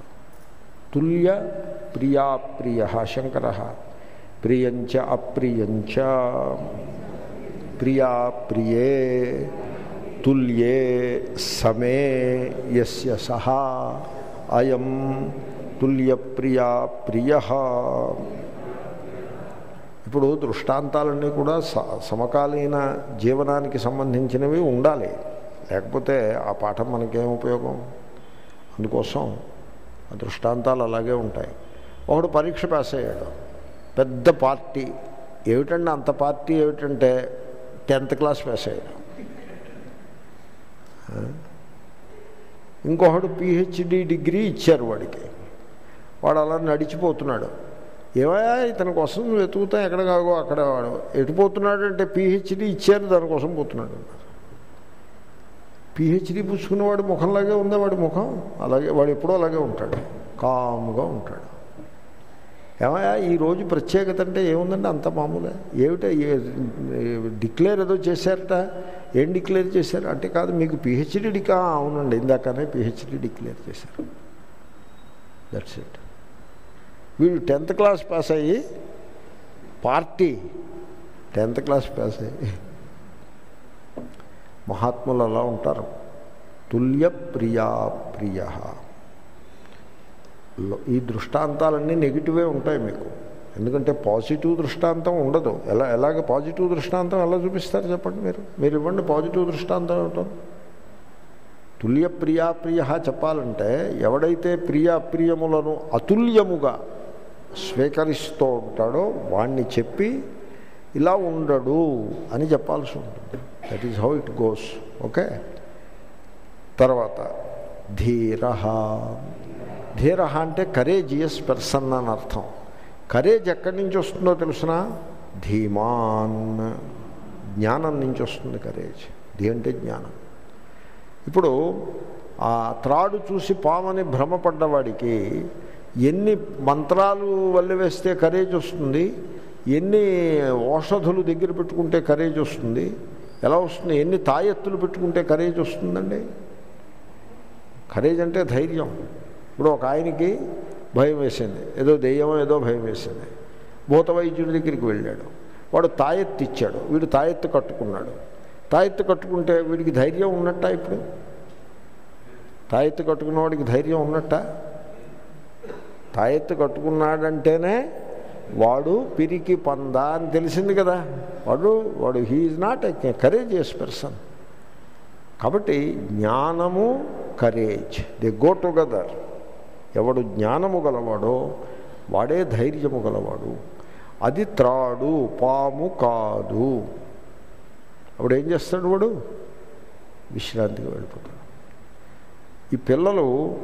Speaker 1: తుల్య ప్రియాప్రియ శంకర ప్రియంచ అప్రియంచ ప్రియా ప్రియే తుల్యే సమే ఎస్య సహా అయం తుల్యప్రియా ప్రియ ఇప్పుడు దృష్టాంతాలన్నీ కూడా స సమకాలీన జీవనానికి సంబంధించినవి ఉండాలి. లేకపోతే ఆ పాఠం మనకేం ఉపయోగం? అందుకోసం ఆ దృష్టాంతాలు అలాగే ఉంటాయి. ఒకడు పరీక్ష పాస్ అయ్యాడు. పెద్ద పార్టీ. ఏమిటండి అంత పార్టీ? ఏమిటంటే టెన్త్ క్లాస్ పాస్ అయ్యాడు. ఇంకొకడు పిహెచ్డి డిగ్రీ ఇచ్చారు వాడికి. వాడు అలా నడిచిపోతున్నాడు. ఏమయ్యా ఇతని కోసం వెతుకుతాం ఎక్కడ కాగో అక్కడ వాడు. ఎటుపోతున్నాడు అంటే పిహెచ్డి ఇచ్చారు దానికోసం పోతున్నాడు. పిహెచ్డి పుచ్చుకున్నవాడు ముఖంలాగే ఉందా వాడి ముఖం? అలాగే వాడు ఎప్పుడూ అలాగే ఉంటాడు. కామ్గా ఉంటాడు. ఏమయ్యా ఈరోజు ప్రత్యేకత అంటే ఏముందండి? అంత మామూలే. ఏమిటా? డిక్లేర్ ఏదో చేశారట. ఏం డిక్లేర్ చేశారు? అంటే కాదు మీకు పిహెచ్డి డికా? అవునండి ఇందాకనే పిహెచ్డి డిక్లేర్ చేశారు. దట్స్ ఇట్ వీడు టెన్త్ క్లాస్ పాస్ అయ్యి పార్టీ టెన్త్ క్లాస్ పాస్ అయ్యి మహాత్ములు అలా ఉంటారు. తుల్య ప్రియా ప్రియ. ఈ దృష్టాంతాలన్నీ నెగిటివే ఉంటాయి మీకు. ఎందుకంటే పాజిటివ్ దృష్టాంతం ఉండదు. ఎలా ఎలాగ పాజిటివ్ దృష్టాంతం ఎలా చూపిస్తారు చెప్పండి మీరు? మీరు ఇవ్వండి పాజిటివ్ దృష్టాంతం ఏమిటో. తుల్య ప్రియాప్రియ చెప్పాలంటే ఎవడైతే ప్రియ ప్రియములను అతుల్యముగా స్వీకరిస్తూ ఉంటాడో వాణ్ణి చెప్పి ఇలా ఉండడు అని చెప్పాల్సి ఉంటుంది. That is how it goes okay తర్వాత ధీర ధీర అంటే కరేజియస్ పర్సన్ అని అర్థం. కరేజ్ ఎక్కడి నుంచి వస్తుందో తెలుసిన? ధీమాన్. జ్ఞానం నుంచి వస్తుంది కరేజ్ ధీ అంటే జ్ఞానం. ఇప్పుడు ఆ త్రాడు చూసి పామని భ్రమపడ్డవాడికి ఎన్ని మంత్రాలు వల్లివేస్తే కరేజ్ వస్తుంది? ఎన్ని ఔషధులు దగ్గర పెట్టుకుంటే కరేజ్ వస్తుంది? ఎలా వస్తుంది? ఎన్ని తాయెత్తులు పెట్టుకుంటే కరేజ్ వస్తుందండి? కరేజ్ అంటే ధైర్యం. ఇప్పుడు ఒక ఆయనకి భయం వేసింది. ఏదో దెయ్యం ఏదో భయం వేసింది. భూత వైద్యుడి దగ్గరికి వెళ్ళాడు. వాడు తాయెత్తు ఇచ్చాడు. వీడు తాయెత్తు కట్టుకున్నాడు. తాయెత్తు కట్టుకుంటే వీడికి ధైర్యం ఉన్నట్ట ఇప్పుడు? తాయెత్తు కట్టుకున్న వాడికి ధైర్యం ఉన్నట్ట? తాయెత్తు కట్టుకున్నాడంటేనే వాడు పిరికి పందా అని తెలిసింది కదా. వాడు వాడు he's not a courageous person కాబట్టి జ్ఞానము కరేజ్ దే గో టుగెదర్ ఎవడు జ్ఞానము గలవాడో వాడే ధైర్యము గలవాడు. అది త్రాడు పాము కాదు. అప్పుడు ఏం చేస్తాడు వాడు? విశ్రాంతిగా వెళ్ళిపోతాడు. ఈ పిల్లలు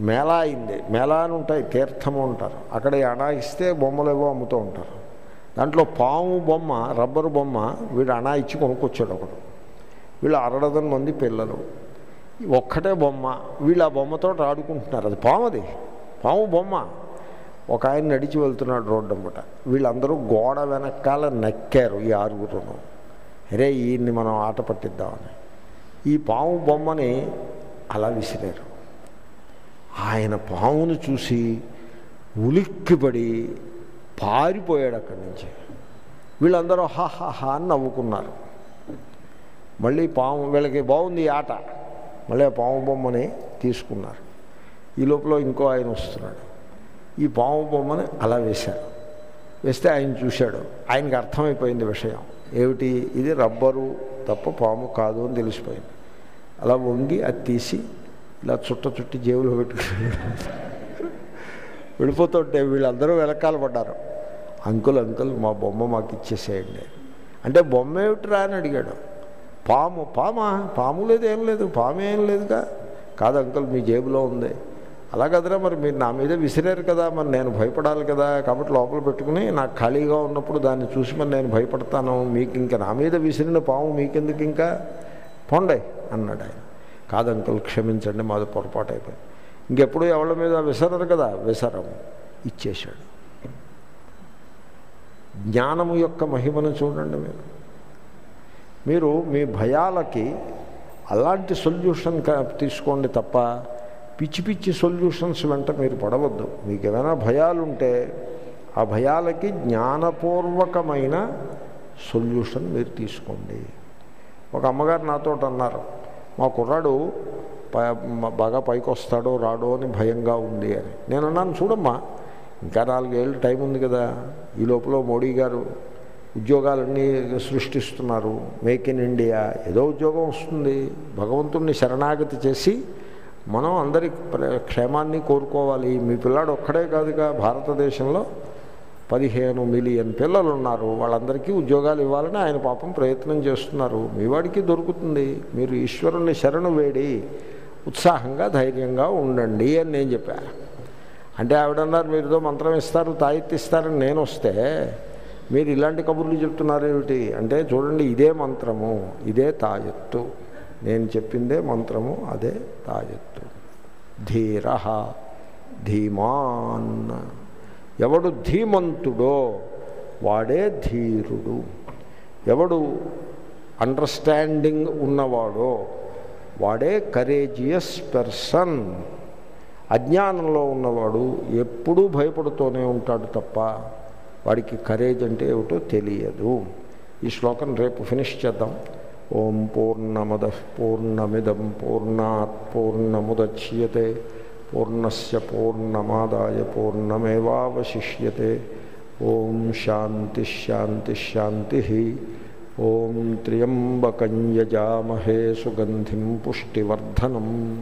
Speaker 1: మేళా అయింది. మేళా అని ఉంటాయి తీర్థము ఉంటారు అక్కడ అణాయిస్తే బొమ్మలు ఏవో అమ్ముతూ ఉంటారు. దాంట్లో పాము బొమ్మ రబ్బరు బొమ్మ వీడు అణా ఇచ్చి కొనుక్కొచ్చాడు ఒకడు. వీళ్ళు అరడదని మంది పిల్లలు. ఒక్కటే బొమ్మ. వీళ్ళు ఆ బొమ్మతో ఆడుకుంటున్నారు. అది పాముది. పాము బొమ్మ. ఒక ఆయన నడిచి వెళ్తున్నాడు రోడ్డు అమ్మట. వీళ్ళందరూ గోడ వెనకాల నక్కారు ఈ ఆరుగురును. అరే ఈయన్ని మనం ఆట పట్టిద్దామని. ఈ పాము బొమ్మని అలా విసిరారు. ఆయన పామును చూసి ఉలిక్కిపడి పారిపోయాడు అక్కడి నుంచి. వీళ్ళందరూ హా హా హా అని నవ్వుకున్నారు. మళ్ళీ పాము వీళ్ళకి బాగుంది ఆట. మళ్ళీ ఆ పాము బొమ్మని తీసుకున్నారు. ఈ లోపల ఇంకో ఆయన వస్తున్నాడు. ఈ పాము బొమ్మని అలా వేశారు. వేస్తే ఆయన చూశాడు. ఆయనకి అర్థమైపోయింది విషయం. ఏమిటి? ఇది రబ్బరు తప్ప పాము కాదు అని తెలిసిపోయింది. అలా వంగి అది తీసి ఇలా చుట్ట చుట్టి జేబులో పెట్టుకున్నాడు. వెళ్ళిపోతుంటే వీళ్ళందరూ వెనకాల పడ్డారు. అంకుల్ అంకుల్ మా బొమ్మ మాకు ఇచ్చేసేయండి. అంటే బొమ్మ ఏమిటిరా అని అడిగాడు. పాము పామా? పాము లేదు ఏం లేదు. పాము ఏం లేదుగా. కాదు అంకుల్ మీ జేబులో ఉంది. అలా కదరా మరి మీరు నా మీద విసిరారు కదా మరి నేను భయపడాలి కదా కాబట్టి లోపల పెట్టుకుని నాకు ఖాళీగా ఉన్నప్పుడు దాన్ని చూసి మరి నేను భయపడతాను. మీకు ఇంకా నా మీద విసిరిన పాము మీకెందుకు ఇంకా? పొండే అన్నాడు ఆయన. కాదు అంకుల్ క్షమించండి మాది పొరపాటు అయిపోయింది. ఇంకెప్పుడు ఎవరి మీద విసరరు కదా విసరము ఇచ్చేశాడు. జ్ఞానము యొక్క మహిమను చూడండి మీరు. మీరు మీ భయాలకి అలాంటి సొల్యూషన్ తీసుకోండి తప్ప పిచ్చి పిచ్చి సొల్యూషన్స్ వెంట మీరు పడవద్దు. మీకు ఏమైనా భయాలుంటే ఆ భయాలకి జ్ఞానపూర్వకమైన సొల్యూషన్ మీరు తీసుకోండి. ఒక అమ్మగారు నాతో అన్నారు మా కుర్రాడు బాగా పైకి వస్తాడో రాడో అని భయంగా ఉంది అని. నేను అన్నాను చూడమ్మా ఇంకా నాలుగేళ్ళు టైం ఉంది కదా ఈ లోపల మోడీ గారు ఉద్యోగాలన్నీ సృష్టిస్తున్నారు. Make in India. ఏదో ఉద్యోగం వస్తుంది. భగవంతుణ్ణి శరణాగతి చేసి మనం అందరి క్షేమాన్ని కోరుకోవాలి. మీ పిల్లాడు ఒక్కడే కాదుగా భారతదేశంలో. పదిహేను మిలియన్ పిల్లలు ఉన్నారు వాళ్ళందరికీ ఉద్యోగాలు ఇవ్వాలని ఆయన పాపం ప్రయత్నం చేస్తున్నారు. మీ వాడికి దొరుకుతుంది. మీరు ఈశ్వరుణ్ణి శరణు వేడి ఉత్సాహంగా ధైర్యంగా ఉండండి అని నేను చెప్పా. అంటే ఆవిడన్నారు ఏదో మంత్రం ఇస్తారు తాయెత్తిస్తారని నేను వస్తే మీరు ఇలాంటి కబుర్లు చెప్తున్నారేమిటి అంటే చూడండి ఇదే మంత్రము ఇదే తాయత్తు. నేను చెప్పిందే మంత్రము అదే తాయత్తు. ధీర ధీమాన్. ఎవడు ధీమంతుడో వాడే ధీరుడు. ఎవడు అండర్స్టాండింగ్ ఉన్నవాడో వాడే కరేజియస్ పర్సన్ అజ్ఞానంలో ఉన్నవాడు ఎప్పుడూ భయపడుతూనే ఉంటాడు తప్ప వాడికి కరేజ్ అంటే ఏమిటో తెలియదు. ఈ శ్లోకం రేపు ఫినిష్ చేద్దాం. ఓం పూర్ణమద పూర్ణమిదం పూర్ణాత్ పూర్ణముద్యతే పూర్ణస్ పూర్ణమాదాయ పూర్ణమేవాశిష్యతే ఓం శాంతి శాంతి శాంతి. ఓం త్ర్యంబకం యజామహే సుగంధిం పుష్టివర్ధనం.